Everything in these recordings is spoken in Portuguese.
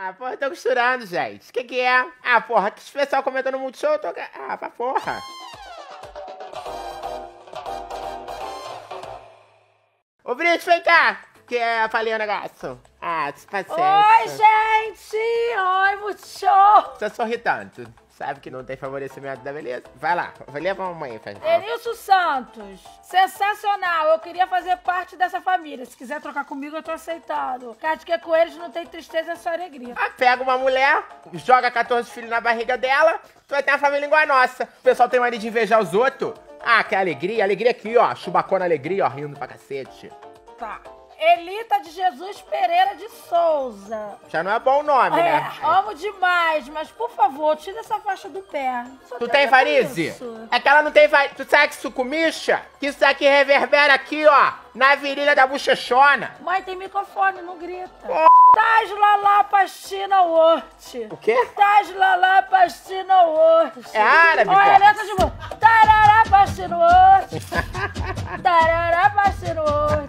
Ah, porra, tô costurando, gente. O que que é? Ah, porra, que esse pessoal comentando no Multishow, eu tô... Ah, pra porra. Ô, Brito, vem cá. Que é, falei o negócio. Ah, paciência. Oi, gente! Oi, Multishow! Você sorri tanto. Sabe que não tem favorecimento da beleza? Vai lá, leva a mamãe, faz Denilson Santos, sensacional. Eu queria fazer parte dessa família. Se quiser trocar comigo, eu tô aceitado. Cátia, que com eles não tem tristeza, é só alegria. Ah, pega uma mulher, joga 14 filhos na barriga dela, tu vai ter uma família igual a nossa. O pessoal tem mania de invejar os outros. Ah, que alegria, alegria aqui, ó. Chubacona alegria, ó, rindo pra cacete. Tá. Elita de Jesus Pereira de Souza. Já não é bom nome, É, né? amo demais, mas por favor, tira essa faixa do pé. Só Tu tem varize? É que ela não tem varize. Tu sabe que isso comicha? Que isso aqui reverbera aqui, ó, na virilha da bochechona. Mãe, tem microfone, não grita. Ó. Taj lalá pastina wort. O quê? Taj lalá pastina wort. É árabe, Olha, porra. letra de música. Tarará pastina wort. Tarará pastina wort.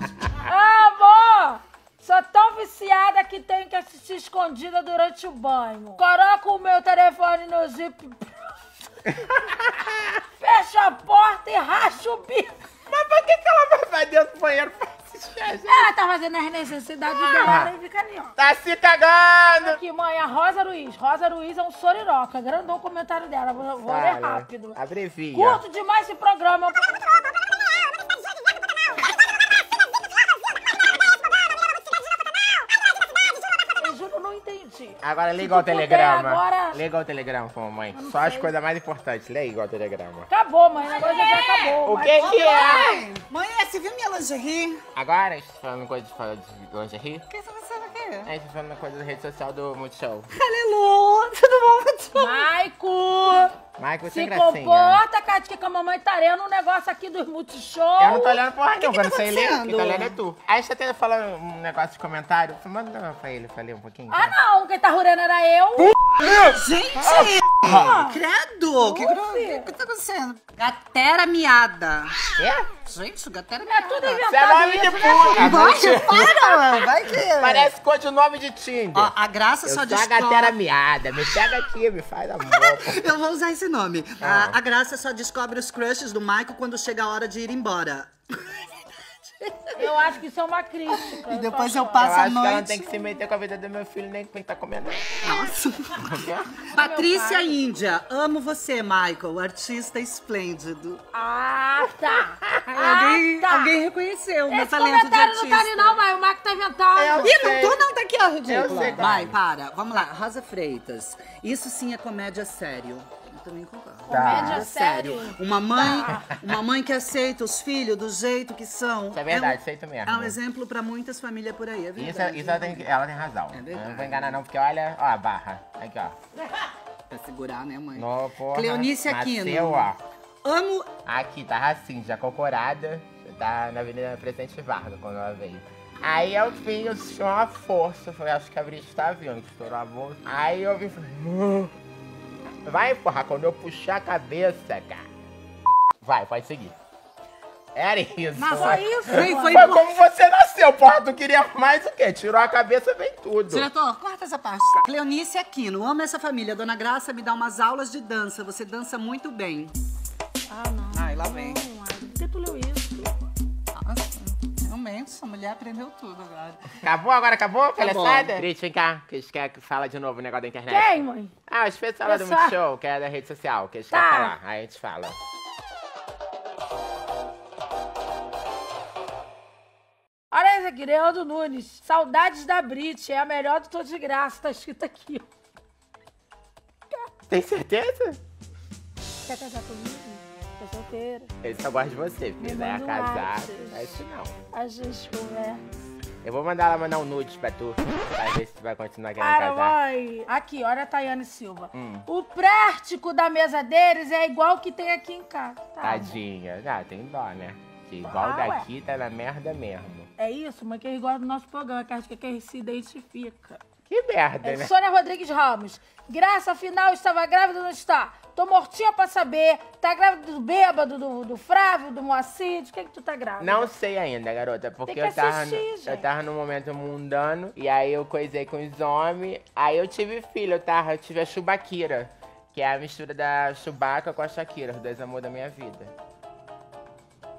Amor! Sou tão viciada que tenho que assistir escondida durante o banho. Coloco o meu telefone no zip. Fecha a porta e racha o bico. Mas por que, que ela vai dentro do banheiro pra assistir a gente? Ela tá fazendo as necessidades dela e fica ali, ó. Tá se cagando! Aqui, mãe, a Rosa Luiz. Rosa Luiz é um soriroca. Grandão o comentário dela. Vou, vou ler Fala. rápido. Abrevia. Curto demais esse programa. entendi. Agora Se igual o telegrama. agora- Lê igual o telegrama, pô, mamãe. Só as coisas mais importantes. Lê igual o telegrama. Acabou, mãe. Negócio já acabou. O que que é? Mãe, você viu minha lingerie? Agora, tá falando coisa de, lingerie. O que você vai saber o quê? A gente tá falando coisa da rede social do Multishow. Aleluia, tudo bom, tudo Maico, você se é gracinha. comporta, Cátia, que a mamãe tá lendo um negócio aqui do Multishow. Eu não tô olhando porra nenhuma, que eu não tá sei ler. Quem tá lendo é tu. Aí você tá falando um negócio de comentário. Manda pra ele, falei um pouquinho. Ah, não. Quem tá rurando era eu. Gente! Ah. Credo! O que, que, Lucy. que tá acontecendo? Gatera miada. É? Gente, gatera É miada. tudo Isso é inventado nome de puta. Vai, para! Vai que... Parece codinome de Tinder. Ó, a graça eu só a descobre... gatera miada. Me pega aqui, me faz amor. Eu vou usar esse nome. Ah. A, a Graça só descobre os crushes do Michael quando chega a hora de ir embora. Eu acho que isso é uma crítica. E depois eu passo- Eu a acho que ela não noite. tem que se meter com a vida do meu filho, nem quem tá comendo. Nossa. Patrícia Índia, amo você, Michael, artista esplêndido. Ah, tá. alguém, ah, tá. alguém reconheceu o meu talento de comentário artista. não tá ali não, mãe. O Marco tá inventando. Eu- Ih, não tô não, tá aqui, ó, Eu ridícula. Vai, para. Vamos lá, Rosa Freitas. Isso sim é comédia sério. Eu também concordo. Comédia É sério? Uma mãe, uma mãe que aceita os filhos do jeito que são. Isso é verdade, um- aceito mesmo. É um exemplo pra muitas famílias por aí, é verdade. Isso, isso ela, tem, ela tem razão. É eu não vou enganar não, porque olha, ó a barra. Aqui, ó. Pra segurar, né, mãe? No, porra. Cleonice Aquino. Nasceu, ó. Amo Aqui, tava assim, já cocorada. Tá na Avenida Presidente Vargas quando ela veio. Aí eu vim, eu senti uma força. Falei, acho que a Brita tá vindo, que estourou a bolsa. Aí eu vim e falei. Vai, porra, quando eu puxar a cabeça, cara. Vai, pode seguir. Era isso. Mas Foi- foi isso, foi, Foi, foi como você nasceu, porra. Tu queria mais o quê? Tirou a cabeça, vem tudo. Diretor, corta essa parte. Cleonice Aquino, amo essa família. Dona Graça me dá umas aulas de dança. Você dança muito bem. Ah, não. Ai, lá vem. Essa mulher aprendeu tudo agora. Acabou agora? Acabou, palhaçada? bom. Brito, vem cá, que eles querem que fala de novo o negócio da internet. Quem, mãe? Ah, os pessoal lá do. Multishow, que é da rede social, que eles Tá. querem falar. Aí a gente fala. Olha esse aqui, Leandro Nunes. Saudades da Brit. É a melhor do Tô de Graça. Tá escrito aqui. Tem certeza? Quer casar comigo? Ele só gosta de você, manda um casar. WhatsApp. É isso não. A gente conversa. Eu vou mandar ela mandar um nude pra tu. Pra ver se tu vai continuar querendo Para, casar. mãe. Aqui, olha a Tayane Silva. Hum. O prático da mesa deles é igual o que tem aqui em casa. Tá, Tadinha. Ah, tem dó, né? Que igual Ah, ué. daqui tá na merda mesmo. É isso, mãe, que eles gostam do nosso programa, que acho que quem se identifica. Que merda, É né? Sônia Rodrigues Ramos. Graça, afinal, estava grávida ou não está? Tô mortinha pra saber. Tá grávida do bêbado, do, do Frávio, do Moacir? De que que tu tá grávida? Não sei ainda, garota, porque que eu tava, assistir, no, eu gente. tava num momento mundano e aí eu coisei com os homens, aí eu tive filho, eu, tava, eu tive a Chubaquira, que é a mistura da Chewbacca com a Shakira, os dois amores da minha vida.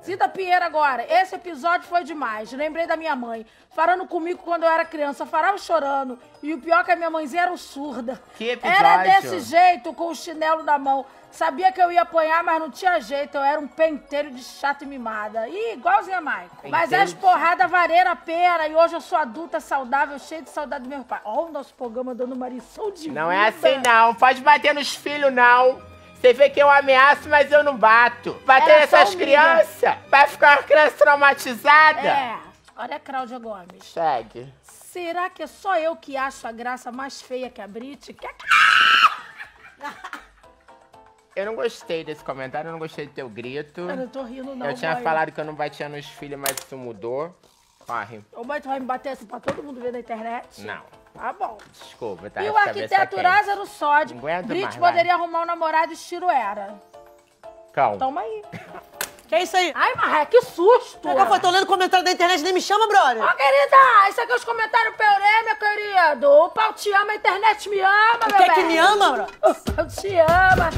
Cida Pinheiro agora. Esse episódio foi demais. Lembrei da minha mãe. Falando comigo quando eu era criança. Farava chorando. E o pior é que a minha mãezinha era um surda. Que episódio? Era desse jeito, com o chinelo na mão. Sabia que eu ia apanhar, mas não tinha jeito. Eu era um penteiro de chato e mimada. Ih, igualzinha a Maico. Mas as porradas vareram a pena. E hoje eu sou adulta, saudável, cheia de saudade do meu pai. Ó, o nosso programa dando uma lição de Não é vida. assim não, pode bater nos filhos não. Você vê que eu ameaço, mas eu não bato. Bater Era humilha. crianças, vai ficar uma criança traumatizada. É. Olha a Cláudia Gomes. Segue. Será que é só eu que acho a graça mais feia que a Brit? Que Eu não gostei desse comentário, eu não gostei do teu grito. Eu não tô rindo, não. eu tinha boy. falado que eu não batia nos filhos, mas isso mudou. Corre. Ô, mãe, tu vai me bater assim pra todo mundo ver na internet? Não. Tá bom. Desculpa, tá? e o arquiteto. Lázaro Sod. Brit mais, vai. poderia arrumar um namorado estilo era. Cão. Toma aí. Que é isso aí? Ai, Marré, que susto! Foi? Tô lendo comentário da internet, nem me chama, brother. Ô, querida, isso aqui é os comentários Peuré, meu querido. O pau te ama, a internet me ama, O meu que é que bem. me ama, bro? O pau te ama.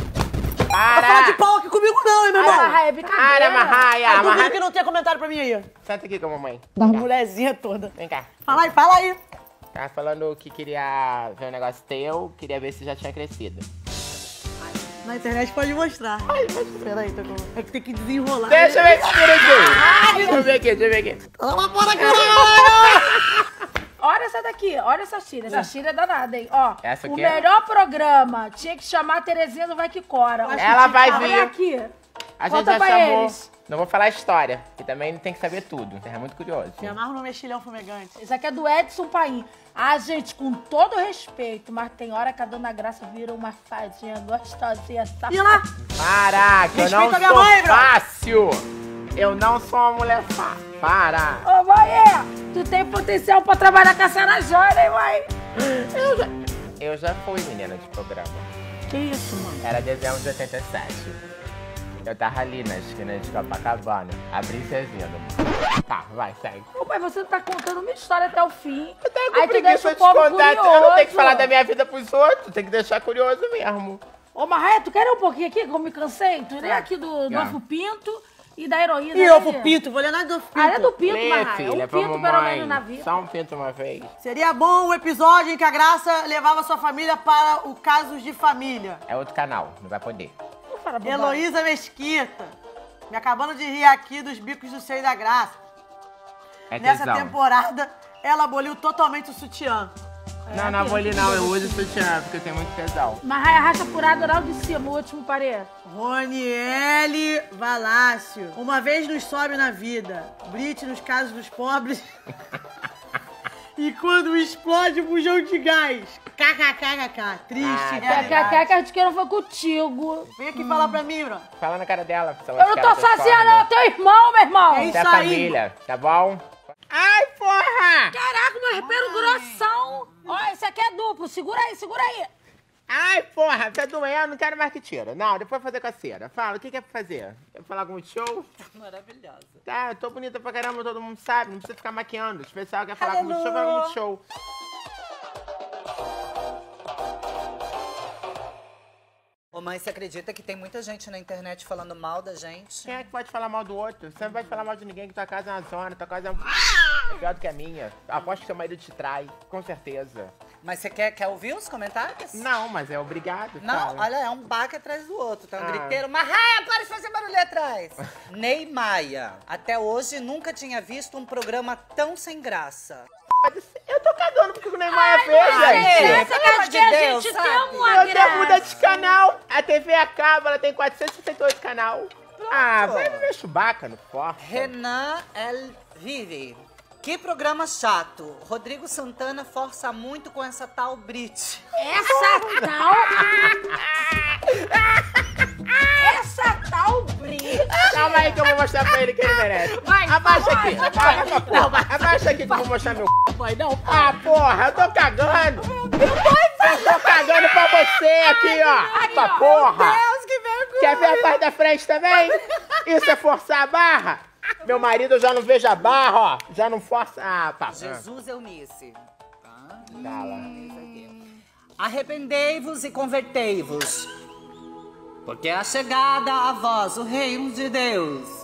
Não fala de Para! pau aqui comigo não, hein, meu Ai, irmão. Marré, é Para, brincadeira. Marraia! Aí duvido Marraia. que não tem comentário pra mim aí. Senta aqui com a mamãe. Da mulherzinha toda. Vem cá. Fala aí, fala aí. Tava falando que queria ver um negócio teu, queria ver se já tinha crescido. Na internet pode mostrar. Ai, Peraí, tô com... É que tem que desenrolar. Deixa eu ver esse direitinho. Deixa eu ver aqui, deixa eu ver aqui. Toma fora, caralho! Olha essa daqui, olha essa tira. Essa tira é danada, hein? Ó, Essa o aqui é- melhor programa tinha que chamar a Terezinha do Vai Que Cora. Ela vai Olha vir. aqui. A gente Conta já pra chamou. eles. Não vou falar a história, que também tem que saber tudo. É muito curioso. Me amarro no mexilhão fumegante. Isso aqui é do Edson Paim. Ah, gente, com todo respeito, mas tem hora que a Dona Graça vira uma fadinha gostosinha, E lá? Para, que eu não Respeita a minha sou mãe, bro. fácil. Eu não sou uma mulher fácil. Para. Ô, mãe, tu tem potencial pra trabalhar com a Sara Jônia, hein, mãe? Eu já, eu já fui menina de programa. Que isso, mano? Era dezembro de 87. Eu tava ali na esquina de Copacabana, a princesinha do Tá, vai, segue. Ô, pai, você não tá contando uma história até o fim. Eu tenho com Aí tu preguiça deixa o de povo contar, curioso. Eu não tenho que falar da minha vida pros outros, tem que deixar curioso mesmo. Ô, Marraia, tu quer ir um pouquinho aqui, que eu me cansei? Tu é aqui do. Novo Pinto e da heroína. E né, Lê? Pinto, vou ler nada do Pinto. Ah, é do Pinto, Lê, Marraia. filha, Um pra Pinto, pelo menos, na vida. Só um pinto uma vez. Seria bom o episódio em que a Graça levava sua família para o Casos de Família. É outro canal, não vai poder. Fala bobagem. Heloísa Mesquita. Me acabando de rir aqui dos bicos do seio da Graça. É Nessa tesão. temporada, ela aboliu totalmente o sutiã. Não, não aboli não, eu uso sutiã, porque eu tenho muito tesão. Marraia racha furada oral de cima, o último pareto. Roniele Valácio. Uma vez nos sobe na vida. Brit nos casos dos pobres. e quando explode o bujão de gás. KKKKK. Triste, Ah, Que a, realidade. que cartiqueira foi contigo. Vem aqui falar pra mim, bro. Fala na cara dela. se ela Eu não tô sozinha, forma. não. Eu tenho irmão, meu irmão. É Isso é Isso aí. família, tá bom? Ai, porra! Caraca, meu repero grossão. Ó, esse aqui é duplo. Segura aí, segura aí. Ai, porra, tá doendo, não quero mais que tira. Não, depois fazer com a cera. Fala, o que que é pra fazer? Quer falar algum show? Maravilhosa. Tá, eu tô bonita pra caramba, todo mundo sabe, não precisa ficar maquiando. O pessoal quer falar com muito show, fala com muito show. Ô mãe, você acredita que tem muita gente na internet falando mal da gente? Quem é que pode falar mal do outro? Você não pode falar mal de ninguém, que tua casa é uma zona, tua casa é, um... é pior do que a minha. Aposto que seu marido te trai, com certeza. Mas você quer, quer ouvir os comentários? Não, mas é obrigado, Não, olha, é um baque atrás do outro. Tá um Ah. griteiro. Mas raia, para de fazer barulho atrás. Ney Maia. Até hoje nunca tinha visto um programa tão sem graça. Eu tô cagando porque o Neymar é ver, Maria, gente. Essa pelo amor que de a Deus, gente sabe? tem uma Eu mudar de canal. A TV acaba, ela tem 468 canal. Ah, vai ver Chewbacca no forte. Renan El Vive. Que programa chato. Rodrigo Santana força muito com essa tal Brit. Essa tal... Essa tal briga. Calma aí que eu vou mostrar pra ele que ele merece. Vai, abaixa vai, aqui, vai, abaixa, vai. porra. abaixa aqui que eu vou mostrar meu c... Vai, não. Ah, porra, eu tô cagando. Eu tô cagando pra você aqui, ó. Aqui, ó. porra. Deus, Quer ver a parte da frente também? Isso é forçar a barra? Meu marido eu já não vejo a barra, ó. Já não força. Ah, pá. Jesus Eunice. Tá? Tá lá. Arrependei-vos e convertei-vos, porque é a chegada a vós o reino de Deus.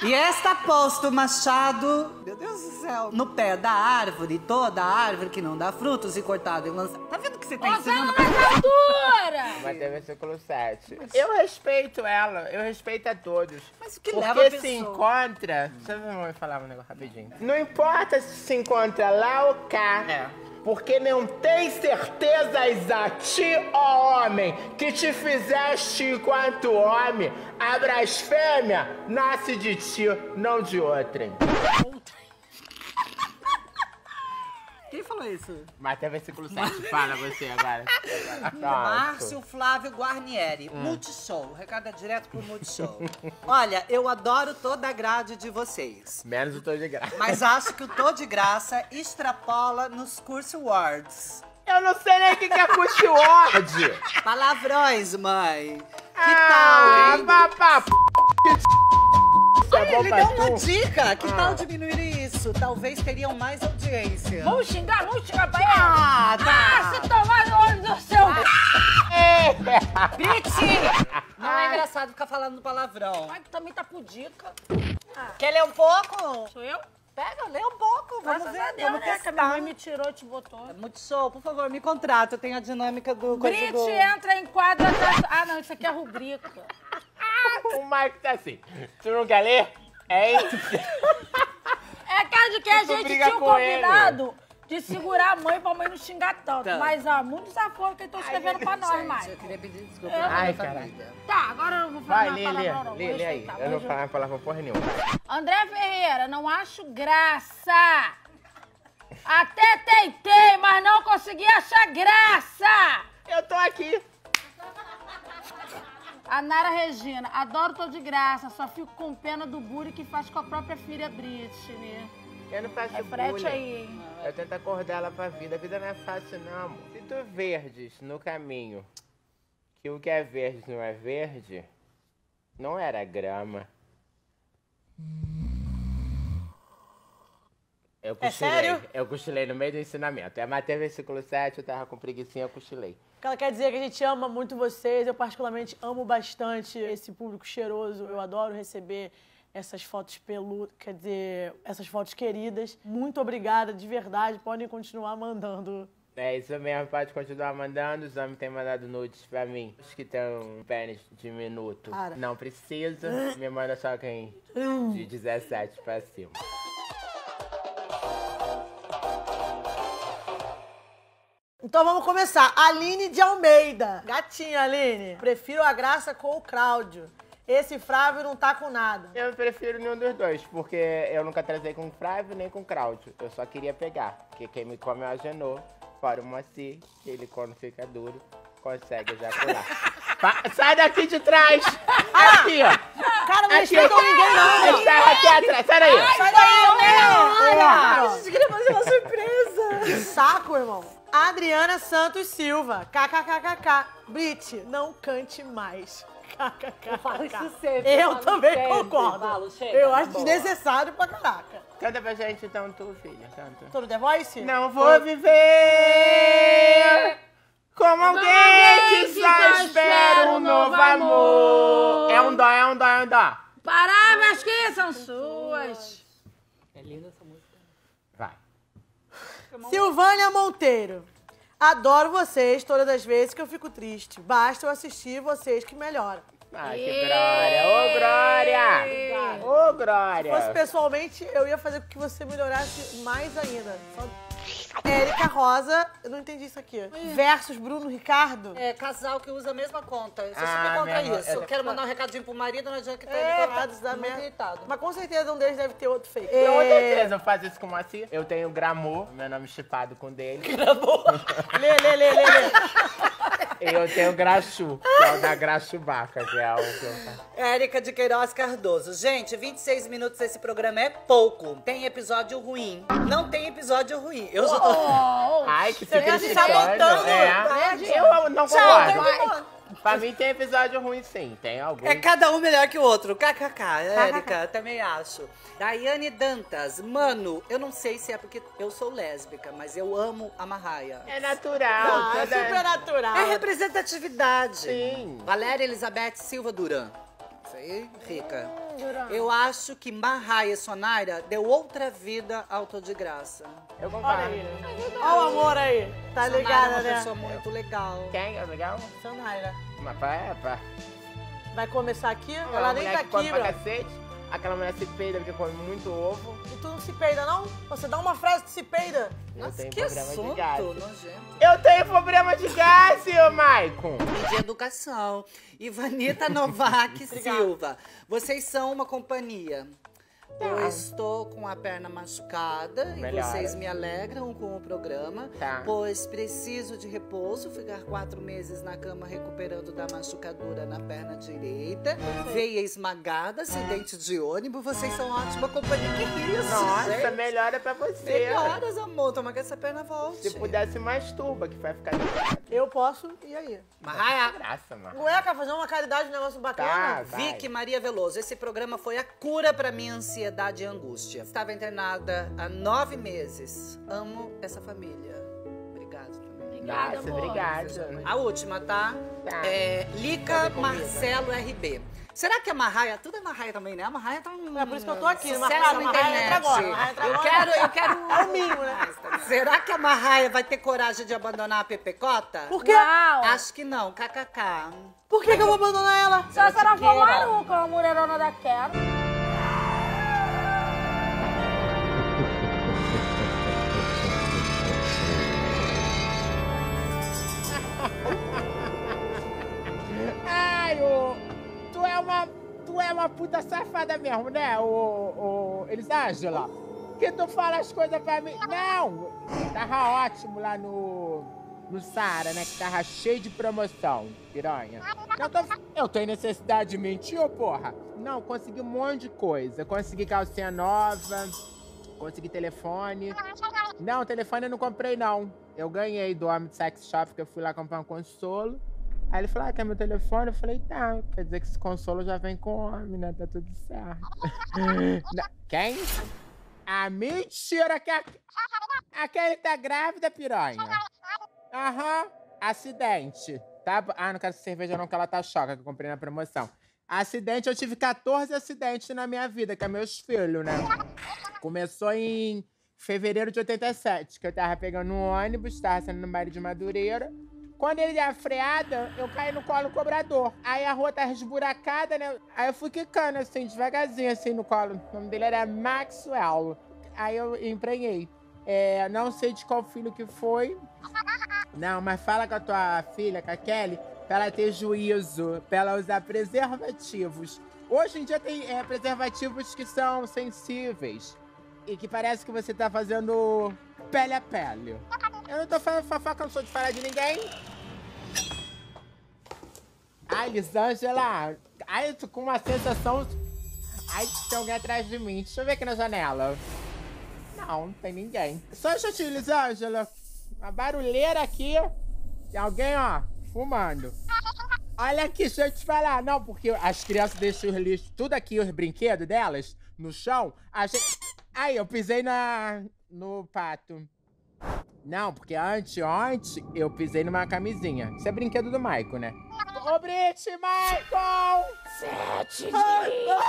E está posto o machado, meu Deus do céu, no pé da árvore, toda árvore que não dá frutos e cortado e lançado. Tá vendo que você tá ensinando pra mais altura! Mateus versículo 7. Eu respeito ela, eu respeito a todos. Mas o que Porque leva a se pessoa? encontra. Deixa eu ver, falar um negócio rapidinho. Não importa se se encontra lá ou cá. É. Porque não tem certezas a ti, ó homem, que te fizeste enquanto homem. A blasfêmia nasce de ti, não de outrem. Quem falou isso? Mateus versículo 7. Fala você agora. Márcio Flávio Guarnieri, Multishow. O recado é direto pro Multishow. Olha, eu adoro toda a grade de vocês. Menos o tô de graça. Mas acho que o Tô de Graça extrapola nos curso Words. Eu não sei nem o que que é push word. Palavrões, mãe. Que ah, tal, hein? pra p... É Olha, bom ele pra deu uma dica. Que Ah. tal diminuir isso? Talvez teriam mais audiência. Vamos xingar, vamos xingar pra ele! Ah, tá. Ah, se tomar no olho do seu... É. Biti! Não é engraçado ficar falando palavrão. Ai, que também tá pudica. Quer ler um pouco? Sou eu? Pega, lê um pouco. Vamos ver, a Deus, vamos né? Que a minha mãe me tirou e te botou. Multishow, por favor, me contrata. Eu tenho a dinâmica do... Brit do... entra em quadro atrás... Ah, não, isso aqui é rubrica. O Marco tá assim. Tu não quer ler? Hein? É cara de que a gente tinha um combinado de segurar a mãe pra mãe não xingar tanto. Tá. Mas, ó, muito desaforo que eu tô escrevendo pra nós, mais. Eu queria pedir desculpa Eu- Ai, caralho. Tá, agora eu não vou falar Vai, lê, lê. não. Lê, lê aí. Eu não vou vou falar palavra porra nenhuma. André Ferreira, não acho graça. Até tentei, mas não consegui achar graça. Eu tô aqui. A Nara Regina, adoro tô de graça, só fico com pena do bullying que faz com a própria filha Britney. Eu não faço É frete aí, hein? Eu tento acordar ela pra vida. A vida não é fácil, não, amor. Se tu verdes no caminho que o que é verde não é verde, não era grama. Eu cochilei. sério? Eu cochilei no meio do ensinamento. É Mateus versículo 7, eu tava com preguicinha, eu cochilei. O que ela quer dizer é que a gente ama muito vocês. Eu, particularmente, amo bastante esse público cheiroso. Eu adoro receber essas fotos peludas, quer dizer, essas fotos queridas. Muito obrigada, de verdade. Podem continuar mandando. É isso mesmo, pode continuar mandando. Os homens têm mandado nudes pra mim. Os que têm um pênis diminuto. Para. Não precisa. Me manda só quem de 17 pra cima. Então vamos começar. Aline de Almeida. Gatinha, Aline. Prefiro a graça com o Cláudio. Esse Flávio não tá com nada. Eu prefiro nenhum dos dois, porque eu nunca trazei com o Flávio nem com o Cláudio. Eu só queria pegar, porque quem me come é o Agenor, fora o Moacir, que ele quando fica duro, consegue ejacular. Pa- Sai daqui de trás! Aqui, ó! Cara, não Aqui, respeitam ninguém, não. Sai aqui atrás, sai daí! Sai daí, A olha! gente queria fazer uma surpresa. Saco, irmão. Adriana Santos Silva. KKKKK. Brit, não cante mais. KKKK. falo isso sempre, Eu eu também sempre, concordo. falo, chega, eu tá acho bom. desnecessário pra caraca. Canta pra gente então, tu, filha, canta. Tô no The Voice? Não vou viver como alguém que só espera um novo amor. É um dó, é um dó, é um dó. Palavras que são suas. É linda essa. Silvânia Monteiro. Adoro vocês todas as vezes que eu fico triste. Basta eu assistir vocês que melhoram. Ai, que glória. Ô, Glória. Ô, Se Glória. fosse pessoalmente, eu ia fazer com que você melhorasse mais ainda. Só... Érica Rosa, eu não entendi isso aqui. Versus Bruno Ricardo. É, casal que usa a mesma conta. Eu sou Ah, super contra mesmo, isso. eu- Eu quero mandar um recadinho pro marido, não adianta que tá É, irritado, da muito merda. irritado. Mas com certeza um deles deve ter outro fake. Com É... certeza eu faço isso com o Moacir. Eu tenho Gramor, meu nome chipado com dele. Lê, lê, lê, lê, lê. Eu tenho Grachu, que é o da Grachubaca, que é o que eu faço. Érica de Queiroz Cardoso. Gente, 26 minutos desse programa é pouco. Tem episódio ruim. Não tem episódio ruim. Eu já tô... Oh, Ai, que Você fica tá se sabotando. É, eu não Tchau, concordo. terminou. Pra mim tem episódio ruim sim, tem algum. É cada um melhor que o outro. KKK, Érica, também acho. Daiane Dantas, mano, eu não sei se é porque eu sou lésbica, mas eu amo a Marraia. É natural. Ah, é super natural. É representatividade. Sim. Valéria Elizabeth Silva Duran. Isso aí, rica. Duran. Eu acho que Marraia Sonaira deu outra vida ao Tô de Graça. Eu Olha concordo. aí. Olha o amor aí. Tá Sonaira é ligada, uma né? pessoa muito legal. Quem? É legal? Sonaira. Mas pá, é, pá. Vai começar aqui? Ela nem tá aqui, bro. Aquela mulher se peida porque come muito ovo. E tu não se peida, não? Você dá uma frase que se peida. Eu Nossa, tenho que problema de assunto gás. nojento. Eu tenho problema de gás, ô Maicon. de educação. Ivanita Novak Silva. Vocês são uma companhia. Eu estou com a perna machucada Melhora. e vocês me alegram com o programa, Tá. pois preciso de repouso, ficar quatro meses na cama recuperando da machucadura na perna direita, veia esmagada, acidente de ônibus. Vocês são ótima companhia. Que isso, Nossa, gente? melhora pra você. Melhoras, amor. Toma que essa perna volte. Se pudesse masturba, que vai ficar Eu posso, e aí? Marraia. graça, mano. Não é, cara, fazer uma caridade, um negócio Tá, bacana? vai. Vicky Maria Veloso, esse programa foi a cura pra minha ansiedade e angústia. Estava internada há nove meses. Amo essa família. Obrigado também. Obrigada, Nossa, amor. obrigada. A última, tá? Tá. É, Lica comida. Marcelo RB. Será que a Marraia, tudo é Marraia também, né? A Marraia tá um É por isso que eu tô aqui, sucesso casa, na Marraia internet. entra agora, Marraia eu quero, eu quero... É o mínimo, né? Será que a Marraia vai ter coragem de abandonar a Pepecota? Por quê? Não. Acho que não, kkk. Por que, que eu vou abandonar ela? Só se ela for queira. maluca, uma mulherona daquela. Uma. Tu é uma puta safada mesmo, né, ô, ô Elisângela? Que tu fala as coisas pra mim. Não! Tava ótimo lá no. No Sara, né? Que tava cheio de promoção, piranha. Não tô, eu tenho necessidade de mentir, ô porra? Não, consegui um monte de coisa. Consegui calcinha nova, consegui telefone. Não, telefone eu não comprei, não. Eu ganhei do homem de sex shop, que eu fui lá comprar um consolo. Aí ele falou, ah, quer meu telefone? Eu falei, tá. Quer dizer que esse consolo já vem com homem, né? Tá tudo certo. Quem? Ah, mentira que a... a Kelly tá grávida, piranha. Aham. Acidente. Tá? Ah, não quero cerveja não, que ela tá choca, que eu comprei na promoção. Acidente, eu tive 14 acidentes na minha vida, que é meus filhos, né? Começou em fevereiro de 87, que eu tava pegando um ônibus, tava saindo no baile de Madureira. Quando ele deu a freada, eu caí no colo do cobrador. Aí a rua tá esburacada, né? Aí eu fui quicando, assim, devagarzinho, assim, no colo. O nome dele era Maxwell. Aí eu emprenhei. É, não sei de qual filho que foi. Não, mas fala com a tua filha, com a Kelly, pra ela ter juízo, pra ela usar preservativos. Hoje em dia tem é, preservativos que são sensíveis e que parece que você tá fazendo pele a pele. Eu não tô falando fofoca, não sou de falar de ninguém. Ai, Lisângela, ai, eu tô com uma sensação. Ai, tem alguém atrás de mim. Deixa eu ver aqui na janela. Não, não tem ninguém. Só um instantinho, Lisângela. Uma barulheira aqui. Tem alguém, ó, fumando. Olha aqui, deixa eu te falar. Não, porque as crianças deixam os lixos, tudo aqui, os brinquedos delas, no chão. A gente... Aí, eu pisei na... no pato. Não, porque antes, antes, eu pisei numa camisinha. Isso é brinquedo do Michael, né? Ô, Brit, Michael! Sete Ai, dias.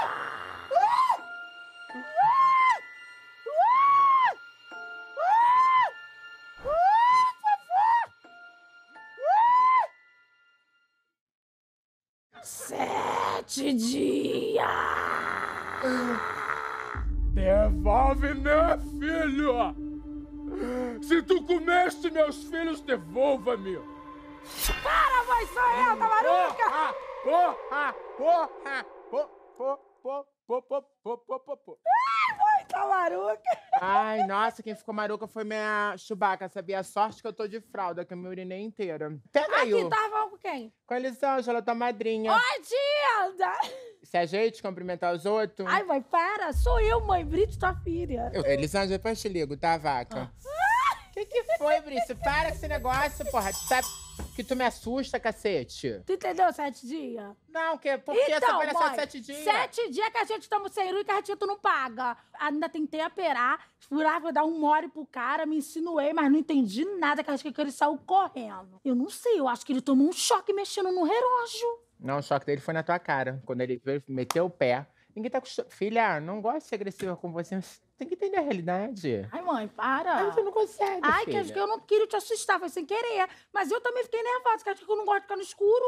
Sete dias. Devolve meu filho! Se tu comeste meus filhos, devolva-me! Para, vai só eu, tá maluca? Porra! Porra! Porra! Po- po- po- po- po- po- tá maluca? Ai, nossa, quem ficou maruca foi minha Chewbacca, sabia? A sorte que eu tô de fralda, que eu me urinei inteira. Pega aí, Aqui, o- tava falando com quem? com a Elisângela, tua madrinha. Oi, tia! Se ajeite, cumprimentar os outros. Ai, mãe, para. Sou eu, mãe. Brito, tua filha. Eu, Elisângela, depois te ligo, tá, vaca? Ah. Que que foi, Brício? Para com esse negócio, porra. Sabe, Que tu me assusta, cacete. Tu entendeu sete dias? Não, que, por que essa então, palhaçada mãe, de sete dias? Sete dias que a gente toma sem e que a gente tu não paga. Ainda tentei aperar, furar, vou dar um mole pro cara, me insinuei, mas não entendi nada, que acho que ele saiu correndo. Eu não sei, eu acho que ele tomou um choque mexendo no relógio. Não, o choque dele foi na tua cara. Quando ele veio, meteu o pé. Ninguém tá acostumado. Filha, não gosto de ser agressiva com você. Tem que entender a realidade. Ai, mãe, para. Aí você não consegue. Ai, que filha. acho que eu não queria te assustar, foi sem querer. Mas eu também fiquei nervosa, que acho que eu não gosto de ficar no escuro.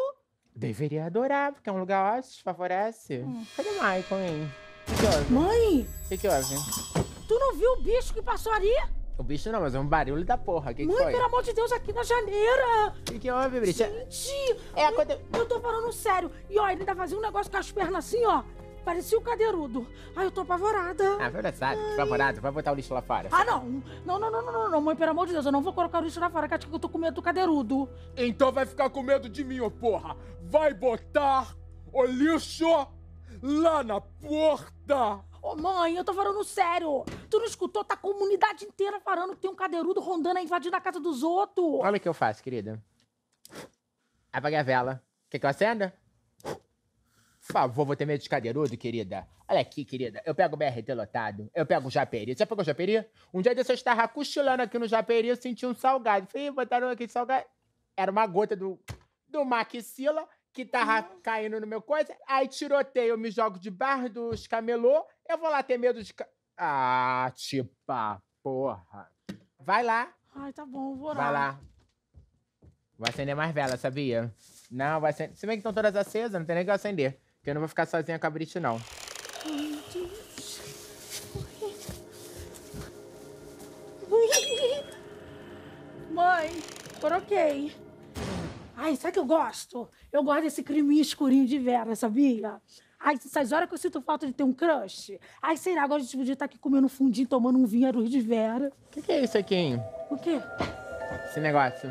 Deveria adorar, porque é um lugar ótimo, te favorece. Hum. Cadê o Michael, hein? O que, que houve? Mãe, O que, que houve? tu não viu o bicho que passou ali? O bicho não, mas é um barulho da porra. O que, que Mãe, foi? pelo amor de Deus, aqui na janeira. O que, que houve, Brit? Gente, É, quando eu- eu tô falando sério. E ó, ele ainda fazia um negócio com as pernas assim, ó. Parecia o cadeirudo. Ai, eu tô apavorada. Ah, verdade, favorado. Vai botar o lixo lá fora. Ah, não. Não, não, não, não, não, não, mãe, pelo amor de Deus, eu não vou colocar o lixo lá fora, que acho que eu tô com medo do cadeirudo. Então vai ficar com medo de mim, ô porra! Vai botar o lixo lá na porta! Ô, mãe, eu tô falando sério. Tu não escutou? Tá a comunidade inteira falando que tem um cadeirudo rondando aí, invadindo a casa dos outros. Olha o que eu faço, querida. Apaguei a vela. Quer que eu acenda? Por favor, vou ter medo de cadeirudo, querida. Olha aqui, querida. Eu pego o BRT lotado. Eu pego o Japeri. Já pegou o Japeri? Um dia desse eu estava cochilando aqui no Japeri eu senti um salgado. Falei, "Ih, botaram aquele salgado. Era uma gota do, do Maxila que tava caindo no meu coisa. Aí tiroteio, eu me jogo debaixo dos camelô. Eu vou lá ter medo de... ca- Ah, tipa, porra. Vai lá. Ai, tá bom, vou orar. Vai lá. Vou acender mais vela, sabia? Não, vai acender. Se bem que estão todas acesas, não tem nem que eu acender. Porque eu não vou ficar sozinha com a Brit, não. Mãe, troquei. Ai, sabe o que eu gosto? Eu gosto desse creminho escurinho de Vera, sabia? Ai, essas horas que eu sinto falta de ter um crush. Ai, sei lá, agora a gente podia estar aqui comendo um fundinho, tomando um vinho Aruz de Vera. O que, que é isso aqui, hein? O quê? Esse negócio.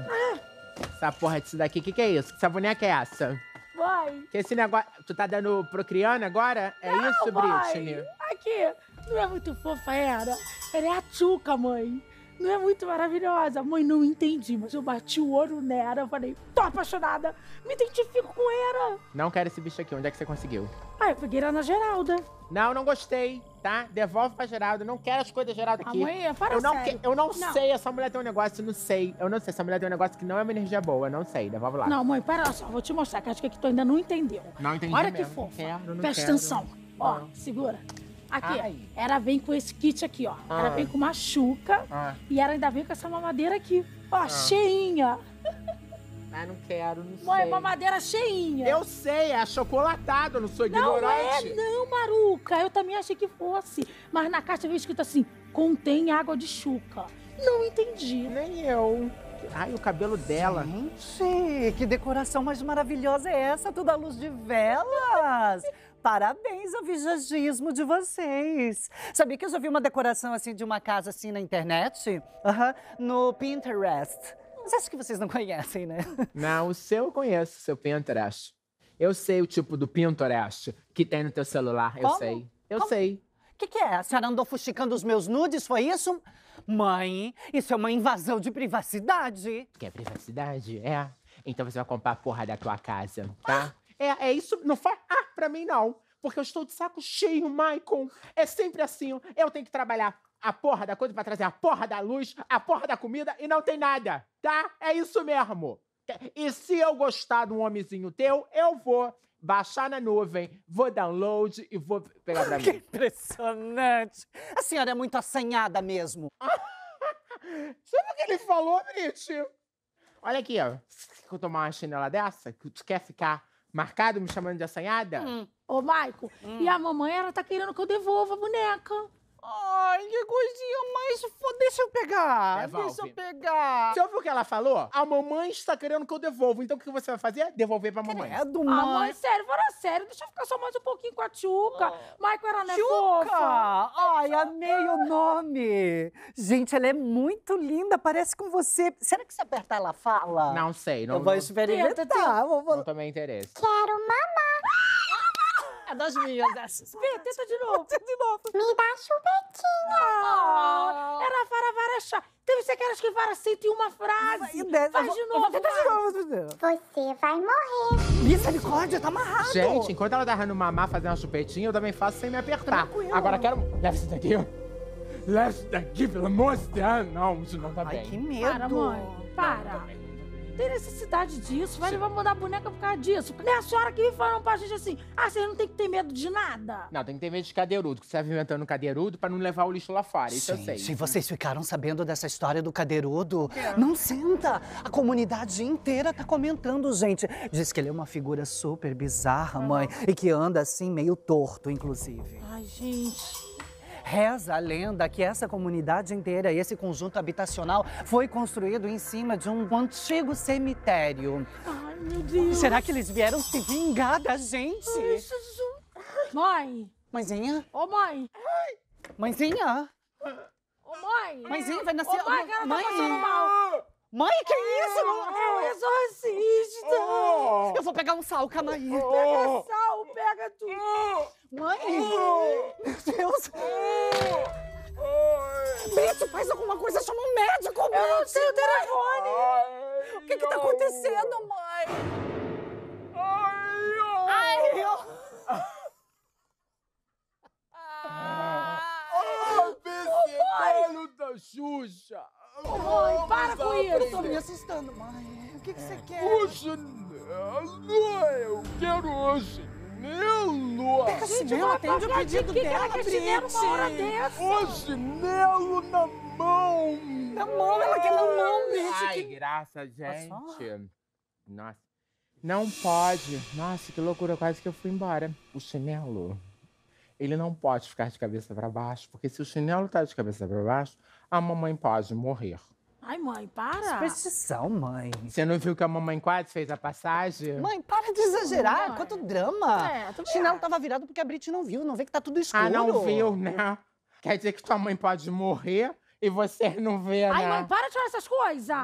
Essa porra disso daqui, o que, que é isso? Que saboneca é essa? Vai. Que esse negócio. Tu tá dando procriando agora? É isso, Vai. Britney? Aqui, não é muito fofa, era? Ela é a Tchuca, mãe. Não é muito maravilhosa? Mãe, não entendi, mas eu bati o olho nela, eu falei, tô apaixonada, me identifico com ela. Não quero esse bicho aqui. Onde é que você conseguiu? Ah, eu peguei ela na Geralda. Não, não gostei, tá? Devolve pra Geraldo. Não quero as coisas Geraldo aqui. Amanhã, para eu não, que- eu não, Não. sei, essa mulher tem um negócio, não sei. Eu não sei, essa mulher tem um negócio que não é uma energia boa, eu não sei. Devolve lá. Não, mãe, para só, vou te mostrar, que acho que tu ainda não entendeu. Não entendi Olha mesmo. que fofa. Quero, não Presta quero. atenção. Ó, segura. Aqui, Ai. ela vem com esse kit aqui, ó. Ela Ah. vem com uma chuca Ah. e ela ainda vem com essa mamadeira aqui. Ó, cheinha. Ah, não quero, não Mãe, sei. mamadeira cheinha. Eu sei, é achocolatado, eu não sou Não ignorante. é, não, Maruca. Eu também achei que fosse. Mas na caixa veio escrito assim: contém água de chuca. Não entendi. Nem eu. Ai, o cabelo dela. Gente, que decoração mais maravilhosa é essa? Toda a luz de velas. Parabéns ao visagismo de vocês. Sabia que eu já vi uma decoração assim de uma casa assim na internet? Aham, no Pinterest. Mas acho que vocês não conhecem, né? Não, o seu eu conheço, o seu Pinterest. Eu sei o tipo do Pinterest que tem no teu celular, eu Como? sei. Eu Como? sei. O que, que é? A senhora andou fuxicando os meus nudes, foi isso? Mãe, isso é uma invasão de privacidade. Quer privacidade? É. Então você vai comprar a porra da tua casa, tá? É, é isso. Não faz. Ah, pra mim não. Porque eu estou de saco cheio, Michael. É sempre assim. Eu tenho que trabalhar a porra da coisa pra trazer a porra da luz, a porra da comida e não tem nada, tá? É isso mesmo. E se eu gostar de um homenzinho teu, eu vou baixar na nuvem, vou download e vou pegar pra Que mim. impressionante. A senhora é muito assanhada mesmo. Sabe o que ele falou, Brit? Olha aqui, ó. Se eu tomar uma chinela dessa, que tu quer ficar marcado me chamando de assanhada? Ô, Maico, e a mamãe, ela tá querendo que eu devolva a boneca. Ai, que coisinha mais fo... Deixa eu pegar. Devolve. Deixa eu pegar. Você ouviu o que ela falou? A mamãe está querendo que eu devolva. Então o que você vai fazer? Devolver pra mamãe. Credo, Ah, mãe. mãe, sério, fala sério, deixa eu ficar só mais um pouquinho com a Tchuca. Maico, ela não é fofa. Chuca! Ai, amei o nome. Gente, ela é muito linda, parece com você. Será que se apertar ela fala? Não sei. Não, Eu vou experimentar. Tenta, tenta. eu vou- não tomei interesse. Quero mamar. É das minhas essas. Vê, tenta de novo. De novo. Me dá chupetinha. Ah, era vara, vara, chá. Teve você aquelas que vara 101 frase. Faz de novo, vou tentar de vai. novo. Você vai morrer. Misericórdia, tá amarrado. Gente, enquanto ela tá no mamar fazendo uma chupetinha, eu também faço sem me apertar. Tranquilo. Agora quero. Leva isso daqui. Leva isso daqui, pelo amor de Deus. Não, isso não tá Ai, bem. que medo. Para, mãe. Para. Tem necessidade disso. Vai levar mandar a boneca por causa disso. Nem a senhora que me falando pra gente assim, ah, vocês não tem que ter medo de nada. Não, tem que ter medo de cadeirudo, que você tá inventando cadeirudo pra não levar o lixo lá fora. Isso eu sei. Gente, vocês ficaram sabendo dessa história do cadeirudo? Não senta! A comunidade inteira tá comentando, gente. Diz que ele é uma figura super bizarra, mãe, e que anda assim, meio torto, inclusive. Ai, gente. Reza a lenda que essa comunidade inteira, esse conjunto habitacional, foi construído em cima de um antigo cemitério. Ai, meu Deus. Será que eles vieram se vingar da gente? Ai, Jesus. Mãe. Mãezinha? Ô, mãe. Mãezinha? Ô, mãe. Mãezinha, vai nascer... Ô, mãe, que ela tá Mãe? passando mal. Mãe, que isso? Não- É o exorcista. Oh! Eu vou pegar um sal, calma aí. Pega sal, pega tudo. Mãe! Meu Deus! Bete, faz alguma coisa, chama um médico, Eu não tenho telefone. O que que tá acontecendo, mãe? Ai, eu... Ah, Pesadelo da Xuxa! Mãe, para com Eu tô isso. me assustando, mãe. O que que você quer? O chinelo! Eu quero o chinelo! Pega chinelo, atende o pedido que que dela, ela quer chinelo uma hora Bete. dessa? O chinelo na mão! Na mão, ela quer na mão, Bete. Ai, que- graça, gente. Nossa. Não pode. Nossa, que loucura. Quase que eu fui embora. O chinelo, ele não pode ficar de cabeça pra baixo, porque se o chinelo tá de cabeça pra baixo, a mamãe pode morrer. Ai, mãe, para. Superstição, mãe. Você não viu que a mamãe quase fez a passagem? Mãe, para de exagerar. Mãe. Quanto drama. É, o chinelo tava virado porque a Brit não viu. Não vê que tá tudo escuro. ah, não viu, né? Quer dizer que tua mãe pode morrer e você não vê, Ai, né? mãe, para de falar essas coisas.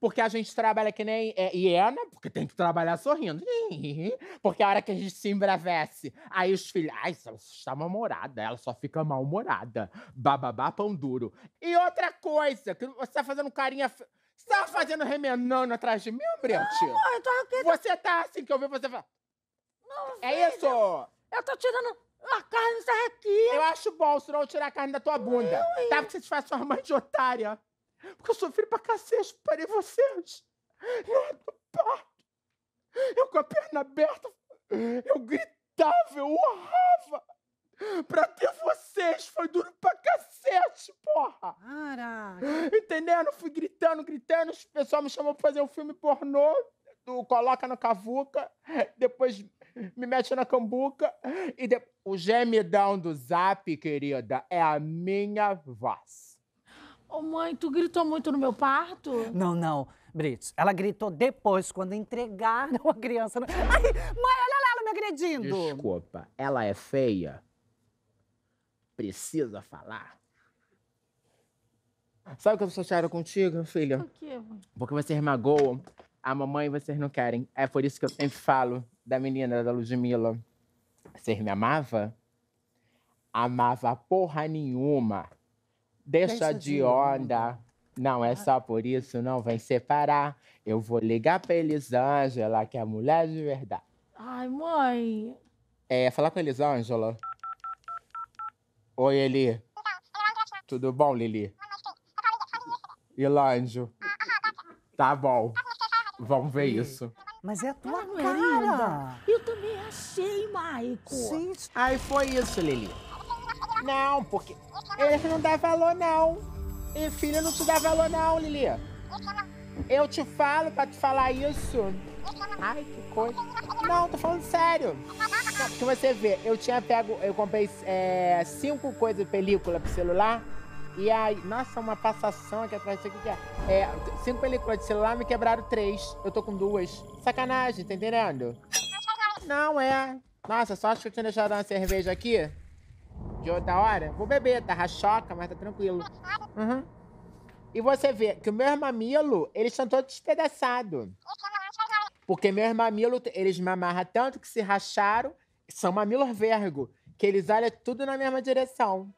Porque a gente trabalha que nem é, hiena, porque tem que trabalhar sorrindo. Porque a hora que a gente se embravece, aí os filhos. Ai, você está mal-humorada, ela só fica mal-humorada. Bababá, pão duro. E outra coisa, que você tá fazendo carinha. Você tá fazendo remenando atrás de mim, Brete? Mãe, tô aqui. Você tá assim que eu vi você falar. É isso! Eu tô tirando a carne dessa aqui. Eu acho bom, senão eu tirar a carne da tua bunda. Porque você te faz sua mãe de otária. Porque eu sofri pra cacete, parei vocês. Na hora do parto. Eu com a perna aberta, eu gritava, eu urrava. Pra ter vocês, foi duro pra cacete, porra. Para. Entendendo? Fui gritando, gritando. O pessoal me chamou pra fazer um filme pornô. Do Coloca na Cavuca. Depois me mete na cambuca. E de... o gemidão do zap, querida, é a minha voz. Ô, mãe, tu gritou muito no meu parto? Não, não, Brit. Ela gritou depois, quando entregaram a criança. no- Ai, mãe, olha lá ela me agredindo. Desculpa, ela é feia? Precisa falar? Sabe o que eu sou chateada contigo, filha? O quê, mãe? Porque vocês magoam a mamãe vocês não querem. É por isso que eu sempre falo da menina da Ludmilla. Vocês me amavam? Amava porra nenhuma. Deixa, Deixa de de onda. Não é só por isso, não vem separar. Eu vou ligar pra Elisângela, que é a mulher de verdade. Ai, mãe. É, falar com a Elisângela. Oi, Eli. Tudo bom, Lili? Ilândio. Tá bom. Vamos ver isso. Mas é a tua não é cara. linda. Eu também achei, Maico. Gente, Aí foi isso, Lili. Não, porque ele não dá valor, não. E filho não te dá valor, não, Lili. Eu te falo pra te falar isso. Ai, que coisa. Não, tô falando sério. Não, porque você vê, eu tinha pego, eu comprei é, cinco coisas de película pro celular. E aí, nossa, uma passação aqui atrás. Isso aqui que é. é. Cinco películas de celular, me quebraram três. Eu tô com duas. Sacanagem, tá entendendo? Não é. Nossa, só acho que eu tinha deixado uma cerveja aqui. De outra hora. Vou beber, tá rachoca, mas tá tranquilo. Uhum. E você vê que o meu mamilo, eles estão todos despedaçados. Porque meus mamilos, eles me amarram tanto que se racharam São Mamilo Vergo, que eles olham tudo na mesma direção.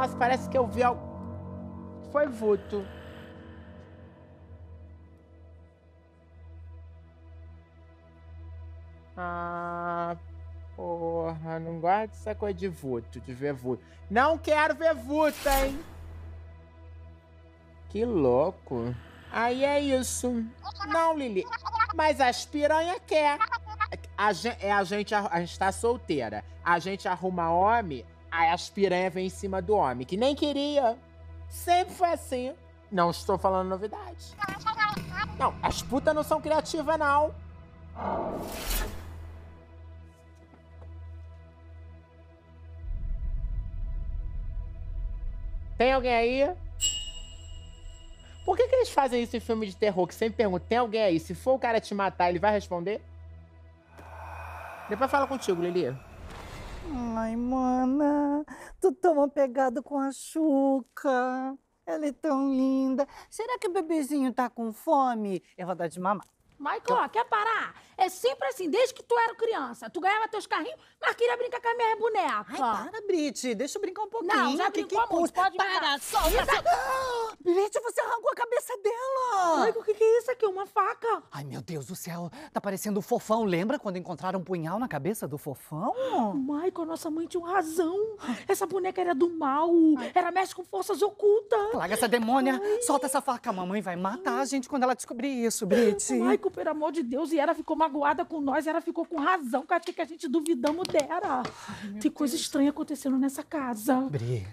Nossa, parece que eu vi algo. Foi vulto. Ah, porra, não gosto dessa coisa de vulto, de ver vulto. Não quero ver vulto, hein? Que louco. Aí é isso. Não, Lili. Mas as piranha quer. A gente, é, a, gente, a gente tá solteira. A gente arruma homem, aí as piranha vem em cima do homem, que nem queria. Sempre foi assim. Não estou falando novidade. Não, as putas não são criativas, não. Tem alguém aí? Por que, que eles fazem isso em filme de terror? Que sempre perguntam, tem alguém aí? Se for o cara te matar, ele vai responder? Depois fala contigo, Lili. Ai, mana, tô tão apegado com a Xuca. Ela é tão linda. Será que o bebezinho tá com fome? Eu vou dar de mamar. Michael, quer parar? É sempre assim, desde que tu era criança. Tu ganhava teus carrinhos, mas queria brincar com a minha boneca. Ai, para, Brit. Deixa eu brincar um pouquinho. Não, já que, brincou que muito, pode Para, brincar. solta, solta. Ah, Brit, você arrancou a cabeça dela. Michael, o que, que é isso aqui? Uma faca? Ai, meu Deus do céu. Tá parecendo o fofão. Lembra quando encontraram um punhal na cabeça do fofão? Michael, nossa mãe tinha razão. Essa boneca era do mal. Era mexe com forças ocultas. Larga essa demônia. Solta essa faca. A mamãe vai matar a gente quando ela descobrir isso, Brit. Michael, pelo amor de Deus, e ela ficou magoada com nós, ela ficou com razão, com que a gente duvidamos dela. Tem coisa estranha acontecendo nessa casa. Bri,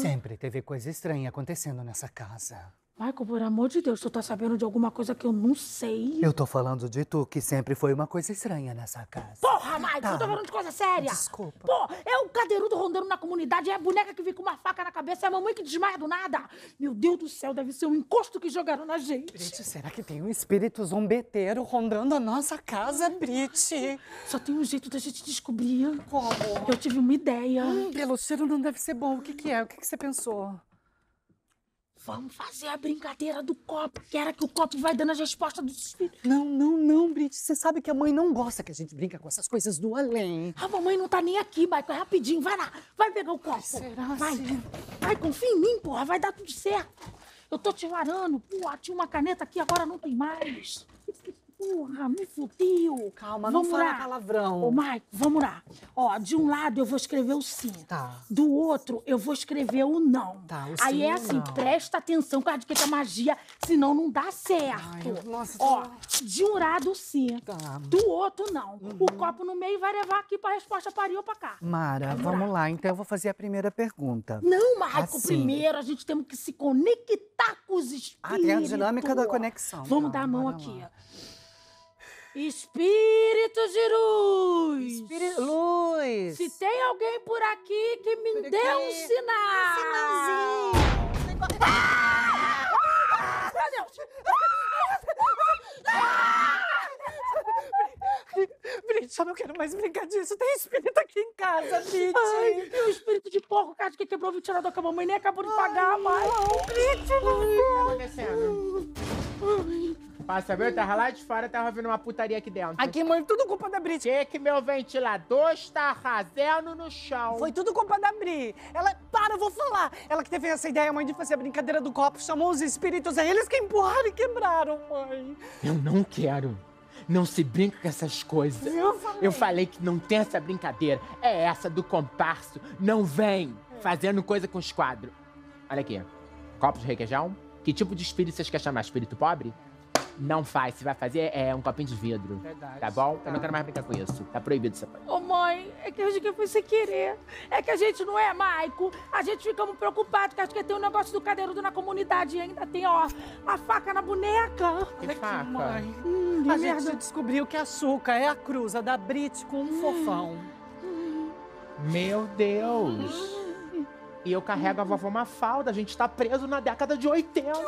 sempre teve coisa estranha acontecendo nessa casa. Michael, por amor de Deus, tu tá sabendo de alguma coisa que eu não sei? Eu tô falando de tu, que sempre foi uma coisa estranha nessa casa. Porra, Michael, Tá. eu tô falando de coisa séria. Desculpa. Pô, é o cadeirudo rondando na comunidade, é a boneca que vem com uma faca na cabeça, é a mamãe que desmaia do nada. Meu Deus do céu, deve ser um encosto que jogaram na gente. Brit, será que tem um espírito zombeteiro rondando a nossa casa, Brit? Só tem um jeito da gente descobrir. Como? Eu tive uma ideia. Hum, pelo cheiro não deve ser bom. O que, que é? O que, que você pensou? Vamos fazer a brincadeira do copo, que era que o copo vai dando as respostas dos espíritos. Não, não, não, Brit. Você sabe que a mãe não gosta que a gente brinca com essas coisas do além. A mamãe não tá nem aqui, Michael. É rapidinho. Vai lá. Vai pegar o copo. será vai. assim? Vai, confia em mim, porra. Vai dar tudo certo. Eu tô te varando. Porra, tinha uma caneta aqui, agora não tem mais. Porra, me fudeu. Calma, não vamos fala lá. palavrão. Ô, Mike, vamos lá. Ó, de um lado eu vou escrever o sim. Tá. Do outro eu vou escrever o não. Tá, o Aí sim é assim, não. presta atenção, por causa de que é magia, senão não dá certo. Ai, nossa, Ó, tá- de um lado sim. Tá. Do outro não. O copo no meio vai levar aqui pra resposta pariu pra cá. Mara, vamos lá. Então eu vou fazer a primeira pergunta. Não, Marco, Assim. primeiro a gente tem que se conectar com os espíritos. Ah, tem a dinâmica da conexão. Vamos Tá, dar a mão aqui. lá. Espíritos de luz. Espírito- Luz! Se tem alguém por aqui que me Por dê um aqui. sinal. Meu Deus! Brit, eu não quero mais brincar disso. Tem espírito aqui em casa, Brit. Ai, tem um espírito de porco, cara, que quebrou o ventilador que a mamãe nem acabou de pagar, mas... O que tá acontecendo? Pra saber, eu tava lá de fora, tava vendo uma putaria aqui dentro. Aqui, mãe, tudo culpa da Brit. Que que meu ventilador está rasendo no chão? Foi tudo culpa da Bri. Ela, para, eu vou falar. Ela que teve essa ideia, mãe, de fazer a brincadeira do copo, chamou os espíritos, é eles que empurraram e quebraram, mãe. Eu não quero. Não se brinca com essas coisas. Eu falei. Eu falei que não tem essa brincadeira. É essa do comparso. Não vem fazendo coisa com os quadros. Olha aqui. Copo de requeijão. Que tipo de espírito vocês querem chamar? Espírito pobre? Não faz. Se vai fazer, é um copinho de vidro. Verdade. Tá bom? Tá. Eu não quero mais brincar com isso. Tá proibido essa coisa. Ô mãe, é que acho que foi sem querer. É que a gente não é Maico. A gente ficamos preocupados, que acho que tem um negócio do cadeirudo na comunidade e ainda tem, ó, a faca na boneca. Que Olha aqui, faca. mãe. Hum, A merda. gente descobriu que a Açúcar é a cruza da Brit com um fofão. Meu Deus. E eu carrego a vovó Mafalda. A gente tá preso na década de 80. Meu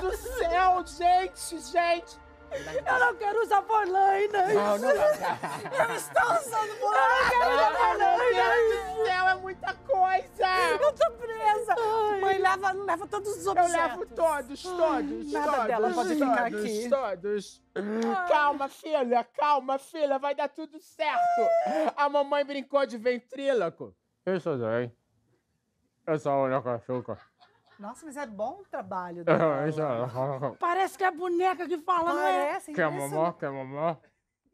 Deus do céu, gente, gente. Eu não quero usar polainas. Não, não vai usar. Eu estou usando polainas. Eu não quero usar polainas. Meu Deus do céu, é muita coisa! Eu tô presa! Mãe, leva, leva todos os Eu objetos. levo todos, todos, nada todos. dela pode ficar todos, aqui. Todos. Calma, filha, calma, filha, vai dar tudo certo. A mamãe brincou de ventríloco. Isso aí. Eu sou a única açúcar. Nossa, mas é bom o trabalho Isso dela. é. Parece que é a boneca que fala, não é? Parece, Quer impressionante. mamar? Quer mamar?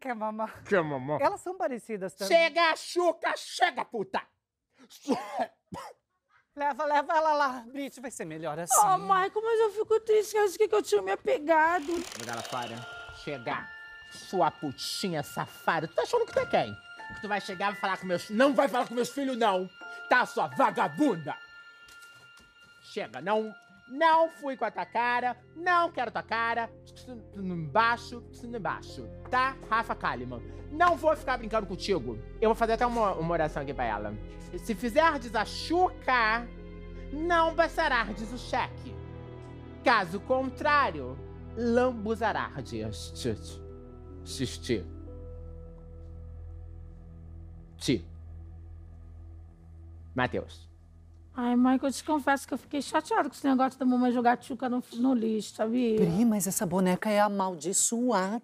Quer mamar? Quer mamar? Elas são parecidas também. Chega, Xuca, chega, puta! Leva, leva ela lá. Brit, vai ser melhor assim. Oh, Michael, mas eu fico triste eu acho que eu tinha me apegado. Fora. Chegar. Sua putinha safada. Tu tá achando que tu é quem? Que tu vai chegar e falar com meus... Não vai falar com meus filhos, não. Tá, sua vagabunda? Chega, não... Não fui com a tua cara. Não quero tua cara. Embaixo, embaixo. Tá, Rafa Kalimann? Não vou ficar brincando contigo. Eu vou fazer até uma, uma oração aqui pra ela. Se fizerdes a chuca, não passarás o cheque. Caso contrário, lambuzarardes. Xisti. Ti. Matheus. Ai, Michael, eu te confesso que eu fiquei chateada com esse negócio da mamãe jogar tchuca no, no lixo, sabia? Pri, mas essa boneca é amaldiçoada.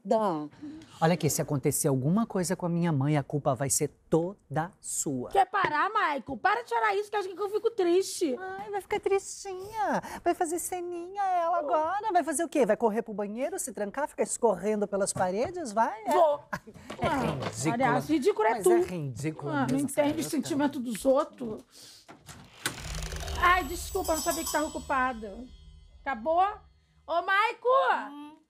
Olha aqui, se acontecer alguma coisa com a minha mãe, a culpa vai ser toda sua. Quer parar, Michael? Para de chorar isso, que eu acho que eu fico triste. Ai, vai ficar tristinha. Vai fazer ceninha ela agora. Vai fazer o quê? Vai correr pro banheiro, se trancar, ficar escorrendo pelas paredes? Vai? É. Vou. É Ah, ridícula. Aliás, ridículo é Mas tu. é ridículo Ah, não entende o sentimento dos outros. Ai, desculpa, não sabia que tava ocupado. Acabou? Ô, Maico!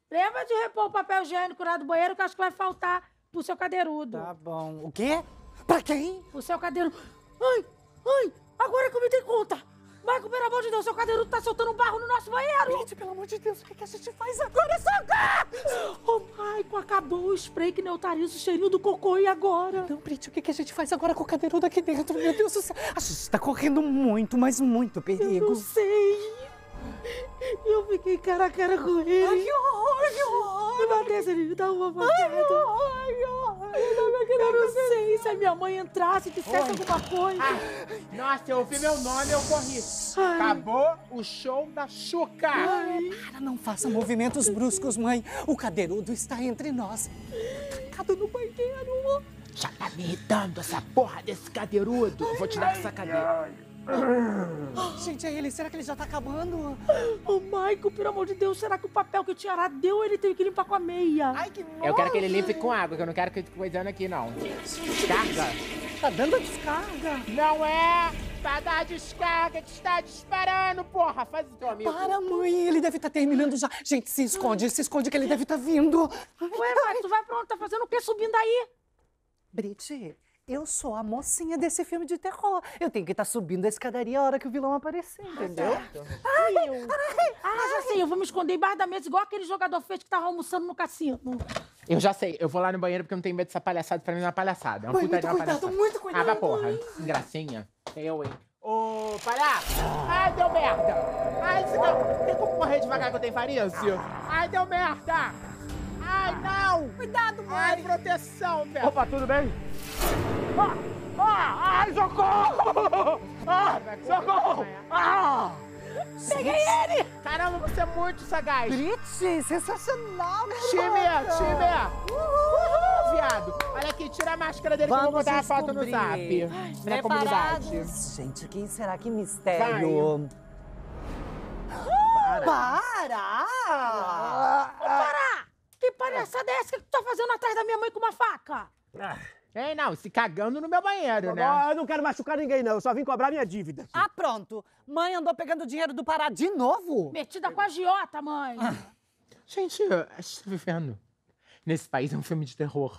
Lembra de repor o papel higiênico lá do banheiro que eu acho que vai faltar pro seu cadeirudo. Tá bom. O quê? Pra quem? Pro seu cadeirudo. Ai, ai, agora que eu me dei conta. Maico, pelo amor de Deus, seu cadeirudo tá soltando um barro no nosso banheiro. Gente, pelo amor de Deus, o que, que a gente faz agora? Socorro! Ô, Maico, acabou o spray que neutraliza o cheirinho do cocô e agora? Não, Brit, o que, que a gente faz agora com o cadeirudo aqui dentro? Meu Deus do céu. A gente tá correndo muito, mas muito Eu perigo. não sei. Eu fiquei cara a cara com ele. Ai, que horror, que horror! Me batesse, ele me dá uma Ai, pancada. que horror, que horror! Eu não sei se a minha mãe entrasse e dissesse alguma coisa. Nossa, eu ouvi meu nome eu corri. Ai. Acabou o show da Xuca. Para, não faça movimentos bruscos, mãe. O cadeirudo está entre nós. Trancado no banheiro. Já tá me irritando essa porra desse cadeirudo. Eu vou tirar essa cadeira. Gente, é ele. Será que ele já tá acabando? Ô, Maico, pelo amor de Deus, será que o papel que o Tiará deu ele teve que limpar com a meia? Ai, que nojo. Eu quero que ele limpe com água, que eu não quero que ele fique coisando aqui, não. Descarga. Tá dando a descarga. Não é pra dar descarga que está disparando, porra. Faz o teu amigo. Para, mãe. Ele deve estar terminando já. Gente, se esconde. Se esconde que ele deve estar vindo. Ué, Maico, tu vai pra onde? Tá fazendo o quê subindo aí? Brit, eu sou a mocinha desse filme de terror. Eu tenho que estar subindo a escadaria a hora que o vilão aparecer, entendeu? Ah, já sei, eu vou me esconder embaixo da mesa igual aquele jogador fez que tava almoçando no cassino. Eu já sei, eu vou lá no banheiro porque eu não tenho medo dessa palhaçada. Pra mim não é uma palhaçada. É uma Mãe, puta de muito cuidado, palhaçada. muito cuidado. Ah, pra porra. Gracinha. Eu, hein. Ô, palhaço! Ai, deu merda! Ai, se não... Tem como correr devagar que eu tenho varício? Ai, deu merda! Ai, não! Cuidado, mãe. Ai, proteção, velho! Opa, tudo bem? Ah! Ah! Ai, socorro! Ah! Socorro! Ah! Peguei ele! Caramba, você é muito sagaz! Brit, sensacional, Time, garota. time! Uhul, viado! Olha aqui, tira a máscara dele que eu vou Vamos botar a foto no zap. Na comunidade. Preparados? Gente, quem será que mistério? Para! Para! Que palhaçada é essa que tu tá fazendo atrás da minha mãe com uma faca? Ei, não, se cagando no meu banheiro, né? Ó, eu não quero machucar ninguém, não. Eu só vim cobrar minha dívida. Ah, pronto. Mãe andou pegando o dinheiro do Pará de novo? Metida com a giota, mãe. Gente, a gente tá vivendo. Nesse país é um filme de terror.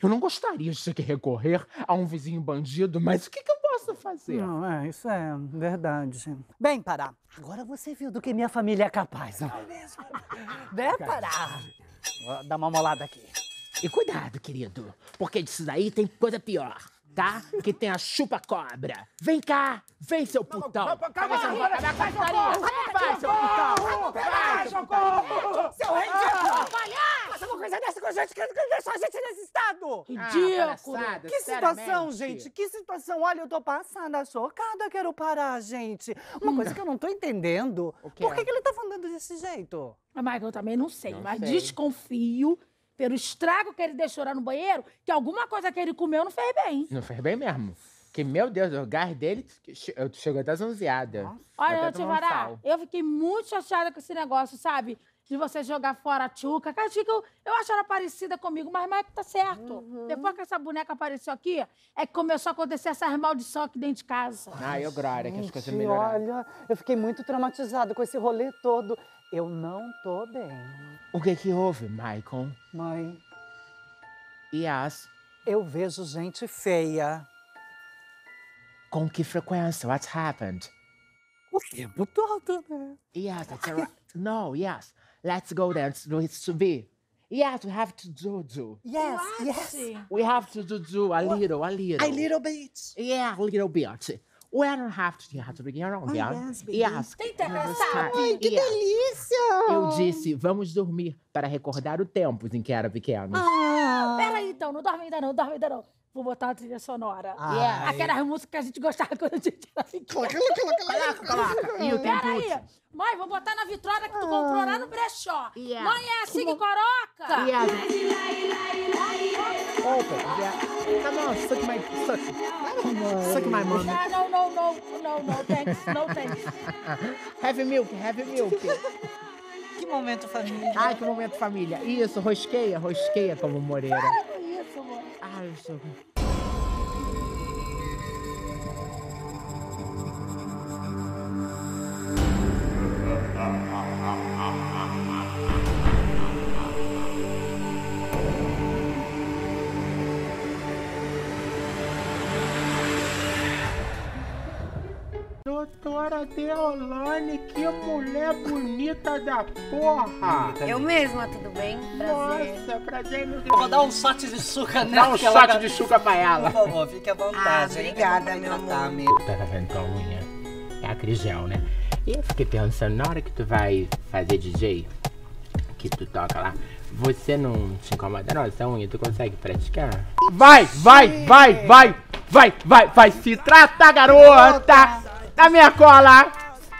Eu não gostaria de ter que recorrer a um vizinho bandido, mas o que, que eu posso fazer? Não, é, isso é verdade. Bem, Pará, agora você viu do que minha família é capaz. Não é mesmo? Né, Pará? Vou dar uma molada aqui. E cuidado, querido, porque disso daí tem coisa pior, tá? Que tem a chupa-cobra. Vem cá, vem, seu putão. calma, Vai, calma, vai, vai, vai, vai, seu putão. Vai, seu putão. Seu ridículo! Palhaço! gente, quer quer deixar a gente nesse estado. Ridículo. palhaçada, Que situação, gente? Que situação? Olha, eu tô passada, chocada, quero parar, gente. Uma coisa que eu não tô entendendo. Por que, que ele tá falando desse jeito? Mas, Michael, eu também não sei, Não mas sei. desconfio, pelo estrago que ele deixou lá no banheiro, que alguma coisa que ele comeu não fez bem. Não fez bem mesmo. Que, meu Deus, o gás dele eu- chegou até zonzeada. Olha, Até eu te um varar, sal. eu fiquei muito chateada com esse negócio, sabe? De você jogar fora a Tchuca. Cara, Tchuca, eu, eu acho ela parecida comigo, mas Mike tá certo. Uhum. Depois que essa boneca apareceu aqui, é que começou a acontecer essas maldição aqui dentro de casa. Ai, eu glória que as coisas melhoraram. olha, eu fiquei muito traumatizada com esse rolê todo. Eu não tô bem. O que que houve, Michael? Mãe, Yes. eu vejo gente feia Com que frequência? What happened? o tempo todo, né? Yes, that's right. no, yes. Let's go then. to it to be. Yes, we have to do do. Yes, yes. Sim. We have to do do a little, a little. A little bit. Yeah, a little bit. Don't have to, you have to bring your own, yeah? yes, baby. Yes. Ai, Que delícia! Eu disse, vamos dormir para recordar o tempo em que era pequeno. Ah, Peraí, então, não dorme ainda não, dorme ainda não. Vou botar uma trilha sonora. Ai. Aquelas músicas que a gente gostava quando a gente era pequeno. Coloca, coloca. E o tempo Peraí. Mãe, vou botar na vitrola que tu comprou lá no brechó. Yeah. Mãe, é assim que coroca? Yes. Open, yeah. Come on, suck my, suck. Suck my mom. Ah, não, não, não, não, não, thanks, não thanks. Have milk, have milk. que momento família. Ai, que momento família. Isso, rosqueia, rosqueia como Moreira. Isso, mano. Ai, eu sou... Doutora Deolane, que mulher bonita da porra! Eu mesma, tudo bem? Prazer. Nossa, prazer meu Eu Deus. vou dar um shot de suca nela. Dá um ela shot vai- de chuca pra ela. Por favor, fique à vontade. Ah, obrigada, meu amor. amigo. Tá fazendo tua unha? É a Crigel, né? E eu fiquei pensando, na hora que tu vai fazer DJ, que tu toca lá, você não te incomoda não? Essa unha tu consegue praticar? Vai, vai, vai, vai, vai, vai, vai, se trata, garota! Na minha cola!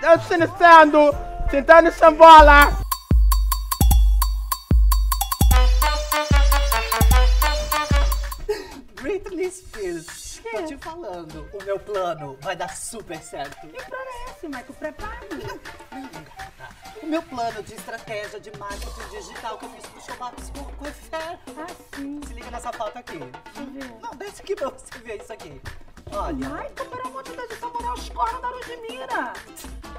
Eu te sentando, sentando sambola! Britney Spears, tô te falando, o meu plano vai dar super certo. Que plano é esse, Michael? Prepare. O meu plano de estratégia de marketing digital que eu fiz pro com Efé. Ah, sim. Se liga nessa foto aqui. Deixa eu ver. Não, deixa aqui pra você ver isso aqui. Olha. Michael, pelo amor de Deus, essa mulher é os cornos da Ludmilla.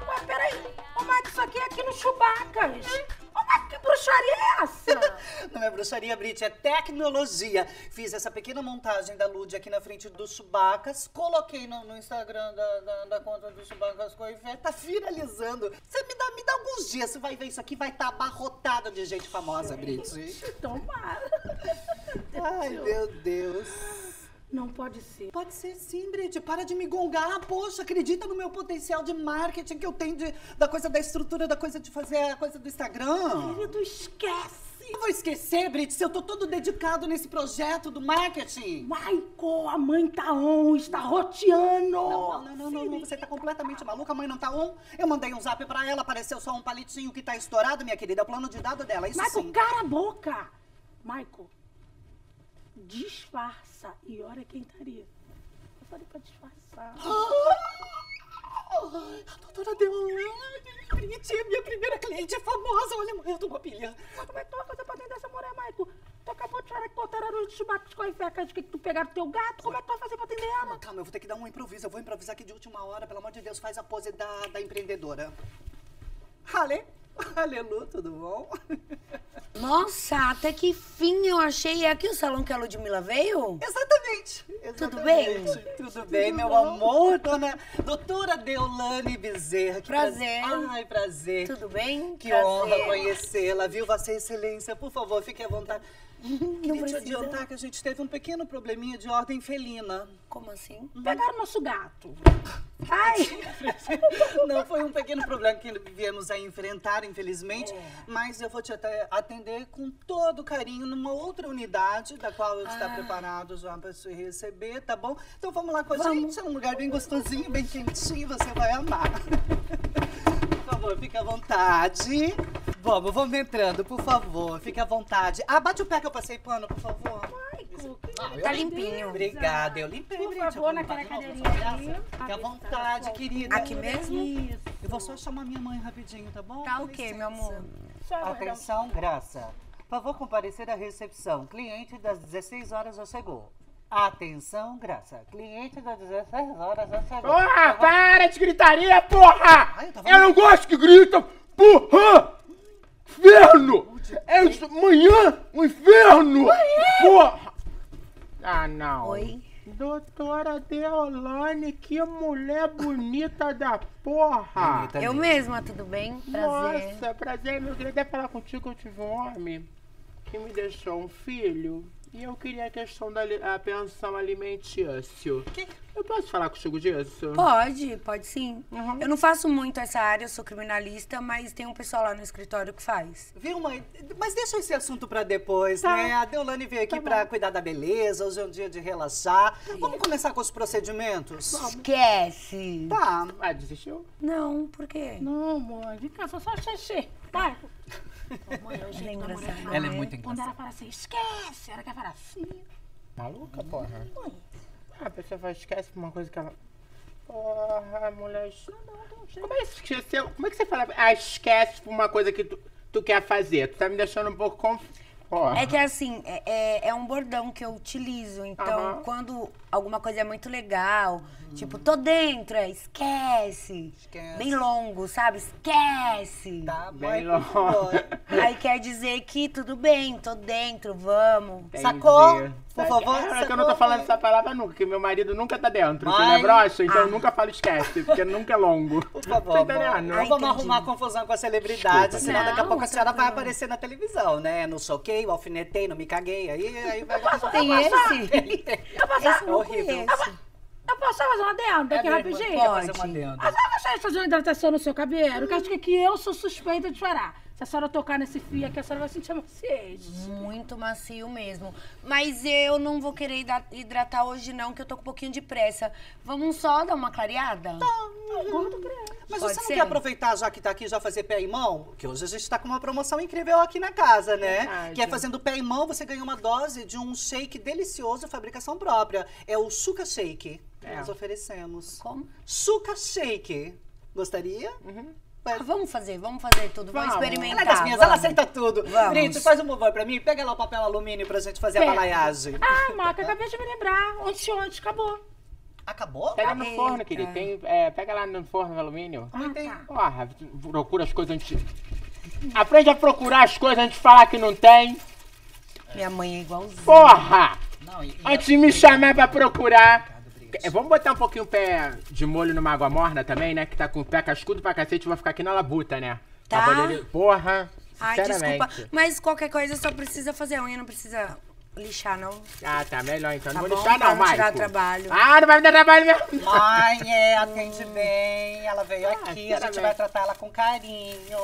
Ué, peraí. Ô, Michael, isso aqui é aqui no Chubacas. Ô, Michael, que bruxaria é essa? Não é bruxaria, Brit, é tecnologia. Fiz essa pequena montagem da Lud aqui na frente do Chubacas, coloquei no, no Instagram da, da, da conta do Chubacas Ivete, tá viralizando. Você me dá, me dá alguns dias, você vai ver isso aqui, vai estar abarrotado de gente famosa, Brit. Tomara. Ai, meu Deus. Não pode ser. Pode ser sim, Brit. Para de me gongar. Poxa, acredita no meu potencial de marketing que eu tenho de, da coisa da estrutura, da coisa de fazer a coisa do Instagram. Querido, esquece. Eu vou esquecer, Brit, se eu tô todo dedicado nesse projeto do marketing. Michael, a mãe tá on, está roteando. Não, não, não, não, não, você tá completamente maluca, a mãe não tá on. Eu mandei um zap pra ela, apareceu só um palitinho que tá estourado, minha querida, é o plano de dado dela, isso Michael, sim. cara a boca. Michael, disfarça. E olha quem estaria. Eu falei pra disfarçar. A doutora Deolane, é minha primeira cliente famosa, olha, mãe, eu tô uma pilha. Mas como é que tu vai fazer pra atender essa mulher, Michael? Tu acabou de falar que botaram nos chubacos com a infeca de que tu pegaram teu gato. Como é que tu vai fazer pra atender ela? Calma, calma, eu vou ter que dar um improviso, eu vou improvisar aqui de última hora, pelo amor de Deus, faz a pose da, da empreendedora. Ale, Alelu, tudo bom? Nossa, até que fim eu achei. É aqui o salão que a Ludmilla veio? Exatamente. Tudo bem? exatamente. Tudo bem, meu amor, dona doutora Deolane Bezerra. Que Prazer. Ai, prazer. Tudo bem? Que Prazer. honra conhecê-la, viu? Vossa Excelência, por favor, fique à vontade. Queria te precisa. adiantar que a gente teve um pequeno probleminha de ordem felina. Como assim? Pegaram nosso gato. Ai! Não, foi um pequeno problema que viemos a enfrentar infelizmente. É. Mas eu vou te atender com todo carinho numa outra unidade, da qual eu Ah. está preparado já para te receber, tá bom? Então vamos lá com a gente. É um lugar bem gostosinho, bem quentinho, você vai amar. Por favor, fique à vontade. Vamos, vamos entrando, por favor. Fique à vontade. Ah, bate o pé que eu passei pano, por favor. Ah, Tá limpinho. Obrigada, eu limpei. Por gente. favor, naquela cadeirinha ali. à vontade, querida. Aqui mesmo? Isso. Eu vou só chamar minha mãe rapidinho, tá bom? Tá licença. meu amor. Atenção, Graça. Por favor, comparecer à recepção. Cliente das 16 horas já chegou. Atenção, Graça. Cliente das 16 horas já chegou. Porra, para de gritaria, porra! Ai, eu tava- Eu não gosto que gritam! Porra! Inferno! É isso, manhã, um inferno! Porra! Ah, não. Oi. Doutora Deolane, que mulher bonita da porra! Bonita Eu mesma, tudo bem? Prazer. Nossa, prazer, meu. Eu queria até falar contigo. Eu tive um homem que me deixou um filho e eu queria a questão da a pensão alimentício. Eu posso falar contigo disso? Pode, pode sim. Uhum. Eu não faço muito essa área, eu sou criminalista, mas tem um pessoal lá no escritório que faz. Viu, mãe? Mas deixa esse assunto pra depois, Tá. né? A Deolane veio aqui pra cuidar da beleza, hoje é um dia de relaxar. Vamos começar com os procedimentos? Esquece. Tá. Ah, desistiu? Não, por quê? Não, mãe, vem cá, só só xixi. Vai. Mãe, eu Ela é engraçada. Ela é né? muito Quando ela fala assim, esquece, ela quer falar assim. Maluca, porra? Ah, a pessoa fala, esquece uma coisa que ela. Porra, mulher. Como é que você esqueceu? Como é que você fala? Ah, esquece por uma coisa que tu, tu quer fazer. Tu tá me deixando um pouco conf... Porra. É que assim, é, é- é um bordão que eu utilizo. Então, Aham. quando alguma coisa é muito legal, tipo, tô dentro, é esquece. Esquece. Bem longo, sabe? Esquece. Tá, Bem favor. Aí quer dizer que tudo bem, tô dentro, vamos. Entendi. Sacou? Por favor, é que eu não tô falando essa palavra nunca, que meu marido nunca tá dentro. Que Mãe. ele é broxa, então Ah. eu nunca falo esquece, porque nunca é longo. Por favor, Tá entendendo? Não Ai, vamos arrumar confusão com a celebridade, Desculpa, senão daqui a Não, pouco a senhora vai aparecer na televisão, né? No soquei, alfinetei, não me caguei, aí, aí vai... Tem esse? Esse eu não horrível. conheço. Eu posso fazer um adendo aqui É mesmo, rapidinho? quer fazer um adendo. A senhora gostaria de fazer uma hidratação no seu cabelo? Que acho que aqui eu sou suspeita de chorar. Se a senhora tocar nesse fio aqui, a senhora vai sentir maciez. Muito macio mesmo. Mas eu não vou querer hidra- hidratar hoje, não, que eu tô com um pouquinho de pressa. Vamos só dar uma clareada? Mas Pode você não ser? quer aproveitar, já que tá aqui, já fazer pé e mão? Que hoje a gente tá com uma promoção incrível aqui na casa, né? Verdade. Que é fazendo pé e mão, você ganha uma dose de um shake delicioso, fabricação própria. É o Suca Shake que É. nós oferecemos. Como? Suca Shake. Gostaria? Ah, vamos fazer, vamos fazer tudo, vamos, Vamos. experimentar. Ela é das minhas, ela vamos. aceita tudo. Vamos. Brito, faz um favor pra mim, pega lá o papel alumínio pra gente fazer a Pega. balaiagem. Ah, Maca, acabei de me lembrar. Ontem, ontem, acabou. Acabou? Pega no Eita. forno, querido. Tem, é, pega lá no forno de alumínio. Ah, tem. tá. Porra, procura as coisas antes. Aprende a procurar as coisas antes de falar que não tem. Minha mãe é igualzinha. Porra! Não, e, e Antes de me chamar pra procurar. É, Vamos botar um pouquinho o pé de molho numa água morna também, né? Que tá com o pé cascudo pra cacete e vai ficar aqui na labuta, né? Pra Tá. poder- Porra, Ai, desculpa. Mas qualquer coisa só precisa fazer a unha, não precisa lixar, não. Ah, tá, melhor então. Tá não vou bom, pra não, não tirar Maico. trabalho. Ah, não vai me dar trabalho mesmo. Mãe, é, atende bem. Ela veio aqui, a gente vai tratar ela com carinho.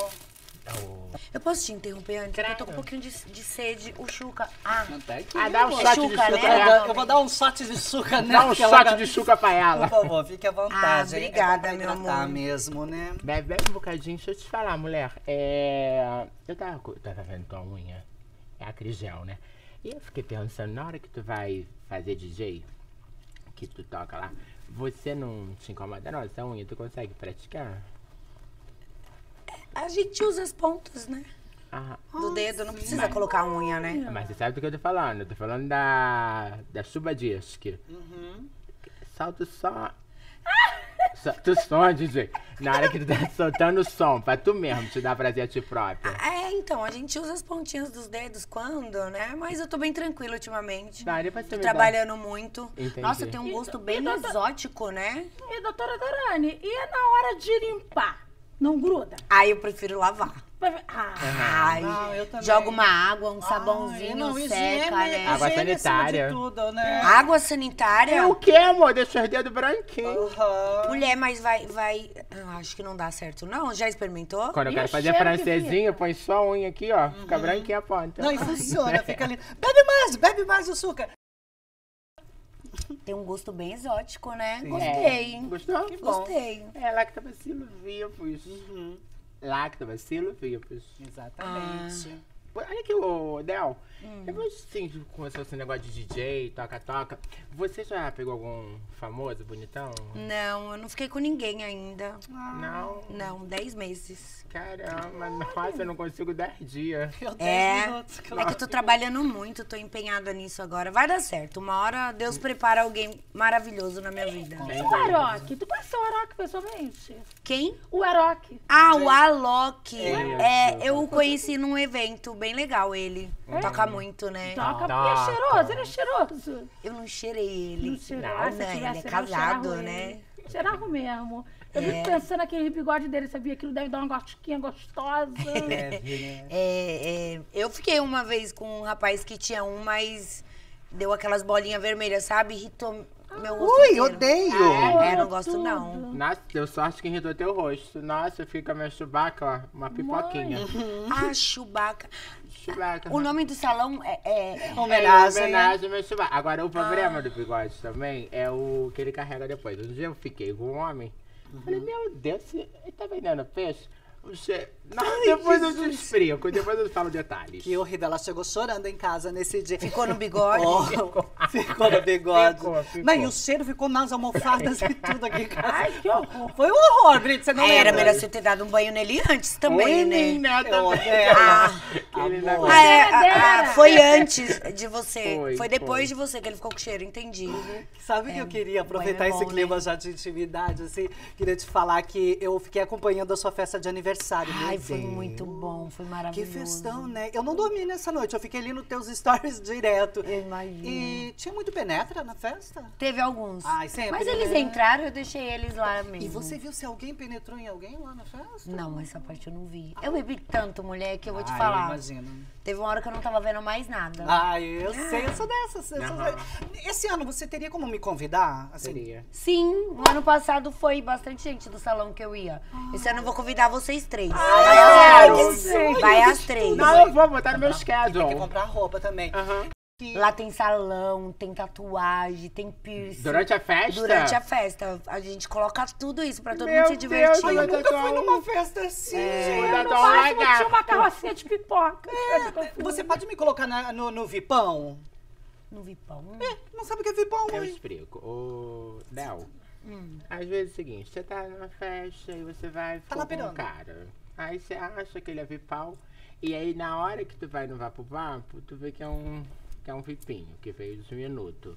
Eu posso te interromper antes? Eu tô com um pouquinho de, de sede. O Chuca. Ah, Ah, dá um shot de chuca, suca né? Eu, vou- eu vou dar um shot de suca Dá nela. um que ela shot de suca pra ela. Por favor, fique à vontade. Ah, hein? obrigada, é meu amor. mesmo, né? Bebe, bebe um bocadinho, deixa eu te falar, mulher. É. Eu tava, tava vendo tua unha. É acrigel, né? E eu fiquei pensando, na hora que tu vai fazer DJ, que tu toca lá, você não te incomoda não? Essa unha tu consegue praticar? A gente usa as pontas, né? Ah, Do dedo, não precisa colocar unha, né? mas você sabe do que eu tô falando? Eu tô falando da. da Suba Disc. Solta o som. Solta o som, DJ. Na hora que tu tá soltando o som, pra tu mesmo te dar prazer a ti própria. É, então, a gente usa as pontinhas dos dedos quando, né? Mas eu tô bem tranquila ultimamente. Tá, depois você Tô me dá. trabalhando muito. Entendi. Nossa, tem um gosto bem exótico, né? E doutora Dorane, e é na hora de limpar? Não gruda? Aí eu prefiro lavar. Ah, Ai, Não, eu também. joga uma água, um Ai, sabãozinho, não, seca, higiene, né? Água higiene acima sanitária. de tudo, né? Água sanitária? É o que, amor? Deixa os dedos branquinhos. Aham. Mulher, mas vai, vai. Eu acho que não dá certo, não. Já experimentou? Quando eu E quero o fazer que francesinho, põe só a unha aqui, ó. Fica branquinha a ponta. Não, e funciona, fica ali. Bebe mais, bebe mais açúcar. Tem um gosto bem exótico, né? É. Gostei. Gostou? Gostei. É lactobacillus vivus. Uhum. Lactobacillus vivus. Exatamente. Olha aqui, ô Del. Hum. Depois assim, que começou esse negócio de DJ, toca-toca. Você já pegou algum famoso, bonitão? Não, eu não fiquei com ninguém ainda. Não. Não, 10 meses. Caramba, nossa, eu não consigo 10 dias. Eu É, minutos, é claro. que eu tô trabalhando muito, tô empenhada nisso agora. Vai dar certo. Uma hora Deus prepara alguém maravilhoso na minha vida. o Aroque. Tu conheceu o Aroque pessoalmente? Quem? O Aroque. Ah, o Alok. É, Isso. eu o conheci num evento bem legal, ele. Toca muito, né? Toca, Toca. e é cheiroso, ele é cheiroso. Eu não cheirei ele. Não cheirou. Não, Ah, Ele é casado, né? Cheirava mesmo. Eu É. fico pensando naquele bigode dele, sabia? Aquilo deve dar uma gostinha gostosa. né? É, é, eu fiquei uma vez com um rapaz que tinha um, mas deu aquelas bolinhas vermelhas, sabe? Irritou meu rosto Ui, inteiro. odeio. É, não gosto não. Nossa, deu sorte que irritou teu rosto. Nossa, fica minha chubaca, ó. Uma pipoquinha. Ah, Chewbacca. Chubaca. O nome do salão é... é- É Homenagem. homenagem ao meu chubaca. Agora, o Ah. problema do bigode também é o que ele carrega depois. Um dia eu fiquei com um homem. Falei, meu Deus, você- ele tá vendendo peixe? O Não, depois eu te explico, depois eu falo detalhes. Que horrível, ela chegou chorando em casa nesse dia. Ficou no bigode? Oh, ficou no bigode. Ficou, ficou. Não, e o cheiro ficou nas almofadas e tudo aqui em casa. Ai, que horror. Foi um horror, Brit, você não Era lembra? melhor você ter dado um banho nele antes também, Oi, né? menina, também. Ah, negócio. ah, é, ah, ah, foi antes de você. Foi, Foi, depois foi. de você que ele ficou com cheiro, entendi. Sabe que eu queria aproveitar é esse bom, clima né? já de intimidade, assim? Queria te falar que eu fiquei acompanhando a sua festa de aniversário. meu Ai, foi muito bom, foi Que maravilhoso. festão, né? Eu não dormi nessa noite, eu fiquei ali nos teus stories direto. Eu imagino. E tinha muito penetra na festa? Teve alguns. Ai, sempre, Mas eles né? entraram, eu deixei eles lá mesmo. E você viu se alguém penetrou em alguém lá na festa? Não, essa parte eu não vi. Eu bebi tanto, mulher, que eu vou te Ai, falar. eu imagino. Teve uma hora que eu não tava vendo mais nada. Ai, eu sei, eu sou dessas. eu sou dessas. Esse ano você teria como me convidar? Assim, Seria. Sim, no ano passado foi bastante gente do salão que eu ia. Esse ano eu vou convidar vocês três. vai Ai, às que três. sonho. Vai às três. Não, eu vou botar no meu Tem que schedule. comprar roupa também. Aham. Lá tem salão, tem tatuagem, tem piercing. Durante a festa? Durante a festa. A gente coloca tudo isso pra todo Meu mundo se Deus, divertir. ai, Eu nunca fui numa um- festa assim, É, gente. No máximo tinha uma carrocinha de pipoca. Você pode me colocar na- no, no Vipão? No Vipão. Não sabe o que é Vipão, Eu explico. O Del, Hum. às vezes é o seguinte, você tá numa festa e você vai Tá com um cara. Aí você acha que ele é vipal. E aí na hora que tu vai no Vapo Vapo, tu vê que é um, que é um vipinho, que veio de um minuto.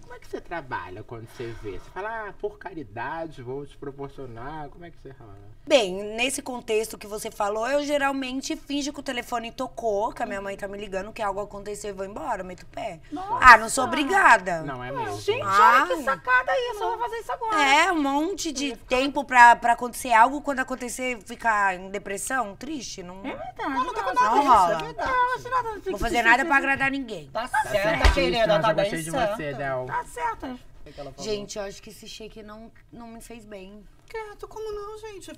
Como é que você trabalha quando você vê? Você fala, ah, por caridade, vou te proporcionar. Como é que você rola? Bem, nesse contexto que você falou, eu geralmente finjo que o telefone tocou, que a minha mãe tá me ligando, que algo aconteceu e vou embora, meto o pé. Ah, não sou obrigada. Não é mesmo? Gente, Ai. olha que sacada isso. Eu vou fazer isso agora. É, um monte de tempo pra, pra acontecer algo, quando acontecer, ficar em depressão, triste. Não, É verdade. Não, não tá com não nada disso, rola. é verdade. Não, nada, vou fazer nada pra agradar ninguém. Tá Certo, certa, querida, Nossa, tá bem certa. você, Del. Tá certo. Gente, eu acho que esse shake não, não me fez bem. Quieto, como não, gente?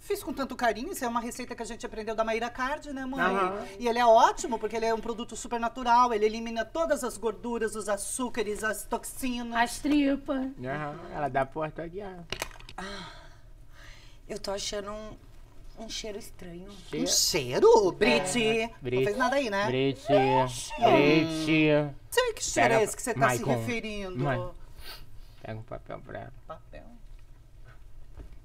Fiz com tanto carinho, isso é uma receita que a gente aprendeu da Maíra Card, né, mãe? Aham. E ele é ótimo, porque ele é um produto super natural, ele elimina todas as gorduras, os açúcares, as toxinas. As tripas. Aham, Ela dá Porto Aguiar. Eu tô achando um, um cheiro estranho. Um cheiro? Brit, Brit. não fez nada aí, né? Brit, Brit. Sei que cheiro é Pega- esse que você tá se Maicon, referindo. mãe. Pega um papel pra ela. Papel.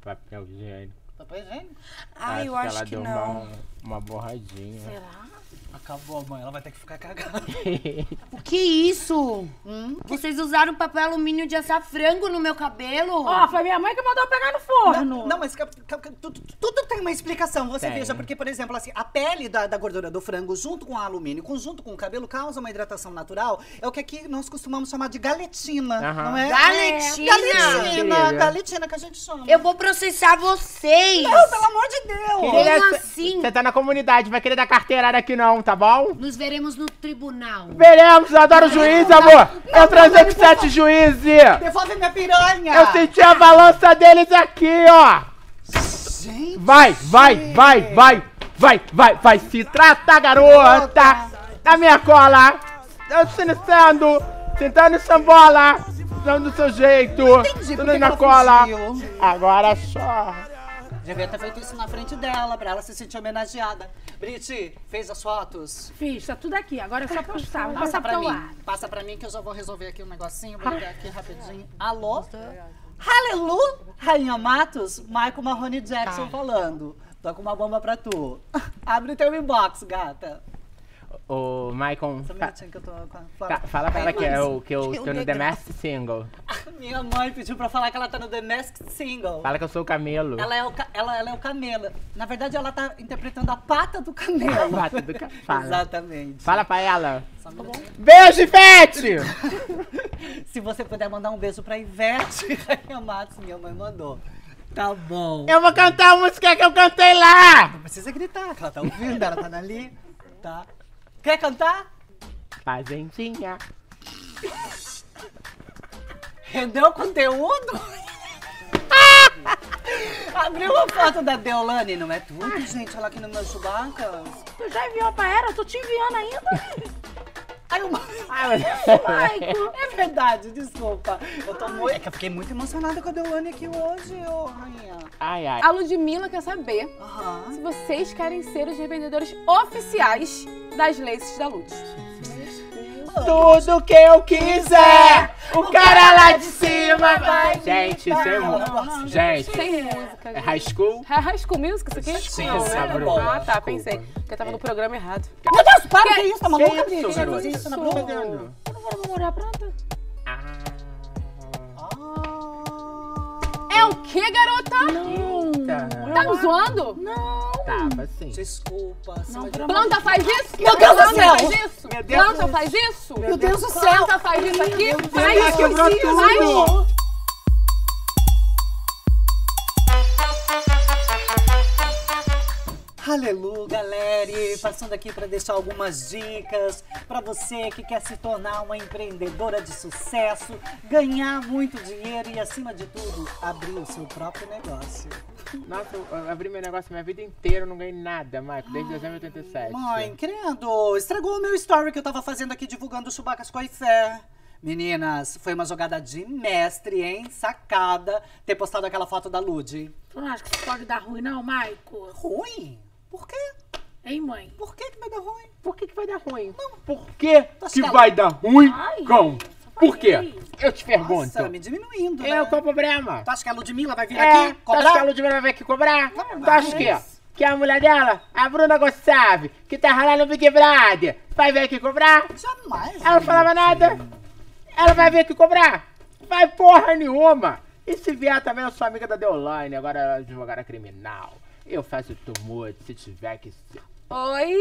Papel higiênico. Papel higiênico? Ah, eu acho ela que deu não. Uma, uma borradinha. Será? Acabou, mãe. Ela vai ter que ficar cagada. O que isso? Vocês usaram papel alumínio de assar frango no meu cabelo? Ó, foi minha mãe que mandou pegar no forno. Não, mas ca- ca- tudo, tudo tem uma explicação. Você Tem. veja, porque, por exemplo, assim, a pele da, da gordura do frango junto com o alumínio, com- junto com o cabelo, causa uma hidratação natural. É o que aqui nós costumamos chamar de galetina, Aham. não é? Galetina? Galetina, Querida. galetina que a gente chama. Eu vou processar vocês. Não, pelo amor de Deus! Como assim? Você tá na comunidade, vai querer dar carteirada aqui não, tá bom? Nos veremos no tribunal. Veremos, eu adoro juiz, amor! Eu transei com sete juízes! Devolve minha piranha! Eu senti a balança deles aqui, ó! Gente! Vai, vai, vai, vai, vai, vai, vai se tratar, garota! Na minha cola! Eu te iniciando, sentando sambola, dando do seu jeito, entendi por tudo na cola. Agora só. Devia ter feito isso na frente dela, pra ela se sentir homenageada. Brit, fez as fotos? Fiz, tá tudo aqui. Agora é só postar. Vou Passa passar pra mim. lado. Passa pra mim que eu já vou resolver aqui um negocinho. Vou ligar aqui rapidinho. Alô? Aleluia! Rainha Matos, Michael Marrone Jackson falando. Tô com uma bomba pra tu. Abre teu inbox, gata. Ô, Maicon, Só um fa- minutinho que eu tô com a... fa- fala pra ela que, é o, que eu Que tô no The Masked Single. Minha mãe pediu pra falar que ela tá no The Masked Single. Fala que eu sou o camelo. Ela é o, ca- ela, ela é o camelo. Na verdade, ela tá interpretando a pata do camelo. Pata do ca- fala. Exatamente. Fala pra ela. Só um minutinho. Beijo, Ivete! Se você puder mandar um beijo pra Ivete Matos, minha mãe mandou. Tá bom. Eu vou cantar a música que eu cantei lá! Não precisa gritar, que ela tá ouvindo, ela tá ali. Tá. Quer cantar? Fazendinha. Rendeu conteúdo? Abriu uma foto da Deolane, não é tudo, gente? Olha aqui no meu Chewbacca. Tu já enviou pra ela? Eu tô te enviando ainda. Ai, uma... Ai, Maico. É verdade, desculpa. Eu tô muito... É que eu fiquei muito emocionada com a Deolane aqui hoje, ô rainha. ai, ai. A Ludmilla quer saber se vocês querem ser os revendedores oficiais das laces da Lud. Tudo que eu quiser, o cara lá de cima vai. Gente, isso é muito. Gente, Sem música. é high school? É High School Music isso aqui? Sim, Não, né? tá. Ah, tá, pensei. Porque eu tava no programa errado. Meu Deus, para que isso, tá maluca, Que isso, fazendo. Eu não vou namorar pronto. Ah. Quê, garota? Eita. Tá me zoando? Não. Tava assim. Desculpa, acima de... Planta faz isso? Meu Deus do Planta céu! faz isso? Meu Deus Planta faz isso? Meu Deus do céu! Planta faz isso aqui? Faz Deus, quebrou isso, Aleluia, galera! Passando aqui para deixar algumas dicas para você que quer se tornar uma empreendedora de sucesso, ganhar muito dinheiro e, acima de tudo, abrir o seu próprio negócio. Nossa, eu abri meu negócio minha vida inteira, eu não ganhei nada, Maico, desde dezembro de 87. Mãe, credo, estragou o meu story que eu tava fazendo aqui divulgando chubacas com a Ifé. Meninas, foi uma jogada de mestre, hein? Sacada ter postado aquela foto da Lud. Tu não acha que isso pode dar ruim, não, Maico? Ruim? Por quê? Hein, mãe? Por que que vai dar ruim? Por que, que vai dar ruim? Por que, Tô que vai dar ruim? Ai, Como? Por quê? Eu te pergunto. Nossa, me diminuindo, É, né? qual o problema? Tu acha que a Ludmilla vai vir É, aqui tu acha que a cobrar? Ludmilla vai aqui cobrar? Tu acha que, que a mulher dela, a Bruna Gonçalves, que tá ralando no Big Brother, vai vir aqui cobrar? Jamais. Ela não falava nada. Ela vai vir aqui cobrar? Vai porra nenhuma. E se vier também, eu sou amiga da Deolane, agora ela é advogada criminal. Eu faço tumulto se tiver que ser. Oi?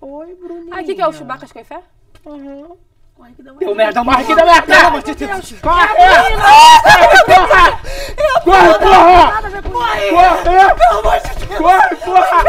Oi, Bruninha. O que, que é o Chubacas com Fé? Corre que dá merda, Corre aqui mãe. da minha Pelo amor de! Deus. Corre! Corre, porra! Corre, porra! Corre! Pelo amor de Deus. Corre, porra!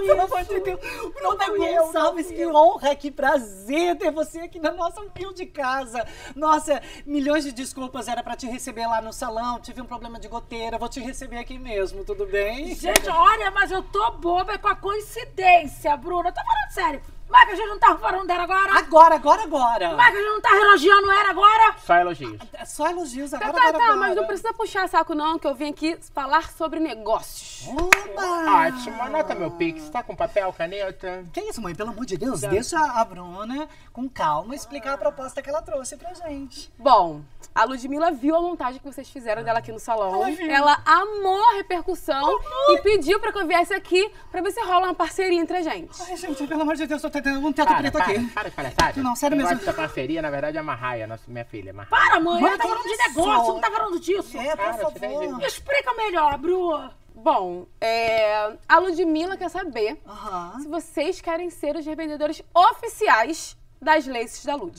Pelo amor de Deus. Bruna Gonçalves, que honra, que prazer ter você aqui na nossa humilde casa. Nossa, milhões de desculpas era pra te receber lá no salão. Tive um problema de goteira, vou te receber aqui mesmo, tudo bem? Gente, olha, mas eu tô boba com a coincidência, Bruna. Eu tô falando sério. Mas que a gente não tá falando dela agora? Agora, agora, agora. Mas que a gente não tá elogiando ela agora? Só elogios. É só elogios Tá, agora, tá, agora, tá, agora. mas não precisa puxar saco não, que eu vim aqui falar sobre negócios. Oba! Ótimo, anota meu pix. Tá com papel, caneta? Que isso, mãe? Pelo amor de Deus, deixa a Bruna com calma explicar a proposta que ela trouxe pra gente. Bom, a Ludmilla viu a montagem que vocês fizeram dela aqui no salão. Ela amou a repercussão e pediu pra que eu viesse aqui pra ver se rola uma parceria entre a gente. Ai, gente, pelo amor de Deus, eu tô tendo um teto Para, preto para, aqui. para de palhaçada. Não, sério mesmo. dessa parceria, na verdade, é a Marraia, nossa, minha filha. Marraia. Para, mãe, Mãe, ela tá falando de negócio, não tá falando disso. É, Para, por favor. que- Explica melhor, Bru. Bom, é, a Ludmilla quer saber Aham. se vocês querem ser os revendedores oficiais das laces da Lud.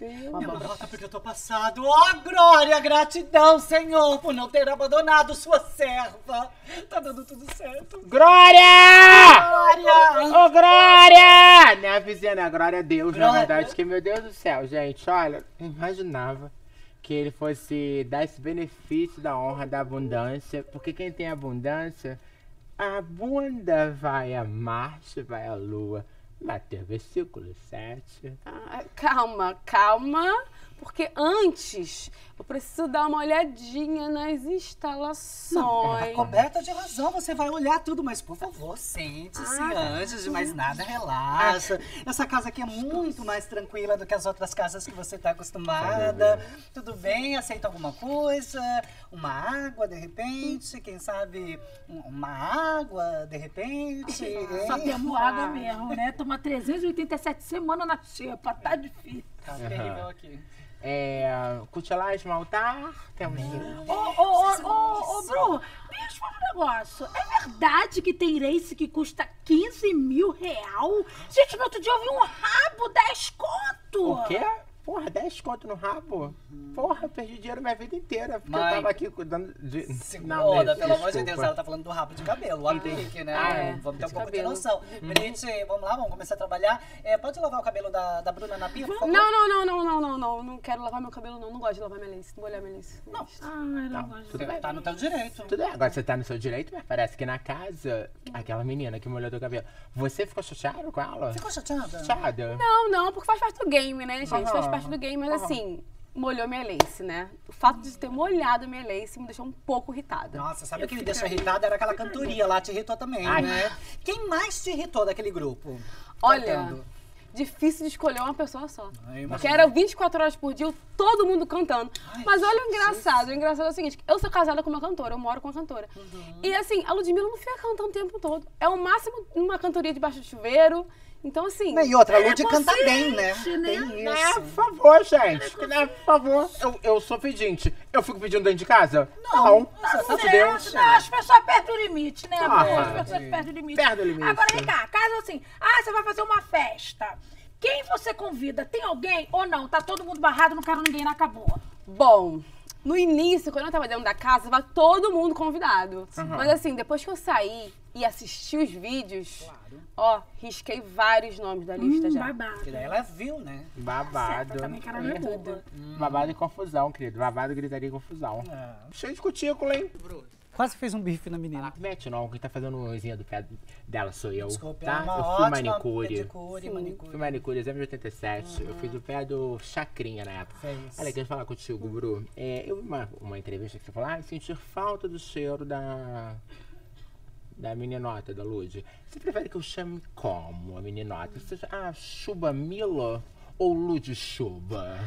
Minha brota, porque eu tô passado. Ó, glória, gratidão, Senhor, por não ter abandonado sua serva. Tá dando tudo certo. Glória! Glória! Ô, Glória! Minha vizinha, né? Glória a Deus, na Glória. verdade. Que, meu Deus do céu, gente, olha, eu imaginava que ele fosse dar esse benefício da honra da abundância, porque quem tem abundância, a bunda vai a Marte, vai a Lua. Mateus, versículo 7. Ah, calma, calma, porque antes eu preciso dar uma olhadinha nas Não, instalações. tá coberta de razão, você vai olhar tudo, mas por favor, sente-se Ah, tá. antes de mais nada, relaxa. Essa casa aqui é muito mais tranquila do que as outras casas que você tá acostumada. Tudo bem? Aceita alguma coisa? Uma água, de repente? Quem sabe um- uma água, de repente? Só hein? temos água mesmo, né? Toma 387 semanas na xepa, tá difícil. Tá terrível aqui. É, cutilar, esmaltar, temos... Ô, ô, ô, ô, ô, Bru, me responde um negócio. É verdade que tem race que custa 15 mil real? Gente, no outro dia eu vi um rabo 10 conto. O quê? Porra, 10 conto no rabo? Porra, eu perdi dinheiro minha vida inteira, porque Mãe, eu tava aqui cuidando de... Segunda, Não, pelo amor de Deus, desculpa. ela tá falando do rabo de cabelo, o aplique, né? Ah, é. Vamos ter um pouco de noção. Brit, vamos lá, vamos começar a trabalhar. É, pode lavar o cabelo da, da Bruna na pia, por favor? Não, não, não, não, não, não, não. Não quero lavar meu cabelo, não. Não gosto de lavar minha lace. Não vou olhar minha lace. Não. Ai, não, Não, gosto. tudo bem. Tá no teu direito. Tudo bem, agora você tá no seu direito, mas parece que na casa, aquela menina que molhou teu cabelo, você ficou chateado com ela? Ficou chateada? Chateada? Não, não, porque faz parte do game, né, gente? Faz Aham. Parte do game, mas assim, molhou minha lace, né? O fato de ter molhado minha lace me deixou um pouco irritada. Nossa, sabe o que me deixou irritada? Era aquela cantoria lá, te irritou também, Ai. né? Quem mais te irritou daquele grupo? Olha, Cantando. difícil de escolher uma pessoa só. Ai. Porque era 24 horas por dia, todo mundo cantando. Mas olha o engraçado, o engraçado é o seguinte, eu sou casada com uma cantora, eu moro com uma cantora. Uhum. E assim, a Ludmilla não fica cantando o tempo todo. É o máximo numa cantoria debaixo do chuveiro. Então assim... E outra, a Lud é canta bem, né? né? Tem Né, isso. por favor, gente. que, Né, por favor. Eu, eu sou pedinte. Eu fico pedindo dentro de casa? Não. Amor de Deus. Não, as pessoas perdem o limite, né, Ah, Bru? As é. pessoas perdem o limite. Perde o limite. Agora, vem cá, caso assim, ah, você vai fazer uma festa. Quem você convida? Tem alguém ou não? Tá todo mundo barrado, não quero ninguém, não acabou. Bom, no início, quando eu tava dentro da casa, tava todo mundo convidado. Mas assim, depois que eu saí e assisti os vídeos, ó, risquei vários nomes da lista já. Babado. Que daí ela viu, né? Babado. Também, cara, é boba. Babado e confusão, querido. Babado, gritaria e confusão. Cheio de cutícula, hein? Quase fez um bife na menina. Mete não, quem tá fazendo unha do pé dela sou eu. Desculpa, tá? é eu fui manicure. pedicure, manicure. Fui manicure, exame de 87. Eu fiz o pé do Chacrinha na época. Fez. Olha, quero falar contigo, Bru. É, eu vi uma, uma entrevista que você falou, ah, sentir falta do cheiro da. Da meninota, da Lud. Você prefere que eu chame como a meninota? Você, ah, Chuba Milo ou Lud Chuba?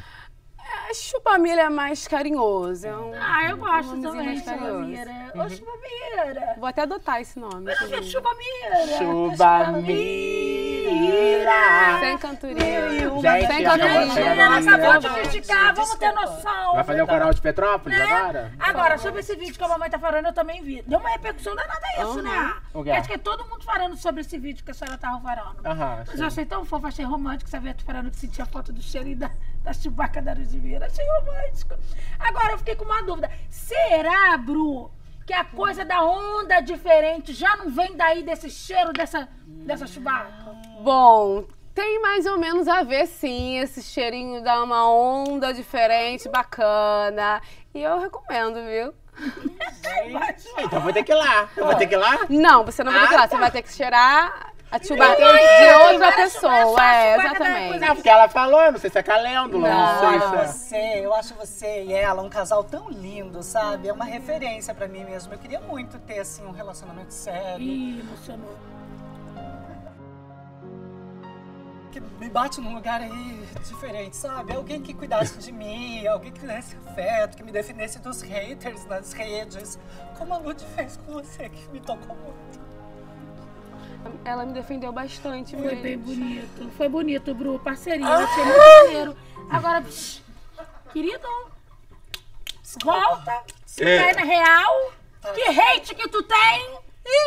A chupamilha é mais carinhoso. É um, Ah, eu gosto um também, mais carinhoso. Chubamira. Ô, Chubamira. Vou até adotar esse nome. Chubamira. Chuba Mira! Sem cantoria. Gente, Sem cantoria. Ela acabou de criticar, vamos ter noção. Vai fazer o coral de Petrópolis agora? Agora, sobre esse vídeo que a mamãe tá falando, eu também vi. Deu uma repercussão danada isso, né? O quê? Porque acho que é todo mundo falando sobre esse vídeo que a senhora tava falando. Aham, Mas sim. eu achei tão fofo, achei romântico. Você vê tu falando que sentia falta do cheirinho da, da chubaca da Ludmilla. Achei romântico. Agora, eu fiquei com uma dúvida. Será, Bru, que a coisa da onda diferente já não vem daí desse cheiro dessa, dessa chubaca? Bom, tem mais ou menos a ver sim. Esse cheirinho dá uma onda diferente, bacana. E eu recomendo, viu? Então vou ter que ir lá. Eu vou ter que ir lá? Não, você não vai ter que ir lá. Você vai ter que cheirar A Chewbacca de outra pessoa, é, exatamente. Não, porque ela falou, eu não sei se é calêndula, não, Eu sei acho se é... você, eu acho você e ela um casal tão lindo, sabe? É uma referência pra mim mesmo. Eu queria muito ter, assim, um relacionamento sério. Ih, emocionou. Que me bate num lugar aí diferente, sabe? Alguém que cuidasse de mim, alguém que desse afeto, que me defendesse dos haters nas redes. Como a Lud fez com você, que me tocou muito. Ela me defendeu bastante, Foi gente. bem bonito. Foi bonito, Bru. Parceria. Achei muito maneiro. Agora, psh, querido, volta. Se É. tá na real. Que hate que tu tem?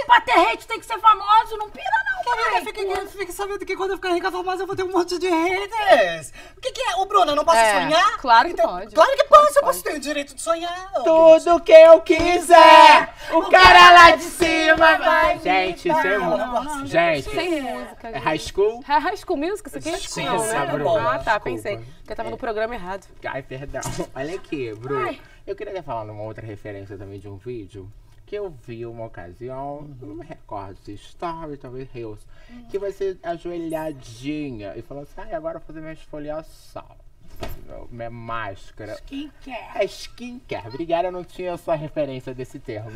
Pra ter hate tem que ser famoso. Não pira não, Querida, pai. fique, fique sabendo que quando eu ficar rica famosa eu vou ter um monte de haters. O que, que é? Ô, Bruna, eu não posso É, sonhar? claro que Então, pode. Claro que posso, eu posso ter o direito de sonhar. Tudo que eu quiser, o cara lá de cima vai. Gente, isso é muito. Gente, Sem música. é high school? É High School Music isso aqui? Sim, Não, né? sim, Bruno, Ah, tá, desculpa. pensei. Que eu tava no programa errado. Ai, perdão. Olha aqui, Bruno. Eu queria falar numa outra referência também de um vídeo que eu vi uma ocasião, não me recordo se story, talvez Reels, que vai ser ajoelhadinha e falou assim, ai, agora eu vou fazer minha esfoliação. Minha máscara. Quer? É skincare. Obrigada, eu não tinha essa referência desse termo.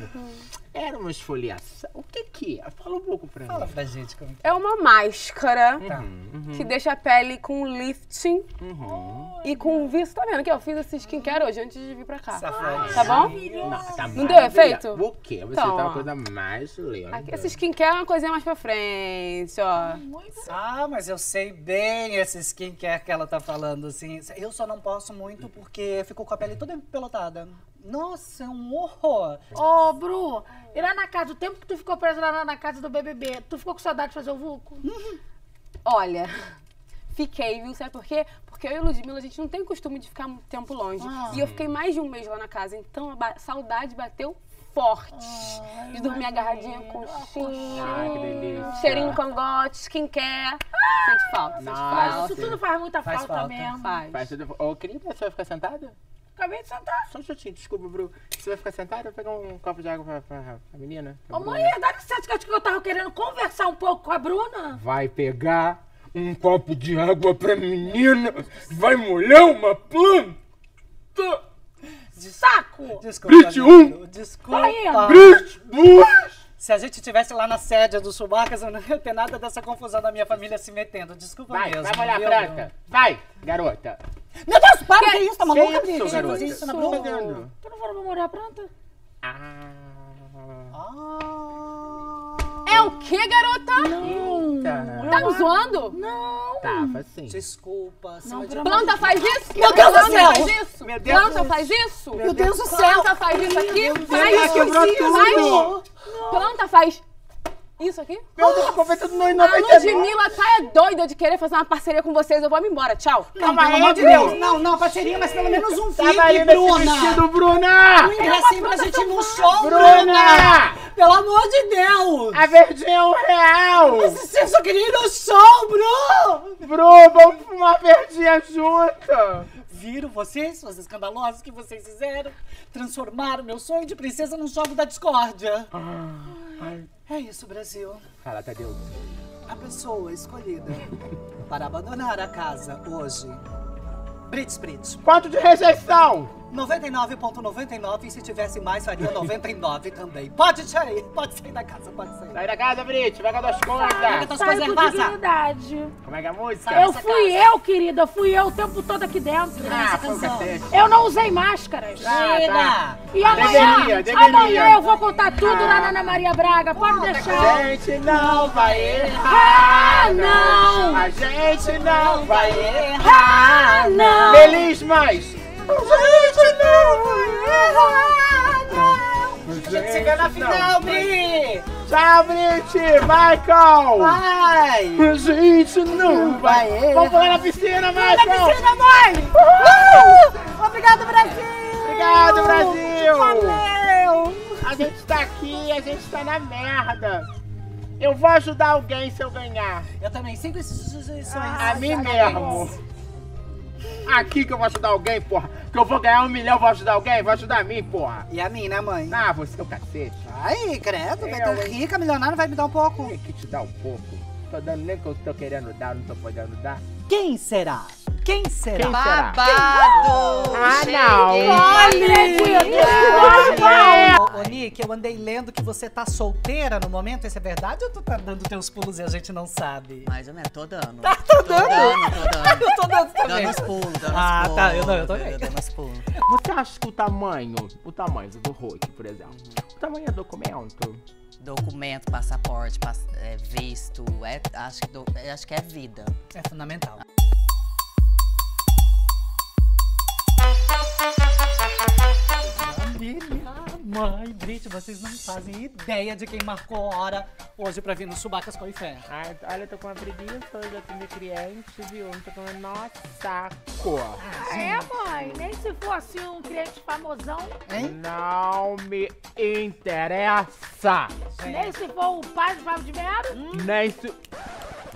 Era uma esfoliação. O que que é? Fala um pouco pra Fala mim. pra gente como É uma máscara Uhum, que deixa a pele com lifting uhum. e com visto. Tá vendo que eu fiz esse skincare hoje antes de vir pra cá. Safadinha. Tá bom? Não, tá Não deu efeito? O quê? Você Então, tá uma coisa mais linda. Aqui, Esse skincare é uma coisinha mais pra frente, ó. Ah, mas eu sei bem esse skincare que ela tá falando, assim. Eu só não posso muito porque ficou com a pele toda empelotada. Nossa, é um horror. Ô, Bru, e lá na casa, o tempo que tu ficou preso lá na- casa do BBB, tu ficou com saudade de fazer o vulco? Olha, fiquei, viu? Sabe por quê? Porque eu e a Ludmilla, a gente não tem costume de ficar muito tempo longe. E eu fiquei mais de um mês lá na casa. Então a saudade bateu forte. de dormir agarradinha com Ai, delícia. cheirinho no cangote, skincare. Sente falta, sente Nossa. falta. Isso tudo faz muita Faz falta, falta. mesmo. Faz. Faz tudo. Ô, querida, você vai ficar sentada? Acabei de sentar. Só um minutinho, desculpa, Bru. Você vai ficar sentada? Eu vou pegar um copo de água pra, pra, pra menina. pra Ô, Bruna. mãe, dá licença que eu acho que eu tava querendo conversar um pouco com a Bruna. Vai pegar um copo de água pra menina, vai molhar uma planta. Saco! Desculpa, Brit um. amigo, Desculpa. Vai, Brit, duas. Se a gente tivesse lá na sede do Chewbacca, eu não ia ter nada dessa confusão da minha família se metendo. Desculpa Vai, mesmo. vai molhar a viu, planta. Vai, garota. Meu Deus, para, que, isso? Tá Que maluca, isso, Brit? garota? Fazer isso na Tá fazendo? Tu não falou pra molhar a planta? Ah. Ah, É o quê, garota? Tá. Tá me zoando? Não. Tava assim. desculpa. Não, de- Planta faz isso? Meu Deus do Planta céu! faz isso? Meu Deus Planta faz isso? Meu Deus do céu! Planta faz isso aqui? Faz. Faz. Planta faz isso aqui? Meu Deus, comprei tudo no A 99. Ludmilla tá é doida de querer fazer uma parceria com vocês. Eu vou me embora. Tchau. Não, Calma pelo aí, amor de Bru. Deus. Não, não, parceria, mas pelo menos um fique, ali nesse Bruna. vestido, Bruna! Um ingressinho pra gente ir no show, Bruna! Bruna! Pelo amor de Deus! A verdinha é um real! Você só queria ir no show, Bru! Bru, vamos fumar verdinha junto! Viram vocês, suas escandalosas que vocês fizeram? Transformaram meu sonho de princesa num jogo da discórdia. É isso, Brasil. Fala, Tadeu. A pessoa escolhida para abandonar a casa hoje. Brits Brits. Quanto de rejeição? 99,99 e se tivesse mais faria 99 também. Pode sair, pode sair da casa, pode sair. Sai da casa, Brit, vai com as Pega coisas! tuas Sai com e vaza. dignidade. Como é que é a música? Sai. Eu fui casa. eu, querida. Fui eu o tempo todo aqui dentro. Ah, canção. Eu não usei máscaras. Ah, tá. E amanhã, Deveria, deveria. amanhã eu vou contar tudo lá na Ana Maria Braga. Pode deixar. gente não vai errar, Ah, não. A gente não vai errar. Ah, não. Feliz. A gente não vai errar, não. A gente se vê na final, Bri! Tchau, Brit! Michael! Vai! A gente não vai Vamos pular na piscina, Michael! Piscina, mãe! Uhul! Obrigado, Brasil! Obrigado, Brasil! Valeu! A gente tá aqui, a gente tá na merda. Eu vou ajudar alguém se eu ganhar. Eu também, cinco sugestões. A mim mesmo. Aqui que eu vou ajudar alguém, porra. Que eu vou ganhar um milhão, vou ajudar alguém? Vou ajudar a mim, porra. E a mim, né, mãe? Ah, você é o cacete. Ai, credo, vai Eu, estar hein? rica, milionária, vai me dar um pouco. Tem que te dar um pouco. tô dando nem que eu tô querendo dar, não tô podendo dar. Quem será? Quem será? Quem será? Babado! Ah, não! Ô, ô, Nick, eu andei lendo que você tá solteira no momento, isso é verdade ou tu tá dando teus pulos e a gente não sabe? Mais ou menos, tô dando. Tá, tô Tô dando? dando, tô dando. Eu tô dando também. Dando os pulos, dando Ah, os pulos. tá, eu não, eu também. Dando os pulos. Você acha que o tamanho, o tamanho do Hulk, por exemplo, o tamanho é documento? Documento, passaporte, pass- é, visto, é, acho, é, acho que é vida. É fundamental. Família, mãe, Brit, vocês não fazem ideia de quem marcou hora hoje pra vir no Chubacas com Fé. Ai, olha, eu tô com uma preguiça hoje, atender cliente, viu? Tô com o menor saco. É, mãe, nem se fosse um cliente famosão, Não me interessa. nem se for o pai do Fábio de Melo. Hum. Nem se...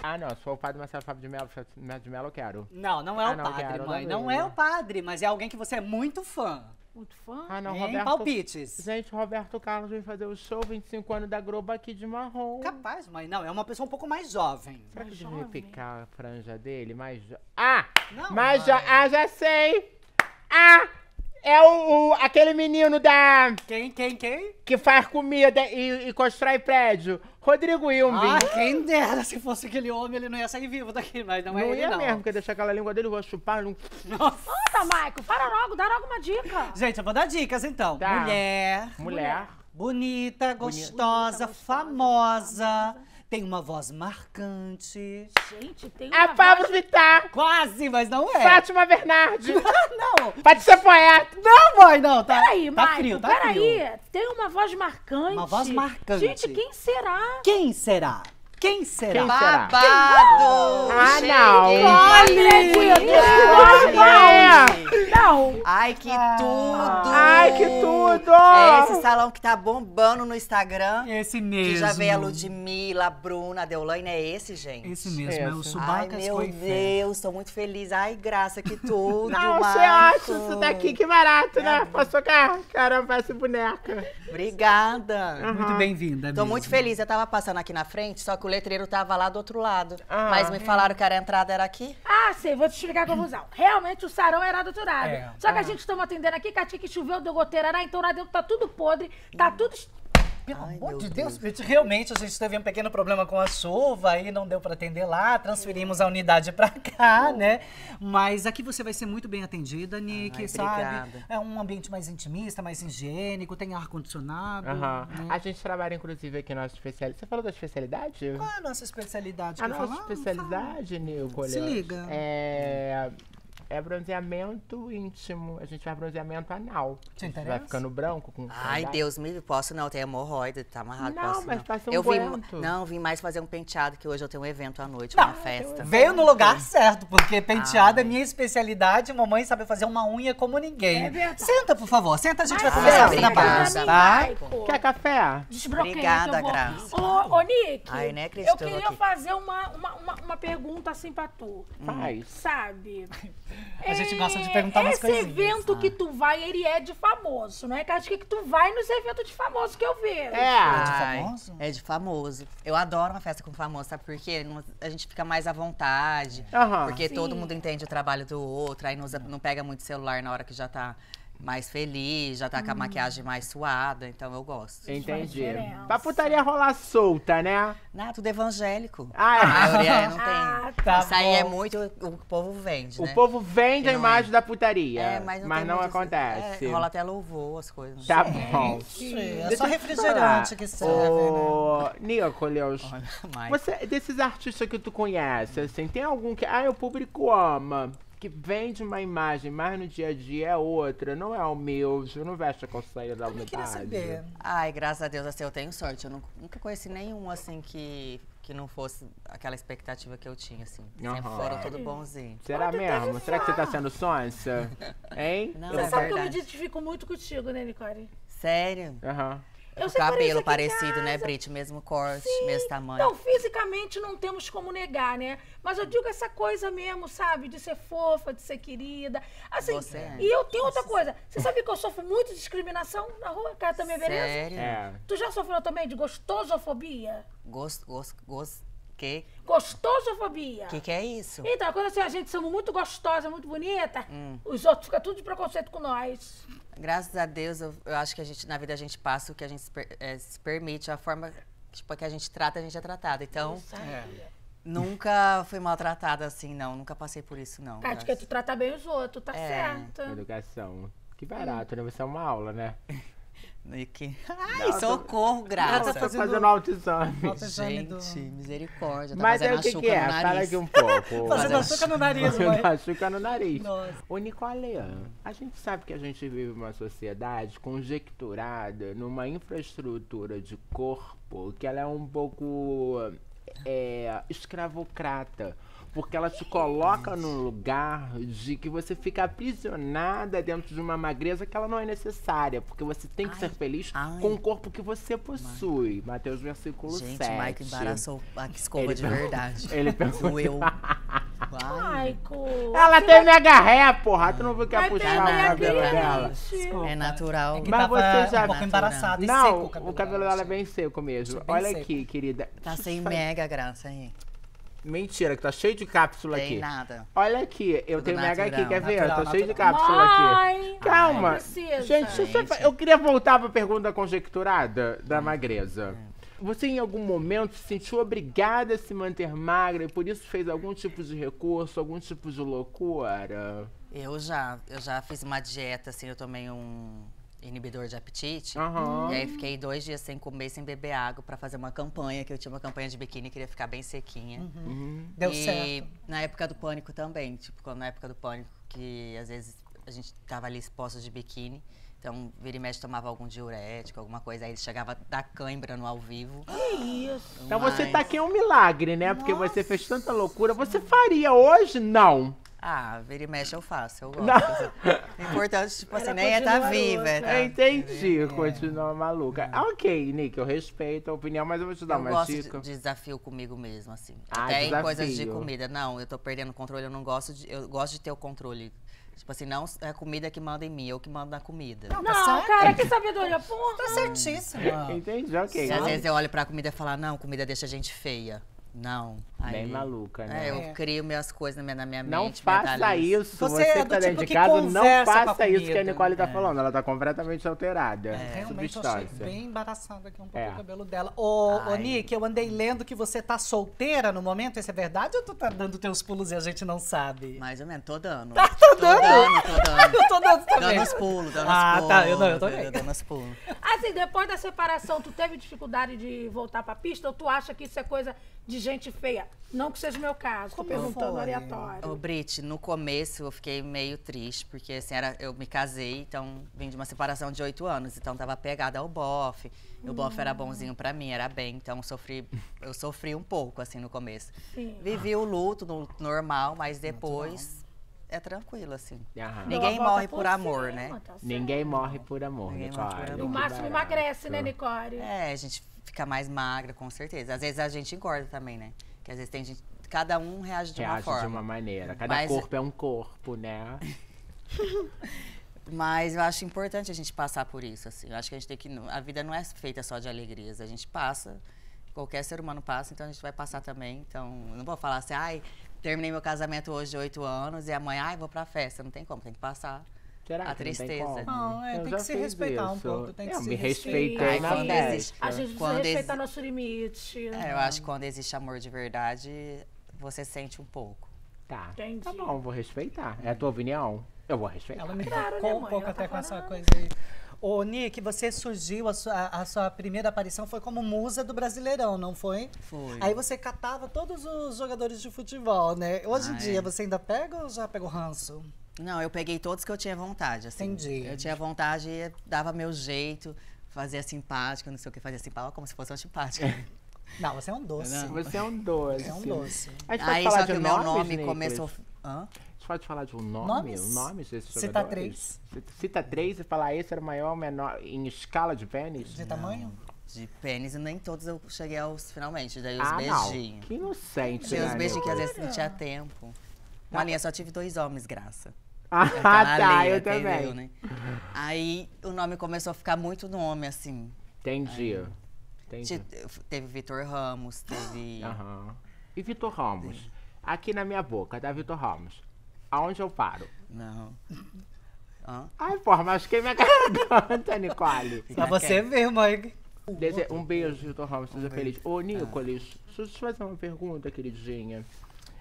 Ah, não, se for o pai do Marcelo Fábio de Melo, Fábio de Melo, eu quero. Não, não é Ah, o não, padre, quero, mãe. não Não é o padre, mas é alguém que você é muito fã. Muito fã. Ah, não, Hein? Roberto... Palpites. Gente, Roberto Carlos vem fazer o show 25 anos da Globo aqui de marrom. Capaz, mãe. Não, é uma pessoa um pouco mais jovem. Será que devia picar a franja dele? Mais jo... Ah! Não, mais jo... Ah, já sei! Ah! É o, o- aquele menino da... Quem, quem, quem? que faz comida e, e constrói prédio. Rodrigo Hilme. Ah, quem dera se fosse aquele homem, ele não ia sair vivo daqui, mas não, não é ele, ia não. mesmo, porque deixar aquela língua dele, eu vou chupar. Não... Nossa. Maico, para logo, dá logo uma dica. Gente, eu vou dar dicas então. Tá. Mulher, Mulher. bonita, gostosa, famosa, tem uma voz marcante. Gente, tem A uma Pablo voz... Vittar. Quase, mas não é. Fátima Bernardi. não. Pode ser poeta. Não, mãe, não. Tá, Peraí, tá Maico, frio, tá peraí. frio. Tem uma voz marcante. Uma voz marcante. Gente, quem será? Quem será? Quem será? Quem será? Babado! Ah, não. É. Não. Ai, que tudo! Ai, que tudo. É esse salão que tá bombando no Instagram. Esse mesmo. Que já veio a Ludmilla, a Bruna, a Deolane, é esse, gente? Esse mesmo, é o Esse. Ai, Subacas meu. Deus, tô muito feliz. Ai, graça, que tudo, Não, você acha isso daqui que barato, né? Passou cá. Cara, parece boneca. Obrigada. Muito bem-vinda, Tô mesmo. muito feliz. Eu tava passando aqui na frente, só que o letreiro tava lá do outro lado. Ah. Mas me falaram que a entrada era aqui. Ah, sei, vou te explicar a confusão. Realmente o sarão era doutorado. É. Só que a gente estamos atendendo aqui, Catinha, que choveu, deu goteira, então lá dentro tá tudo podre, tá tudo. Pelo Ai, amor de Deus, gente, realmente a gente teve um pequeno problema com a chuva e não deu pra atender lá, transferimos a unidade pra cá, né? Mas aqui você vai ser muito bem atendida, Nick, Ai, sabe? obrigada. É um ambiente mais intimista, mais higiênico, tem ar-condicionado. Né? A gente trabalha, inclusive, aqui na nossa especialidade. Você falou da especialidade? Qual é a nossa especialidade? A nossa falar? especialidade, Nicolas, Se liga. É, é bronzeamento íntimo. A gente faz bronzeamento anal. Te A gente vai ficando branco com Ai. Deus me posso não, tem hemorroida, tá amarrado, Não, posso mas não. passa um eu vim. Não, vim mais fazer um penteado, que hoje eu tenho um evento à noite, Não, uma festa. Veio no lugar certo, porque penteado é minha especialidade. Mamãe sabe fazer uma unha como ninguém. É verdade. Senta, por favor. Senta, a gente vai Mas conversar senta, aqui na obrigada. base, tá? Quer café? Desbloqueia Obrigada. Graça. Ô, ô, Nick, Ai, eu eu queria aqui. fazer uma, uma, uma, uma pergunta assim pra tu. Faz. Sabe? A gente É, gosta de perguntar umas Esse coisinhas. evento que tu vai, ele é de famoso, não é? Que acho que tu vai nos eventos de famoso que eu vejo. É. Ai, famoso? É de famoso. Eu adoro uma festa com famoso, sabe por quê? Não- A gente fica mais à vontade. Aham. Porque Sim. todo mundo entende o trabalho do outro, aí não, usa- não pega muito celular na hora que já tá mais feliz, já tá com a maquiagem mais suada, então eu gosto. Entendi. diferença. Pra putaria rolar solta, né? Não, tudo evangélico. Ah, A é. maioria é, não tem. Ah, Tá Isso aí é bom. muito. O povo vende, O né? povo vende a não imagem é. da putaria. É, mas não, tem muito- acontece. É, rola até louvor, as coisas. Tá bom. É só refrigerante que serve, né? Ô, Nicolas, Mas- você, desses artistas que tu conhece, assim, tem algum que. Ah, o público ama. Que vende uma imagem, mas no dia a dia é outra. Não é o meu. Eu não vesto a calçaia da Eu queria saber. Ai, graças a Deus, assim, eu tenho sorte. Eu nu- nunca conheci nenhum, assim, que, que não fosse aquela expectativa que eu tinha, assim. Sempre Aham. foram tudo bonzinho. Será mesmo? Será que você tá sendo sonsa? Hein? Não, Você é sabe que eu me verdade. identifico muito contigo, né, Nicole? Sério? Aham. Eu o cabelo parecido, né. Brit? Mesmo corte, mesmo tamanho. Não, fisicamente não temos como negar, né? Mas eu digo essa coisa mesmo, sabe? De ser fofa, de ser querida. Assim, Você é. e eu tenho outra coisa. Você sabe que eu sofro muito de discriminação na rua? Cara, também beleza? Sério? É. Tu já sofreu também de gostosofobia? Gosto, gosto, gosto. Que Gostosofobia. que, que é isso? Então, quando assim, a gente somos muito gostosa, muito bonita, Hum. os outros ficam tudo de preconceito com nós. Graças a Deus, eu, eu acho que a gente, na vida a gente passa o que a gente se, per- eh, se permite, a forma tipo, que a gente trata, a gente é tratada. Então, nunca fui maltratada assim, não. Nunca passei por isso, não. Cara, de que tu trata bem os outros, tá É. certo. Educação. Que barato, né? Você é uma aula, né? E que... Ai, socorro, graça. Tá fazendo, autoexame. Autoexame do- Gente, misericórdia. Tá Mas fazendo aí o que, que é? Fala aqui um pouco. Fazendo açúcar no nariz, mãe. açúcar no nariz. Nossa. Ô, Nicole, a gente sabe que a gente vive uma sociedade conjecturada numa infraestrutura de corpo que ela é um pouco é, escravocrata. Porque ela te coloca num lugar de que você fica aprisionada dentro de uma magreza que ela não é necessária. Porque você tem que ser feliz ai. com o corpo que você possui. Mateus versículo Gente, 7. o Mike embaraçou a escova Ele de verdade. Ele perguntou. Doeu. Ai, Ai. Ela tem mega ré, porra. Tu não viu que ia puxar ter o cabelo dela? é natural. É que Mas você já- um pouco embaraçado e Não, seco o cabelo, cabelo dela é bem seco mesmo. Bem Olha seco. aqui, querida. Tá eu sem mega graça aí. Mentira, que tá cheio de cápsula Tem aqui. nada. Olha aqui, eu Tudo tenho mega aqui, natural. quer ver? Natural, tá cheio de natural. cápsula aqui. Mãe, Calma. precisa. Gente, deixa eu, eu queria voltar pra pergunta conjecturada da magreza. Você em algum momento se sentiu obrigada a se manter magra e por isso fez algum tipo de recurso, algum tipo de loucura? Eu já, eu já fiz uma dieta, assim, eu tomei um inibidor de apetite. Aham. E aí fiquei dois dias sem comer, sem beber água pra fazer uma campanha, que eu tinha uma campanha de biquíni e queria ficar bem sequinha. Deu e certo. na época do pânico também, tipo, quando na época do pânico, que às vezes a gente tava ali exposto de biquíni. Então, vira e mexe tomava algum diurético, alguma coisa. Aí ele chegava da cãibra no ao vivo. Isso. Então você Mas- tá aqui é um milagre, né? Porque você fez tanta loucura. Você faria hoje? Não. Ah, vira e mexe eu faço, eu gosto. Não. O importante, tipo assim, nem é estar continua viva. É tá, Entendi, continua maluca. Ah, Ok, Nick, eu respeito a opinião, mas eu vou te dar Eu uma gosto dica. de desafio comigo mesmo, assim. Ah, Até em desafio. coisas de comida. Não, eu tô perdendo o controle, eu não gosto de. Eu gosto de ter o controle. Tipo assim, não é a comida que manda em mim, eu que mando na comida. Não, tá cara, que sabedoria. Porra. Tá certíssima. Entendi, ok. Às vezes eu olho pra comida e falo, não, comida deixa a gente feia. Não. Bem maluca, né? É, eu É. crio minhas coisas na minha, na minha Não mente. faça mentalizo. isso. Você Você, é tá dentro tipo de que casa, não faça isso que a. Nicole tá falando. Ela tá completamente alterada. Realmente eu achei Substância. bem embaraçado aqui um pouco É. o cabelo dela. Ô, ô. Nick, eu andei lendo que você tá solteira no momento. Isso é verdade ou tu tá dando teus pulos e a gente não sabe? Mais ou menos, tô dando. Tá tô dando? dando, tô dando. Eu tô dando também. Dando os pulos, dando Ah, os pulos. tá, eu não, eu também. Dando os pulos. Assim, depois da separação, tu teve dificuldade de voltar pra pista ou tu acha que isso é coisa de gente feia? Não que seja o meu caso, tô perguntando foi? aleatório. Ô, Brit, no começo eu fiquei meio triste, porque assim, era, eu me casei, então vim de uma separação de oito anos, então tava pegada ao bofe. E o bofe era bonzinho pra mim, era bem, então eu sofri, eu sofri um pouco, assim, no começo. Sim. Vivi o luto no- normal, mas depois é tranquilo, assim. Aham. Ninguém morre por amor, cima, né? tá. Ninguém morre por amor, Ninguém Nicole. morre por amor. No Que máximo emagrece, né, Nicole? É, a gente fica mais magra, com certeza. Às vezes a gente engorda também, né? Que às vezes tem gente. Cada um reage de uma Reage forma. de uma maneira. Cada Mas- corpo é um corpo, né? Mas eu acho importante a gente passar por isso, assim. Eu acho que a gente tem que. A vida não é feita só de alegrias. A gente passa, qualquer ser humano passa, então a gente vai passar também. Então, não vou falar assim, ai, terminei meu casamento hoje de oito anos e amanhã, ai, vou pra festa. Não tem como, tem que passar. Será A que não tem tristeza. como? Não, é, Eu tem que se fiz respeitar um isso. pouco, tem que eu se me respeitar. respeitei Ai, na quando festa. existe- A gente precisa Quando respeitar nosso limite. É, eu acho que quando existe amor de verdade, você sente um pouco. Tá. Entendi. Tá bom, vou respeitar. É a tua opinião? Eu vou respeitar. Ela me Claro, tocou né, um mãe? pouco Ela até tá com essa coisa aí. Ô, Nick, você surgiu, a sua, a sua primeira aparição foi como musa do Brasileirão, não foi? Foi. Aí você catava todos os jogadores de futebol, né? Hoje em Ah, dia, é. você ainda pega ou já pegou ranço? Não, eu peguei todos que eu tinha vontade, assim. Entendi. Eu tinha vontade, dava meu jeito, fazia simpática, não sei o que, fazia simpática, como se fosse antipática. Não, você é um doce. Não. Você é um doce. É um doce. Aí, falar só que o meu nome Nicolas? começou... Hã? A gente pode falar de um nome? Nomes? Os nomes desses Cita jogadores? três. Cita- Cita três e falar esse era maior ou menor em escala de pênis? De tamanho? De pênis, e nem todos eu cheguei aos finalmente. Daí os ah, não. beijinhos. Que inocente, Tinha né, os beijinhos que às vezes não tinha tempo. Uma linha só tive dois homens, graça. Ah, tá, linha, eu também. né? Aí o nome começou a ficar muito nome, assim. Entendi. Entendi. Te- Teve Vitor Ramos, teve. Aham. E Vitor Ramos? Aqui na minha boca, tá, Vitor Ramos? Aonde eu paro? Não. Hã? Ai, porra, machuquei minha garganta, Nicole. Pra você ver, mãe. Dese- Um beijo, Vitor Ramos, seja feliz. Ô, Nicolas, deixa eu te fazer uma pergunta, queridinha.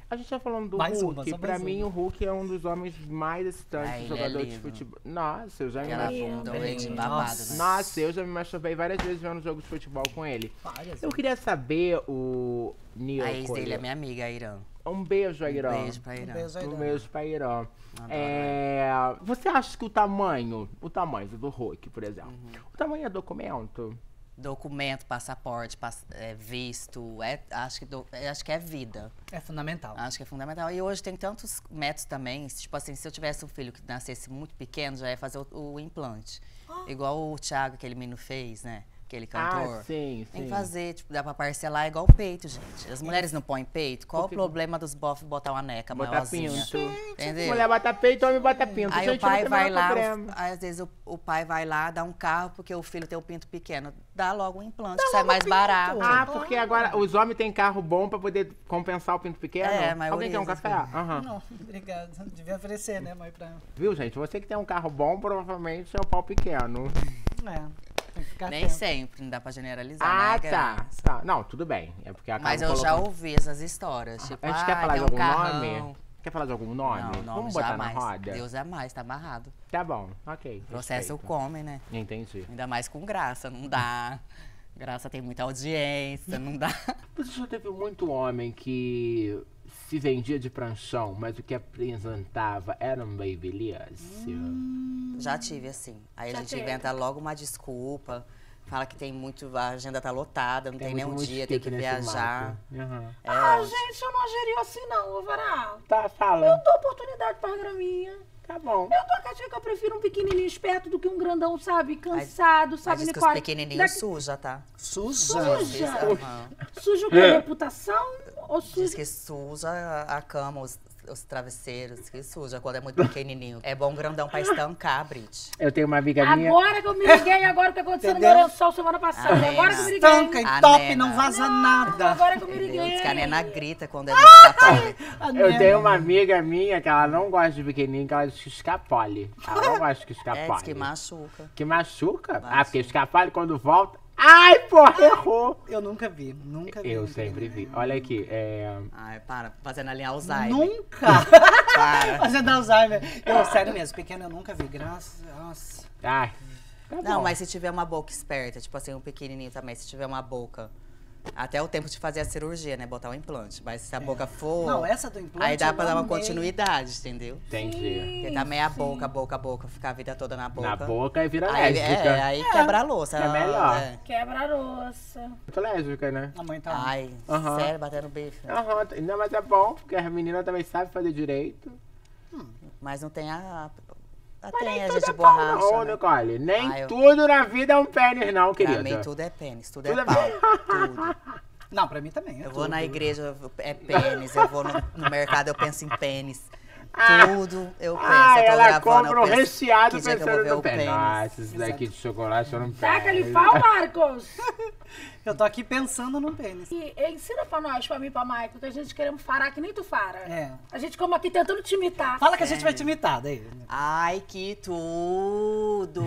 A gente tá falando do Mais uma, Hulk. só pra mim, uma. o Hulk é um dos homens mais excitantes ele é jogador de lindo. futebol. Nossa, eu já me verde babado, né? Nossa, eu já me masturbei várias vezes vendo jogo de futebol com ele. Várias Eu queria saber o A ex dele é minha amiga, a Irã. Um beijo, Airão. Um beijo pra Irã. beijo, Airã. Um beijo pra Irã. É, você acha que o tamanho, o tamanho do Hulk, por exemplo, Uhum. o tamanho é documento? Documento, passaporte, pass- é, visto, é, acho, que do- é, acho que é vida. É fundamental. Acho que é fundamental. E hoje tem tantos métodos também. Tipo assim, se eu tivesse um filho que nascesse muito pequeno, já ia fazer o, o implante. Igual o Thiago, aquele menino fez, né? Aquele cantor. Ah, sim, Tem sim. que fazer, tipo, dá pra parcelar igual o peito, gente. As mulheres não põem peito. Qual o problema dos bofs botar uma neca Botar maiorzinha? pinto. Entendeu? Mulher bota peito, homem bota pinto. Aí Gente, o pai tem vai lá, o- às vezes o, o pai vai lá, dá um carro porque o filho tem o pinto pequeno. Dá logo um implante, que sai mais barato. Ah, porque agora os homens têm carro bom pra poder compensar o pinto pequeno? É, maioria Alguém quer um café? Aham. Não, obrigado. Devia oferecer, né, mãe, pra... Viu, gente? Você que tem um carro bom, provavelmente é o pau pequeno. É, tem Nem atento. sempre, não dá pra generalizar, Ah, né, tá. Tá. Não, tudo bem. É porque Mas eu já ouvi essas histórias. Tipo, A gente ah, quer falar de um algum carrão. nome? Quer falar de algum nome? Não, nome Vamos botar jamais. na roda? Deus é mais, tá amarrado. Tá bom, ok. Processo respeito. come, né? Entendi. Ainda mais com graça, não dá. Graça tem muita audiência, não dá. Você já teve muito homem que se vendia de pranchão, mas o que apresentava era um babyliss? Já tive, assim. Aí Já a gente teve. inventa logo uma desculpa. Fala que tem muito, a agenda tá lotada, não tem, muito nenhum dia, tem que viajar. Aham. É, Ah, ó, gente, eu não agerio assim não, Varal. Tá, fala. Eu dou oportunidade pra graminha. Tá bom. Eu tô quietinha que eu prefiro um pequenininho esperto do que um grandão, sabe? Cansado, sabe, mas diz que os pequenininhos Daqui- suja, tá? Suja. Suja. Suja o quê? Reputação? Ou Diz suja... que suja a a cama, os, os travesseiros, que suja quando é muito pequenininho. É bom grandão pra estancar, Brit. Eu tenho uma amiga minha. Agora que eu me liguei, agora o que aconteceu no Entendeu? meu lençol semana passada. Amém. Agora que eu me liguei. Tanca e A top, nena. não vaza nada. Agora que eu me liguei. Diz que a nena grita quando é muito escapole. A Eu tenho uma amiga minha que ela não gosta de pequenininho, que ela diz que escapole. Ela não gosta que É, escapole. diz que machuca. Que machuca? Ah, Machuca. porque escapole quando volta. Ai, porra, errou! Eu nunca vi, nunca vi. Eu nunca sempre vi. vi. Olha aqui, é. Ai, para, fazendo ali Alzheimer. Nunca! Para. Fazendo Alzheimer. Eu, sério mesmo, pequeno eu nunca vi. Graças. Nossa. Ai. Tá Não, bom. mas se tiver uma boca esperta, tipo assim, um pequenininho também, se tiver uma boca. Até o tempo de fazer a cirurgia, né? Botar um implante. Mas se a boca for. Não, essa do implante. Aí dá pra dar uma amei. continuidade, entendeu? Entendi. Porque também a boca, boca, boca, ficar a vida toda na boca. Na boca e vira Aí, lésbica. é, aí quebra a louça. É melhor. É. Quebra a louça. Muito lésbica, né? A mãe tá. Ai, Aham. sério, batendo bife. Aham, não, mas é bom, porque a menina também sabe fazer direito. Mas não tem a. a Mas tem nem a tudo gente é pau, borracha. não, né? Nicole. Nem Ah, eu- tudo na vida é um pênis, não, Pra querida. mim tudo é pênis, tudo, Tudo é é pau. tudo. Não, pra mim também. É Eu vou tudo. na igreja, eu- é pênis. Eu vou no, no mercado, eu penso em pênis. Tudo eu penso. Ah, eu ela compra um penso, recheado que que pensando no o pênis. pênis. Nossa, esse daqui de chocolate eu não Taca ele pego. pau, Marcos. Eu tô aqui pensando no pênis. E, e ensina pra nós, pra mim e pra Michael, que a gente queremos farar que nem tu fara. É. A gente como aqui tentando te imitar. Fala que a gente vai te imitar daí. Ai, que tudo!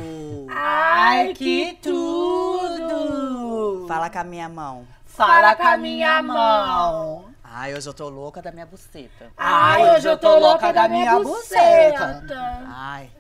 Ai, que tudo! Fala com a minha mão. Fala com a minha mão. Ai, hoje eu tô louca da minha buceta. Ai, hoje eu tô louca da minha buceta. Ai,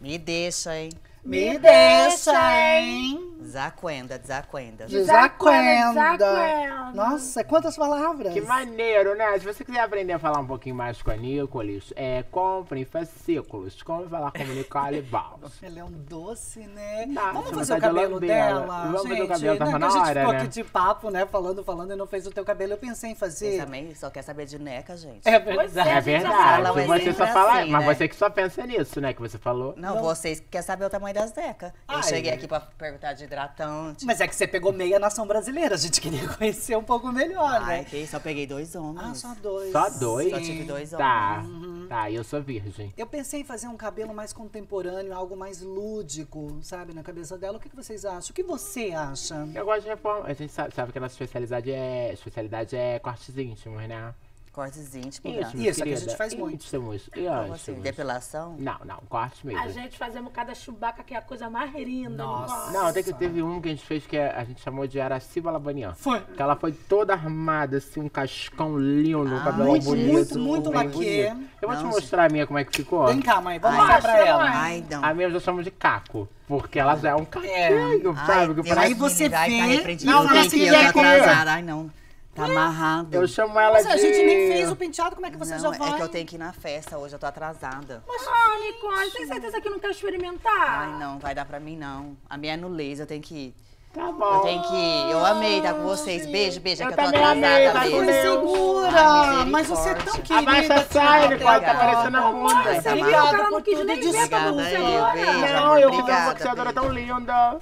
me deixa, hein? Me deixa, hein? Desacuenda, desacuenda. Desacuenda. Desacuenda. Nossa, quantas palavras. Que maneiro, né? Se você quiser aprender a falar um pouquinho mais com a Nicolas, é, compre em fascículos. Como falar com Nicole Balls. Ele é um doce, né? Tá, Vamos você fazer o de cabelo lambela. dela, Vamos fazer o gente. cabelo, tava né? na que a gente hora, ficou né? aqui de papo, né? Falando, falando e não fez o teu cabelo. Eu pensei em Você fazer. também só quer saber de neca, gente. É Pois é, verdade. É gente já verdade. Você só fala. assim, mas né? você que só pensa nisso, né? Que você falou. Não, vocês querem saber o tamanho da Zeca. Eu Ai. cheguei aqui pra perguntar de hidratante. Mas é que você pegou meia nação brasileira. A gente queria conhecer um pouco melhor, Ai, né? que só peguei dois homens. Ah, só dois. Só dois? Só tive dois homens. Tá, tá, eu sou virgem. Eu pensei em fazer um cabelo mais contemporâneo, algo mais lúdico, sabe, na cabeça dela. O que, que vocês acham? O que você acha? Eu gosto de reforma. A gente sabe, sabe que a nossa especialidade é, especialidade é cortes íntimos, né? Cortes íntimos. Né? Isso, aqui a querida. gente faz muito. Íntimos, assim? íntimos. Depilação? Não, não, cortes mesmo. A gente fazemos cada chubaca que é a coisa mais linda. Nossa. Não, até que teve um que a gente fez que a gente chamou de Araciba Labanian. Foi. Que ela foi toda armada, assim, um cascão lindo, um Ah, cabelo muito, bonito. muito, muito bem laque. bonito. Eu vou te Não, mostrar a minha como é que ficou. Vem cá, mãe, vamos Ai, mostrar pra ela. Ai, não. A minha eu já chamo de caco, porque ela já é um caquinho, Ai, sabe? Que Deus parece- Aí você. Ai, vê- Tá. Não, que assim, quer comer? atrasada. Ai, não. Tá amarrado. Eu chamo ela Mas de... a gente nem fez o penteado, como é que você não, já vai? é que eu tenho que ir na festa hoje, eu tô atrasada. Ah, Nicole, tem certeza que não quer experimentar? Ai, não, vai dar pra mim, não. A minha é no laser, eu tenho que ir. Tá bom. Eu tenho que ir. Eu amei estar com vocês. Beijo, beijo. É Eu que eu tô também atrasada amei, mesmo. com Deus. Segura! Ai, mas você é tão querida. Abaixa a tchau, saia, Nicole, tá obrigada. parecendo a bunda. Você viu? O Obrigado cara não por quis tudo, nem ver como Obrigada agora. beijo. Não, eu fiz uma Obrigada, boxeadora tão linda.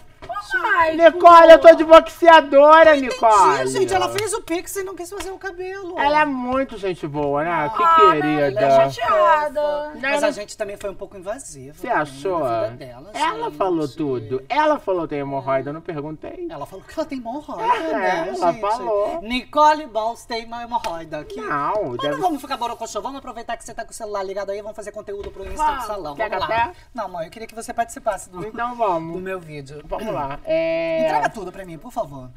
Ai, Nicole, eu tô de boxeadora, Nicole. Sim, gente, ela fez o pix e não quis fazer o cabelo. Ela é muito gente boa, né? Que Ah, querida. ela é chateada. Mas a gente também foi um pouco invasiva. Você achou? dela, ela gente. falou tudo. Ela falou que tem hemorroida, eu não perguntei. Ela falou que ela tem hemorroida, É, né, ela gente? falou. Nicole Balls tem uma hemorroida aqui. Não, Mas deve não vamos ficar borocochô, vamos aproveitar que você tá com o celular ligado aí, vamos fazer conteúdo pro Insta Vamos. do salão. Quer vamos lá. café? Não, mãe, eu queria que você participasse do, Então do vamos. meu vídeo. Vamos lá. É... Entrega tudo pra mim, por favor.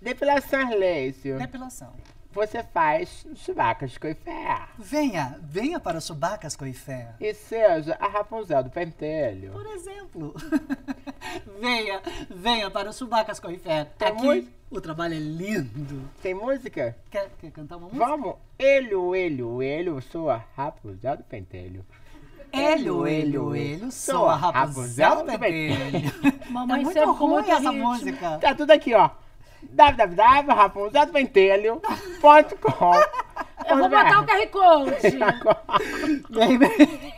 Depilação laser. Depilação. Você faz chuvacas com fé. Venha, venha para o Chubacas Coifé. E seja a Rapunzel do pentelho. Por exemplo. venha, venha para o Chubacas Coifé. Tem Aqui muito? o trabalho é lindo. Tem música? Quer, quer cantar uma música? Vamos. Elho, elho, elho, sou a Rapunzel do pentelho. Elho, elho, elho, sou a Rapunzel do pentelho. Mamãe é muito com ruim essa ritmo. música. Tá tudo aqui, ó. www.rapunzeldopentelho.com Eu vou botar o QR Code. Vem, vem.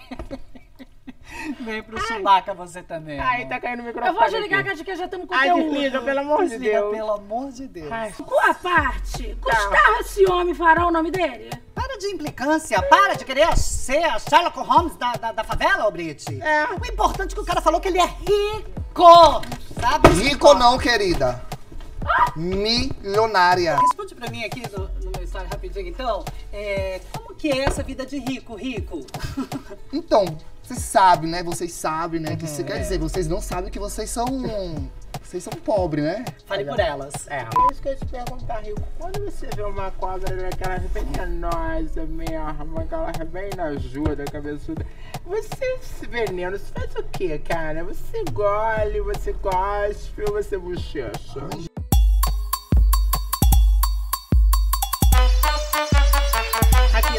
Vem pro Chewbacca você também. Ai, tá caindo o microfone. Eu vou desligar que aqui. a gente já temos Ai, conteúdo. desliga, pelo amor de Desliga, Deus. pelo amor de Deus. Ai, Tua parte, custava esse homem fará o nome dele? Para de implicância, para de querer ser a Sherlock Holmes da, da, da favela, ô Brit. É. O importante é que o cara falou que ele é rico, sabe? Rico não, querida. Milionária. Responde pra mim aqui no, no meu story rapidinho, então. É, como que é essa vida de rico, rico? Então, vocês sabem, né? Vocês sabem, né? Que isso quer dizer, vocês não sabem que vocês são. Vocês são pobres, né? Fale por elas. É, é isso que eu ia te perguntar, Rico. Quando você vê uma cobra daquela bem venenosa mesmo, aquela bem najuda, cabeçuda, você, esse veneno, você faz o quê, cara? Você engole, você cospe ou você bochecha?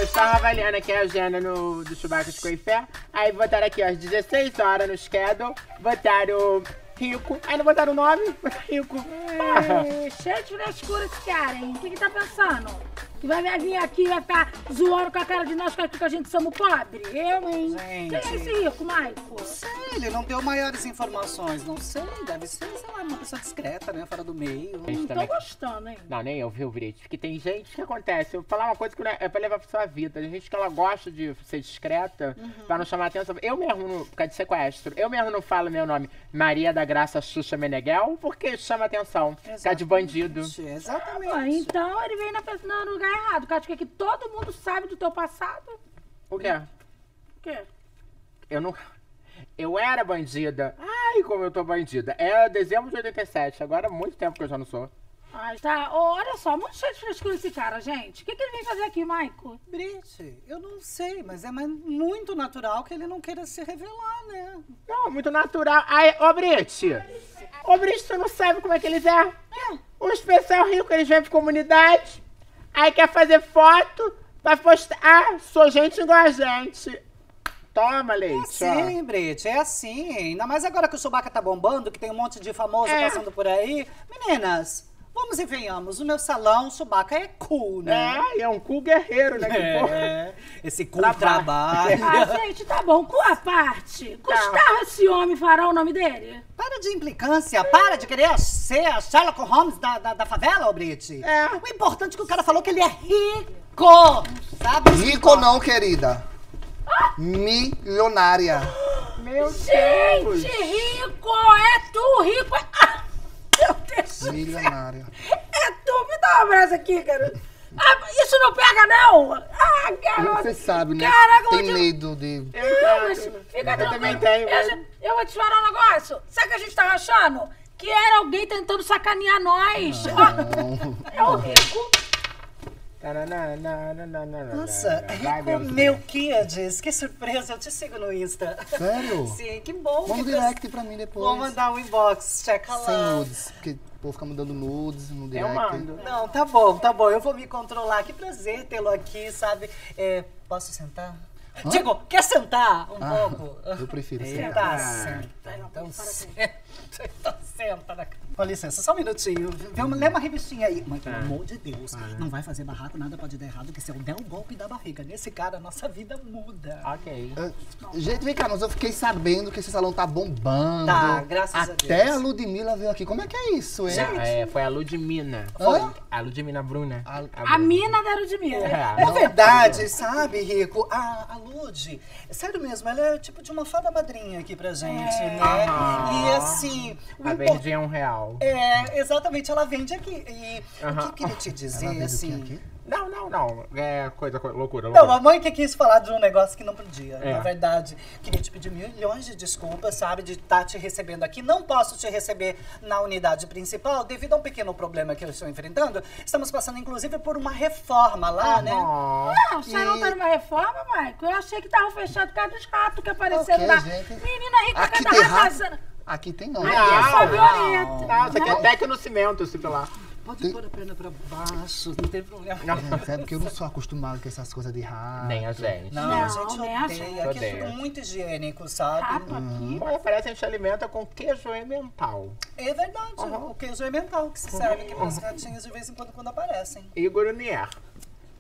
Aqui, eu estava avaliando aqui a agenda no, do Chewbacca de Coifé. Aí botaram aqui, ó, às 16 horas no schedule. Botaram Rico. Aí não botaram o nome, botaram Rico. Cheio de frescura esse cara, hein? O que que tá pensando? Que vai vir aqui e vai ficar zoando com a cara de nós que aqui que a gente somos pobre? Eu, hein? Gente. Quem é esse rico, Maico? Sei, ele não deu maiores informações. Não sei, deve ser, sei lá, uma pessoa discreta, né? Fora do meio. Não tô também- gostando, hein? Não, nem eu, viu, Brit? Porque tem gente que acontece. Eu vou falar uma coisa que não é, é pra levar pra sua vida. Tem gente que ela gosta de ser discreta pra não chamar atenção. Eu mesmo, por causa de sequestro, eu mesmo não falo meu nome Maria da Graça Xuxa Meneghel porque chama atenção. Por causa de bandido. Exatamente. Ah, então ele veio na, no lugar errado. Cara, que que todo mundo sabe do teu passado. O quê? O quê? Eu não. Eu era bandida. Ai, como eu tô bandida. É dezembro de 87. Agora há muito tempo que eu já não sou. Ai, tá. Ô, olha só, muito cheio de frescura esse cara, gente. O que, que ele vem fazer aqui, Maico? Brit, eu não sei, mas é muito natural que ele não queira se revelar, né? Não, muito natural. Ai, ô Brit. Ô Brit, tu não sabe como é que eles é? O especial rico, eles vêm pra comunidade. Aí quer fazer foto pra postar. Ah, sou gente igual a gente. Toma, leite. ó. Sim, Brit, é assim. Ainda mais agora que o Chewbacca tá bombando, que tem um monte de famoso É. passando por aí. Meninas, Vamos e venhamos, o meu salão, Chewbacca, é cool, né? É, e é um cu guerreiro, né? É, esse cool Trabalho. trabalho. Ah, gente, tá bom. Com a parte. Gustavo, esse homem fará o nome dele? Para de implicância, para de querer ser a Sherlock Holmes da, da, da favela, ô Brit. É. O importante é que o cara falou que ele é rico, sabe? Rico não, querida. Milionária. Meu Deus. Gente, rico! É tu, rico! Ah, meu Deus! Milionária. É tu! Me dá um abraço aqui, cara. Ah, isso não pega, não! Ah, garoto! Você sabe, né? Caraca, eu Tem te- medo de. Não, mas fica Eu também tenho, Eu, eu vou te falar um negócio. Sabe o que a gente tava achando? Que era alguém tentando sacanear nós. É o rico. Nossa, Vai, Rico meu Melquiades, que surpresa, eu te sigo no Insta. Sério? Sim, que bom. Manda um direct pra mim depois. Vou mandar um inbox, checa Sem lá. nudes. Porque o povo fica mandando nudes no direct. mando. Não, tá bom, tá bom. Eu vou me controlar. Que prazer tê-lo aqui, sabe? É, posso sentar? Digo, quer sentar um Ah, pouco? eu prefiro Senta, sentar. senta. Então senta. Então senta. na- Com licença, só um minutinho. Vê uma, lê uma revistinha aí. Mas pelo amor de Deus, não vai fazer barraco, nada pode dar errado, que se eu der um golpe da barriga nesse cara, a nossa vida muda. Ok. Ah, Gente, vem cá, mas eu fiquei sabendo que esse salão tá bombando. Tá, graças a Até Deus. a Ludmilla veio aqui. Como é que é isso, hein? É, foi a Ludmina. Hã? A Ludmina Bruna. A mina da Ludmilla. É verdade, sabe, Rico? A, a Lud, sério mesmo, ela é tipo de uma fada madrinha aqui pra gente, né? Aham. E assim, o A verdinha é um real. É, exatamente, ela vende aqui. E o Aham. que eu queria te Ela dizer, vende o quê assim. aqui? Não, não, não. É coisa, coisa loucura, Não, loucura. a mãe que quis falar de um negócio que não podia. É. Na verdade, queria te pedir milhões de desculpas, sabe, de estar te recebendo aqui. Não posso te receber na unidade principal devido a um pequeno problema que eu estou enfrentando. Estamos passando, inclusive, por uma reforma lá, né? Ó. Não, você não tá numa reforma, Maico? Eu achei que tava fechado por causa dos ratos que apareceram Ok, lá. gente. Menina rica, Aqui cada tem rato rato? Aqui tem não. Aqui é só violeta. Não, isso aqui é tecno cimento, se lá. Pode pôr a perna pra baixo, não tem problema. Gente, é porque eu não sou acostumado com essas coisas de rato. Nem a gente. Não, Não, a gente nem a odeia. gente. Aqui é tudo muito higiênico, sabe? Rato aqui. Olha, parece que a gente alimenta com queijo emmental. É verdade, o queijo é mental que se serve aqui para os gatinhos de vez em quando quando aparecem. Igor Unier.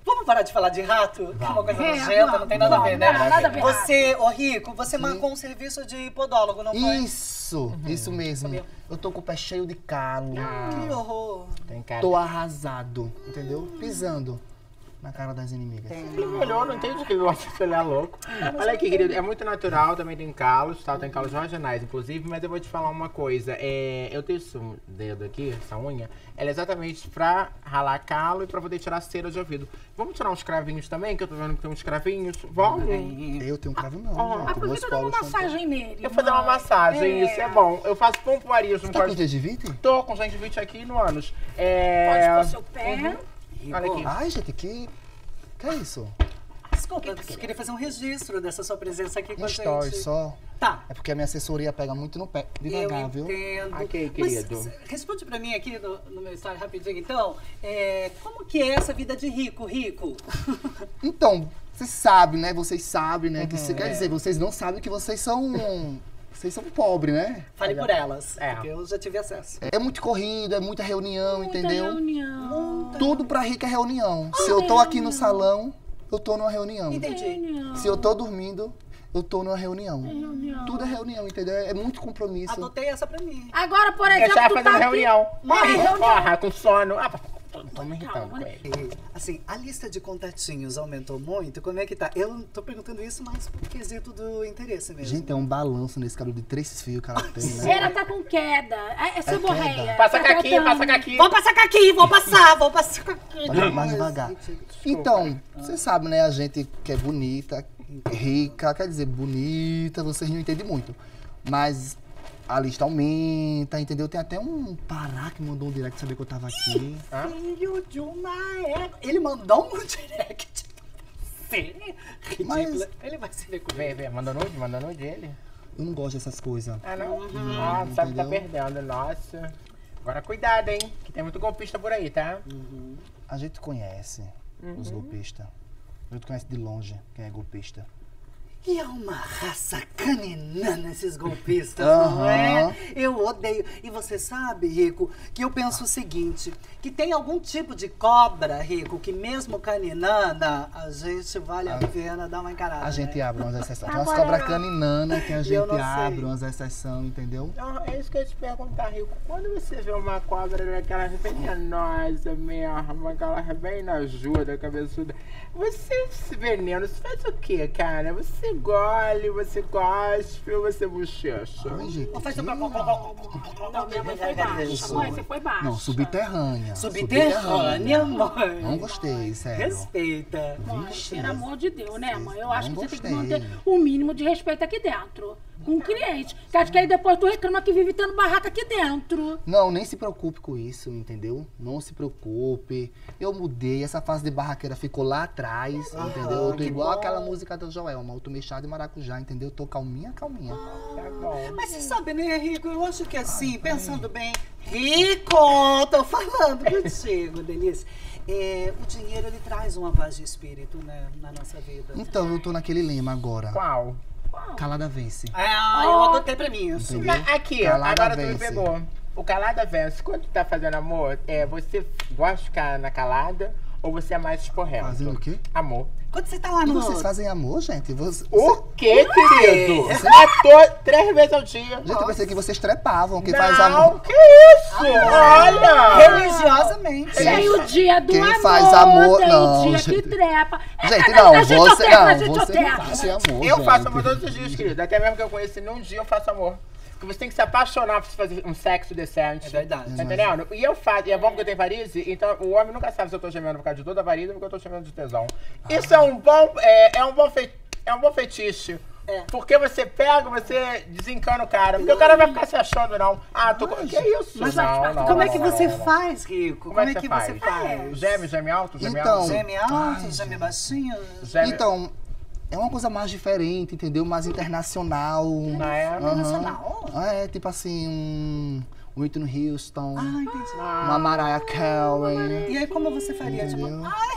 Vamos parar de falar de rato? Que é uma coisa É, nojenta, não vamos, tem nada a ver, né? nada, nada a ver. Você, ô Rico, você marcou um serviço de podólogo, não foi? Isso, isso mesmo. Eu tô com o pé cheio de calo. Que horror. Tem cara. Tô arrasado, entendeu? Pisando na cara das inimigas. Ele olhou, não entende o que gosta de olhar louco. Olha aqui, querido, é muito natural, também tem calos, tá? Tem calos vaginais, inclusive, mas eu vou te falar uma coisa. É, eu tenho esse dedo aqui, essa unha, ela é exatamente pra ralar calo e pra poder tirar cera de ouvido. Vamos tirar uns cravinhos também, que eu tô vendo que tem uns cravinhos? Vamos? Eu tenho um cravo não, Ah, por que Meus tu dá uma são- massagem nele? Eu vou fazer uma massagem, isso é bom. Eu faço pompoaria, não Tá com pode... gengivite? Tô com gengivite aqui no ânus. Pode É... pôr seu pé. Uhum. Olha aqui. Ai, gente, que... Que é isso? Desculpa, eu queria fazer um registro dessa sua presença aqui com Um a story gente. só. Tá. É porque a minha assessoria pega muito no pé. Devagar, eu viu? entendo. Ok, Mas, querido. s- responde pra mim aqui no, no meu story rapidinho, então. É, como que é essa vida de rico, rico? Então, vocês sabem, né? Vocês sabem, né? Que isso Uhum. quer dizer, vocês não sabem que vocês são. Vocês são pobres, né? Fale por elas, É. porque eu já tive acesso. É muito corrido, é muita reunião, Muita entendeu? reunião. Tudo pra rica é reunião. Se eu tô aqui no salão, eu tô numa reunião. Entendi. Se eu tô dormindo, eu tô numa reunião. Tudo é reunião, entendeu? É muito compromisso. Adotei essa pra mim. Agora, por Eu exemplo, já tu fazendo tá aqui... reunião. É, reunião. Porra, com sono. Ah, me irritando com ele. E, Assim, a lista de contatinhos aumentou muito? Como é que tá? Eu não tô perguntando isso mais por quesito do interesse mesmo. Gente, é um balanço nesse cabelo de três fios que ela tem, né? Ela tá com queda. É, é seborreia. Passa Tá caqui, tratando. passa caqui. Vou passar aqui, vou passar, vou passar aqui. Vai mais devagar. Então, você sabe, né? A gente que é bonita, rica, quer dizer, bonita, vocês não entendem muito. Mas a lista aumenta, entendeu? Tem até um Pará que mandou um direct saber que eu tava aqui. Filho de uma égua. Ele mandou um direct. Sim, ridículo. Mas- Ele vai se ver comigo. Vê, vê, manda nude, manda nude ele. Eu não gosto dessas coisas. Ah, não? ah, sabe que tá perdendo, nossa. Agora cuidado, hein? Que tem muito golpista por aí, tá? A gente conhece os golpistas. A gente conhece de longe quem é golpista. E é uma raça caninana esses golpistas, não é? Eu odeio. E você sabe, Rico, que eu penso o seguinte: que tem algum tipo de cobra, Rico, que mesmo caninana, a gente vale a pena dar uma encarada. A gente né? abre umas exceções. Tem umas cobras caninana que a gente sei. abre umas exceções, entendeu? Não, é isso que eu ia te perguntar, Rico. Quando você vê uma cobra daquela venenosa mesmo, aquela bem na ajuda, cabeçuda, você, esse veneno, você faz o quê, cara? Você gole, você cospe ou você bochecha? Ai, gente. Faz um- Não, minha mãe foi baixa. Mãe, você foi baixa. Não, subterrânea. Subterrânea, mãe. Não gostei, sério. Respeita. Mãe, pelo amor de Deus, né, mãe? Eu acho que você tem que manter o mínimo de respeito aqui dentro. Com o cliente. Que acho que aí depois tu reclama que vive tendo barraca aqui dentro. Não, nem se preocupe com isso, entendeu? Não se preocupe. Eu mudei, essa fase de barraqueira ficou lá atrás, entendeu? Eu tô que igual bom. aquela música do Joel, mal tomei chá de maracujá, entendeu? Tô calminha, calminha. Bom. Mas você sabe, né, Rico? Eu acho que assim, pensando bem. Rico! Tô falando contigo, Denise. É, o dinheiro, ele traz uma paz de espírito, né, na nossa vida. Então, eu tô naquele lema agora. Qual? Calada vence. Ah, eu adotei pra mim isso. Entendeu? Aqui, Calada agora tu me vence. pegou. O calada vence. Quando tu tá fazendo amor, é, você gosta de ficar na calada ou você é mais esporrento? Fazendo o quê? Amor. Quando você tá lá E no... vocês fazem amor, gente? Você, O quê, querido? É to- três vezes ao dia. Gente, eu pensei que vocês trepavam. Quem Não, faz amor. que isso? Olha! Religiosamente. Tem o dia do Quem amor, faz amor- tem não, o dia gente. que trepa. É, Gente, não, a gente você oterra, a não, gente você não faz amor, Eu gente. faço amor todos os dias, querido. Até mesmo que eu conheço, num dia eu faço amor. Porque você tem que se apaixonar pra fazer um sexo decente. É verdade. Tá entendendo? E eu faço, e é bom porque eu tenho varize, então o homem nunca sabe se eu tô gemendo por causa de dor da varize ou porque eu tô gemendo de tesão. Isso é um bom, é, é um bom fe, é um bom fetiche. Porque você pega, você desencana o cara. Porque o cara vai ficar se achando, não. Ah, tô com. Que isso? Mas não, não, como é não, que não, você não, não. faz, Rico? Como é que você faz? Geme, geme alto, geme Então, alto? Geme alto, geme baixinho? Geme... Então, é uma coisa mais diferente, entendeu? Mais internacional. Ah, é? Aham. Internacional? É, tipo assim, um Whitney Houston, Ah, entendi. uma Mariah Carey. E aí como você faria? Tipo, Entendeu? ai,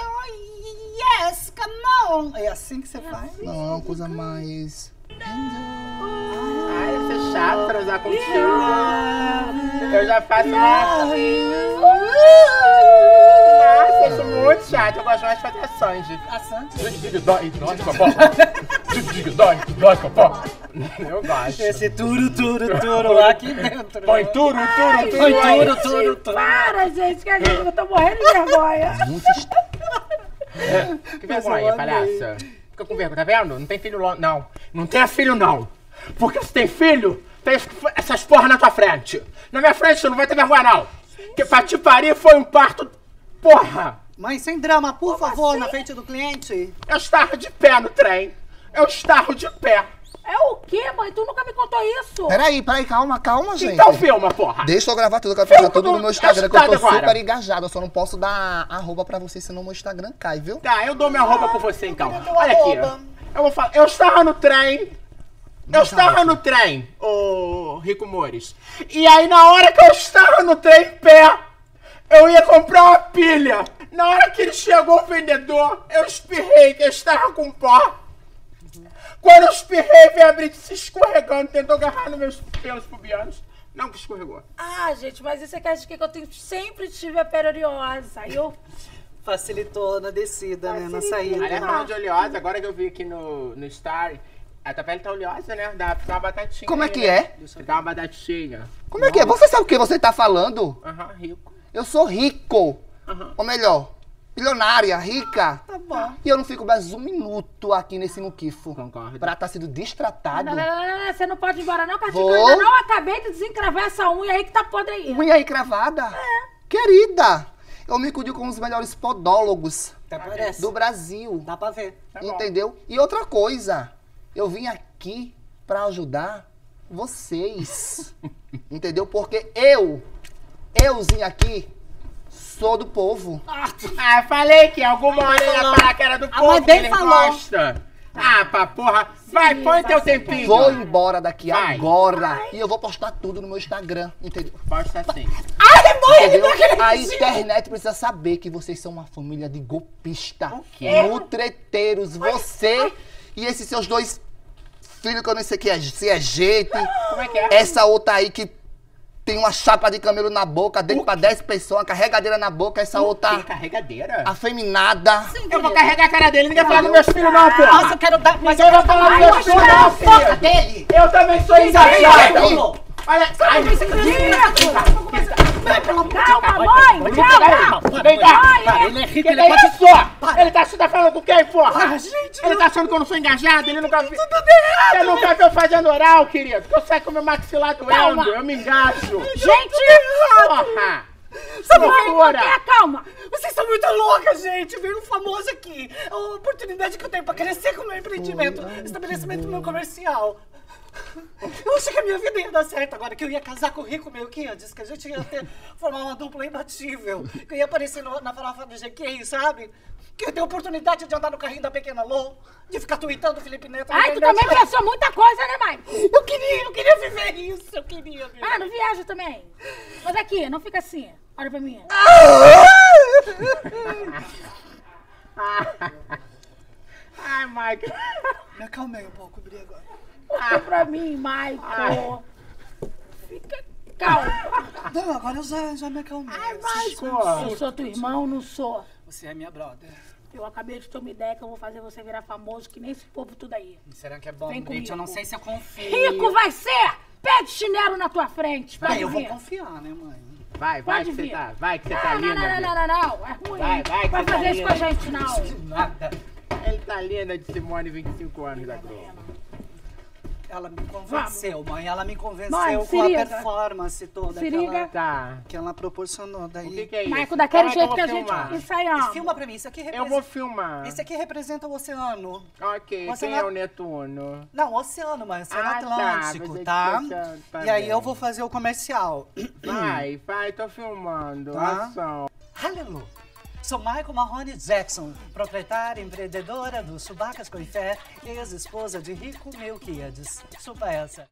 oh, yes, come on. É assim que você faz? Não, é uma coisa mais. Ai, transar contigo. Eu já faço uma... Nossa, eu sou muito chato. Eu gosto mais de fazer. Diga, dói, dói, popó. Eu gosto. Esse turo, turo, turo lá aqui dentro. Põe tudo, tudo, tudo. Põe turo, turo, turo. Para, gente, que a gente, eu tô morrendo de vergonha. Muito est- Que vergonha, palhaça. Fica com vergonha, tá vendo? Não tem filho não. Não tenha filho, não. Porque se tem filho, tem es- essas porra na tua frente. Na minha frente tu não vai ter vergonha, não. Que pra te parir foi um parto... Porra! Mãe, sem drama, por favor, na frente do cliente. Eu estarro de pé no trem. Eu estarro de pé. É o quê, mãe? Tu nunca me contou isso. Peraí, peraí, calma, calma, gente. Então filma, porra. Deixa eu gravar tudo, eu quero postar tudo no meu Instagram, que eu tô agora. super engajado. Eu só não posso dar arroba pra vocês, senão meu Instagram cai, viu? Tá, eu dou minha roupa por você, então. Olha aqui. arroba? Eu vou falar. Eu estava no trem. Eu estava tava. no trem, ô Rico Mores. E aí, na hora que eu estava no trem em pé, eu ia comprar uma pilha. Na hora que ele chegou, o vendedor, eu espirrei, que eu estava com pó. Quando eu espirrei, veio a Brit se escorregando, tentou agarrar nos meus pelos pubianos. Não que escorregou. Ah, gente, mas isso é que acho que eu tenho, sempre tive a peroriosa. E eu Facilitou na descida, né? Na saída. Aliás, falando de oleosa, agora que eu vi aqui no, no Star, a tua pele tá oleosa, né? Dá pra ficar uma batatinha. Como é aí, que né? é? Dá uma batatinha. Como é que é? Você sabe o que você tá falando? Aham, rico. Eu sou rico. Aham. Ou melhor, bilionária, rica. Tá bom. E eu não fico mais um minuto aqui nesse muquifo. Concordo. Pra estar sendo destratado. Não, não, não, não, não, você não pode ir embora, não. Vou. Eu ainda não acabei de desencravar essa unha aí que tá podre aí. Unha aí cravada? Querida, eu me cuido com os melhores podólogos Até parece. do Brasil. Dá pra ver. Tá bom. entendeu? E outra coisa, eu vim aqui pra ajudar vocês. entendeu? Porque eu, euzinho aqui, sou do povo. Ah, falei que alguma hora ele ia falar que era do povo mãe que ele falou. gosta. Ah, pra porra. Vai, põe teu tempinho. Vou embora daqui Vai. agora e eu vou postar tudo no meu Instagram, entendeu? Posta assim. Entendeu? A internet precisa saber que vocês são uma família de golpista. O quê? Mutreteiros. Você E esses seus dois filhos que eu não sei que é, se é gente. Como é que é? Essa outra aí que tem uma chapa de camelo na boca, dentro pra 10 pessoas, uma carregadeira na boca, essa outra carregadeira? afeminada. Eu vou carregar a cara dele, ninguém fala dos meus filhos não, pô. Nossa, eu quero dar. Mas Ninguém vai falar dos meus filhos não, filho. dele! Eu também sou engajado. Olha, ai, Calma, mãe! Calma! Vem cá! Ele é rico, ele é só? Ele tá, você tá falando com quem, porra? Ah, gente, Ele tá achando que eu não sou engajado? Ele nunca viu. Você nunca viu eu fazendo oral, querido? Que eu saio com meu maxilar doendo, eu me engajo. Gente! Porra! Sabe o! É, calma! Vocês são muito loucas, gente! Veio um famoso aqui. É uma oportunidade que eu tenho pra crescer com o meu empreendimento, estabelecimento do meu comercial. Eu achei que a minha vida ia dar certo agora, que eu ia casar com o Rico Melquiades, que a gente ia ter, formar uma dupla imbatível, que eu ia aparecer no- na farofa do GQ, sabe? Que eu ia ter oportunidade de andar no carrinho da pequena Lô, de ficar tweetando o Felipe Neto. Ai, tu também pensou muita coisa, né, mãe? Eu queria, eu queria viver isso, eu queria viver. Ah, não viaja também. Mas aqui, não fica assim. Olha pra mim. Ai, Mike. Me acalmei um pouco, Bri, agora. Olha pra mim, Michael. Fica calma. Não, agora eu já, já me acalmei. Eu sou teu irmão, não sou. Você é minha brother. Eu acabei de ter uma ideia que eu vou fazer você virar famoso, que nem esse povo tudo aí. Será que é bom, Vem Brit? Eu não sei se eu confio. Rico vai ser! Pede chinelo na tua frente. Vai, Pode eu vou confiar, né, mãe? Vai, vai Pode que você vir. tá. Vai que você Não, tá não, linda. não, não, não, não, não. É ruim. Vai, vai, que vai tá fazer isso com a gente, não. Nada. Ele tá linda de Simone, 25 anos da Globo. Ela me convenceu, mãe. Ela me convenceu Mãe, com a performance toda que ela, Tá. que ela proporcionou. Daí. O que, que é isso? Michael, daquele Como jeito eu que a gente filmar? ensaiamos. Filma pra mim, isso aqui Eu representa. vou filmar. Esse aqui representa o oceano. Ok, Você quem vai- é o Netuno? Não, oceano, mãe. Oceano Ah, tá, Atlântico, tá? oceano E aí eu vou fazer o comercial. Vai, vai, tô filmando. Tá. Ação. Aleluia! Sou Michael Mahoney Jackson, proprietária e empreendedora do Subacas com Fé, ex-esposa de Rico Melquiades. Chupa essa.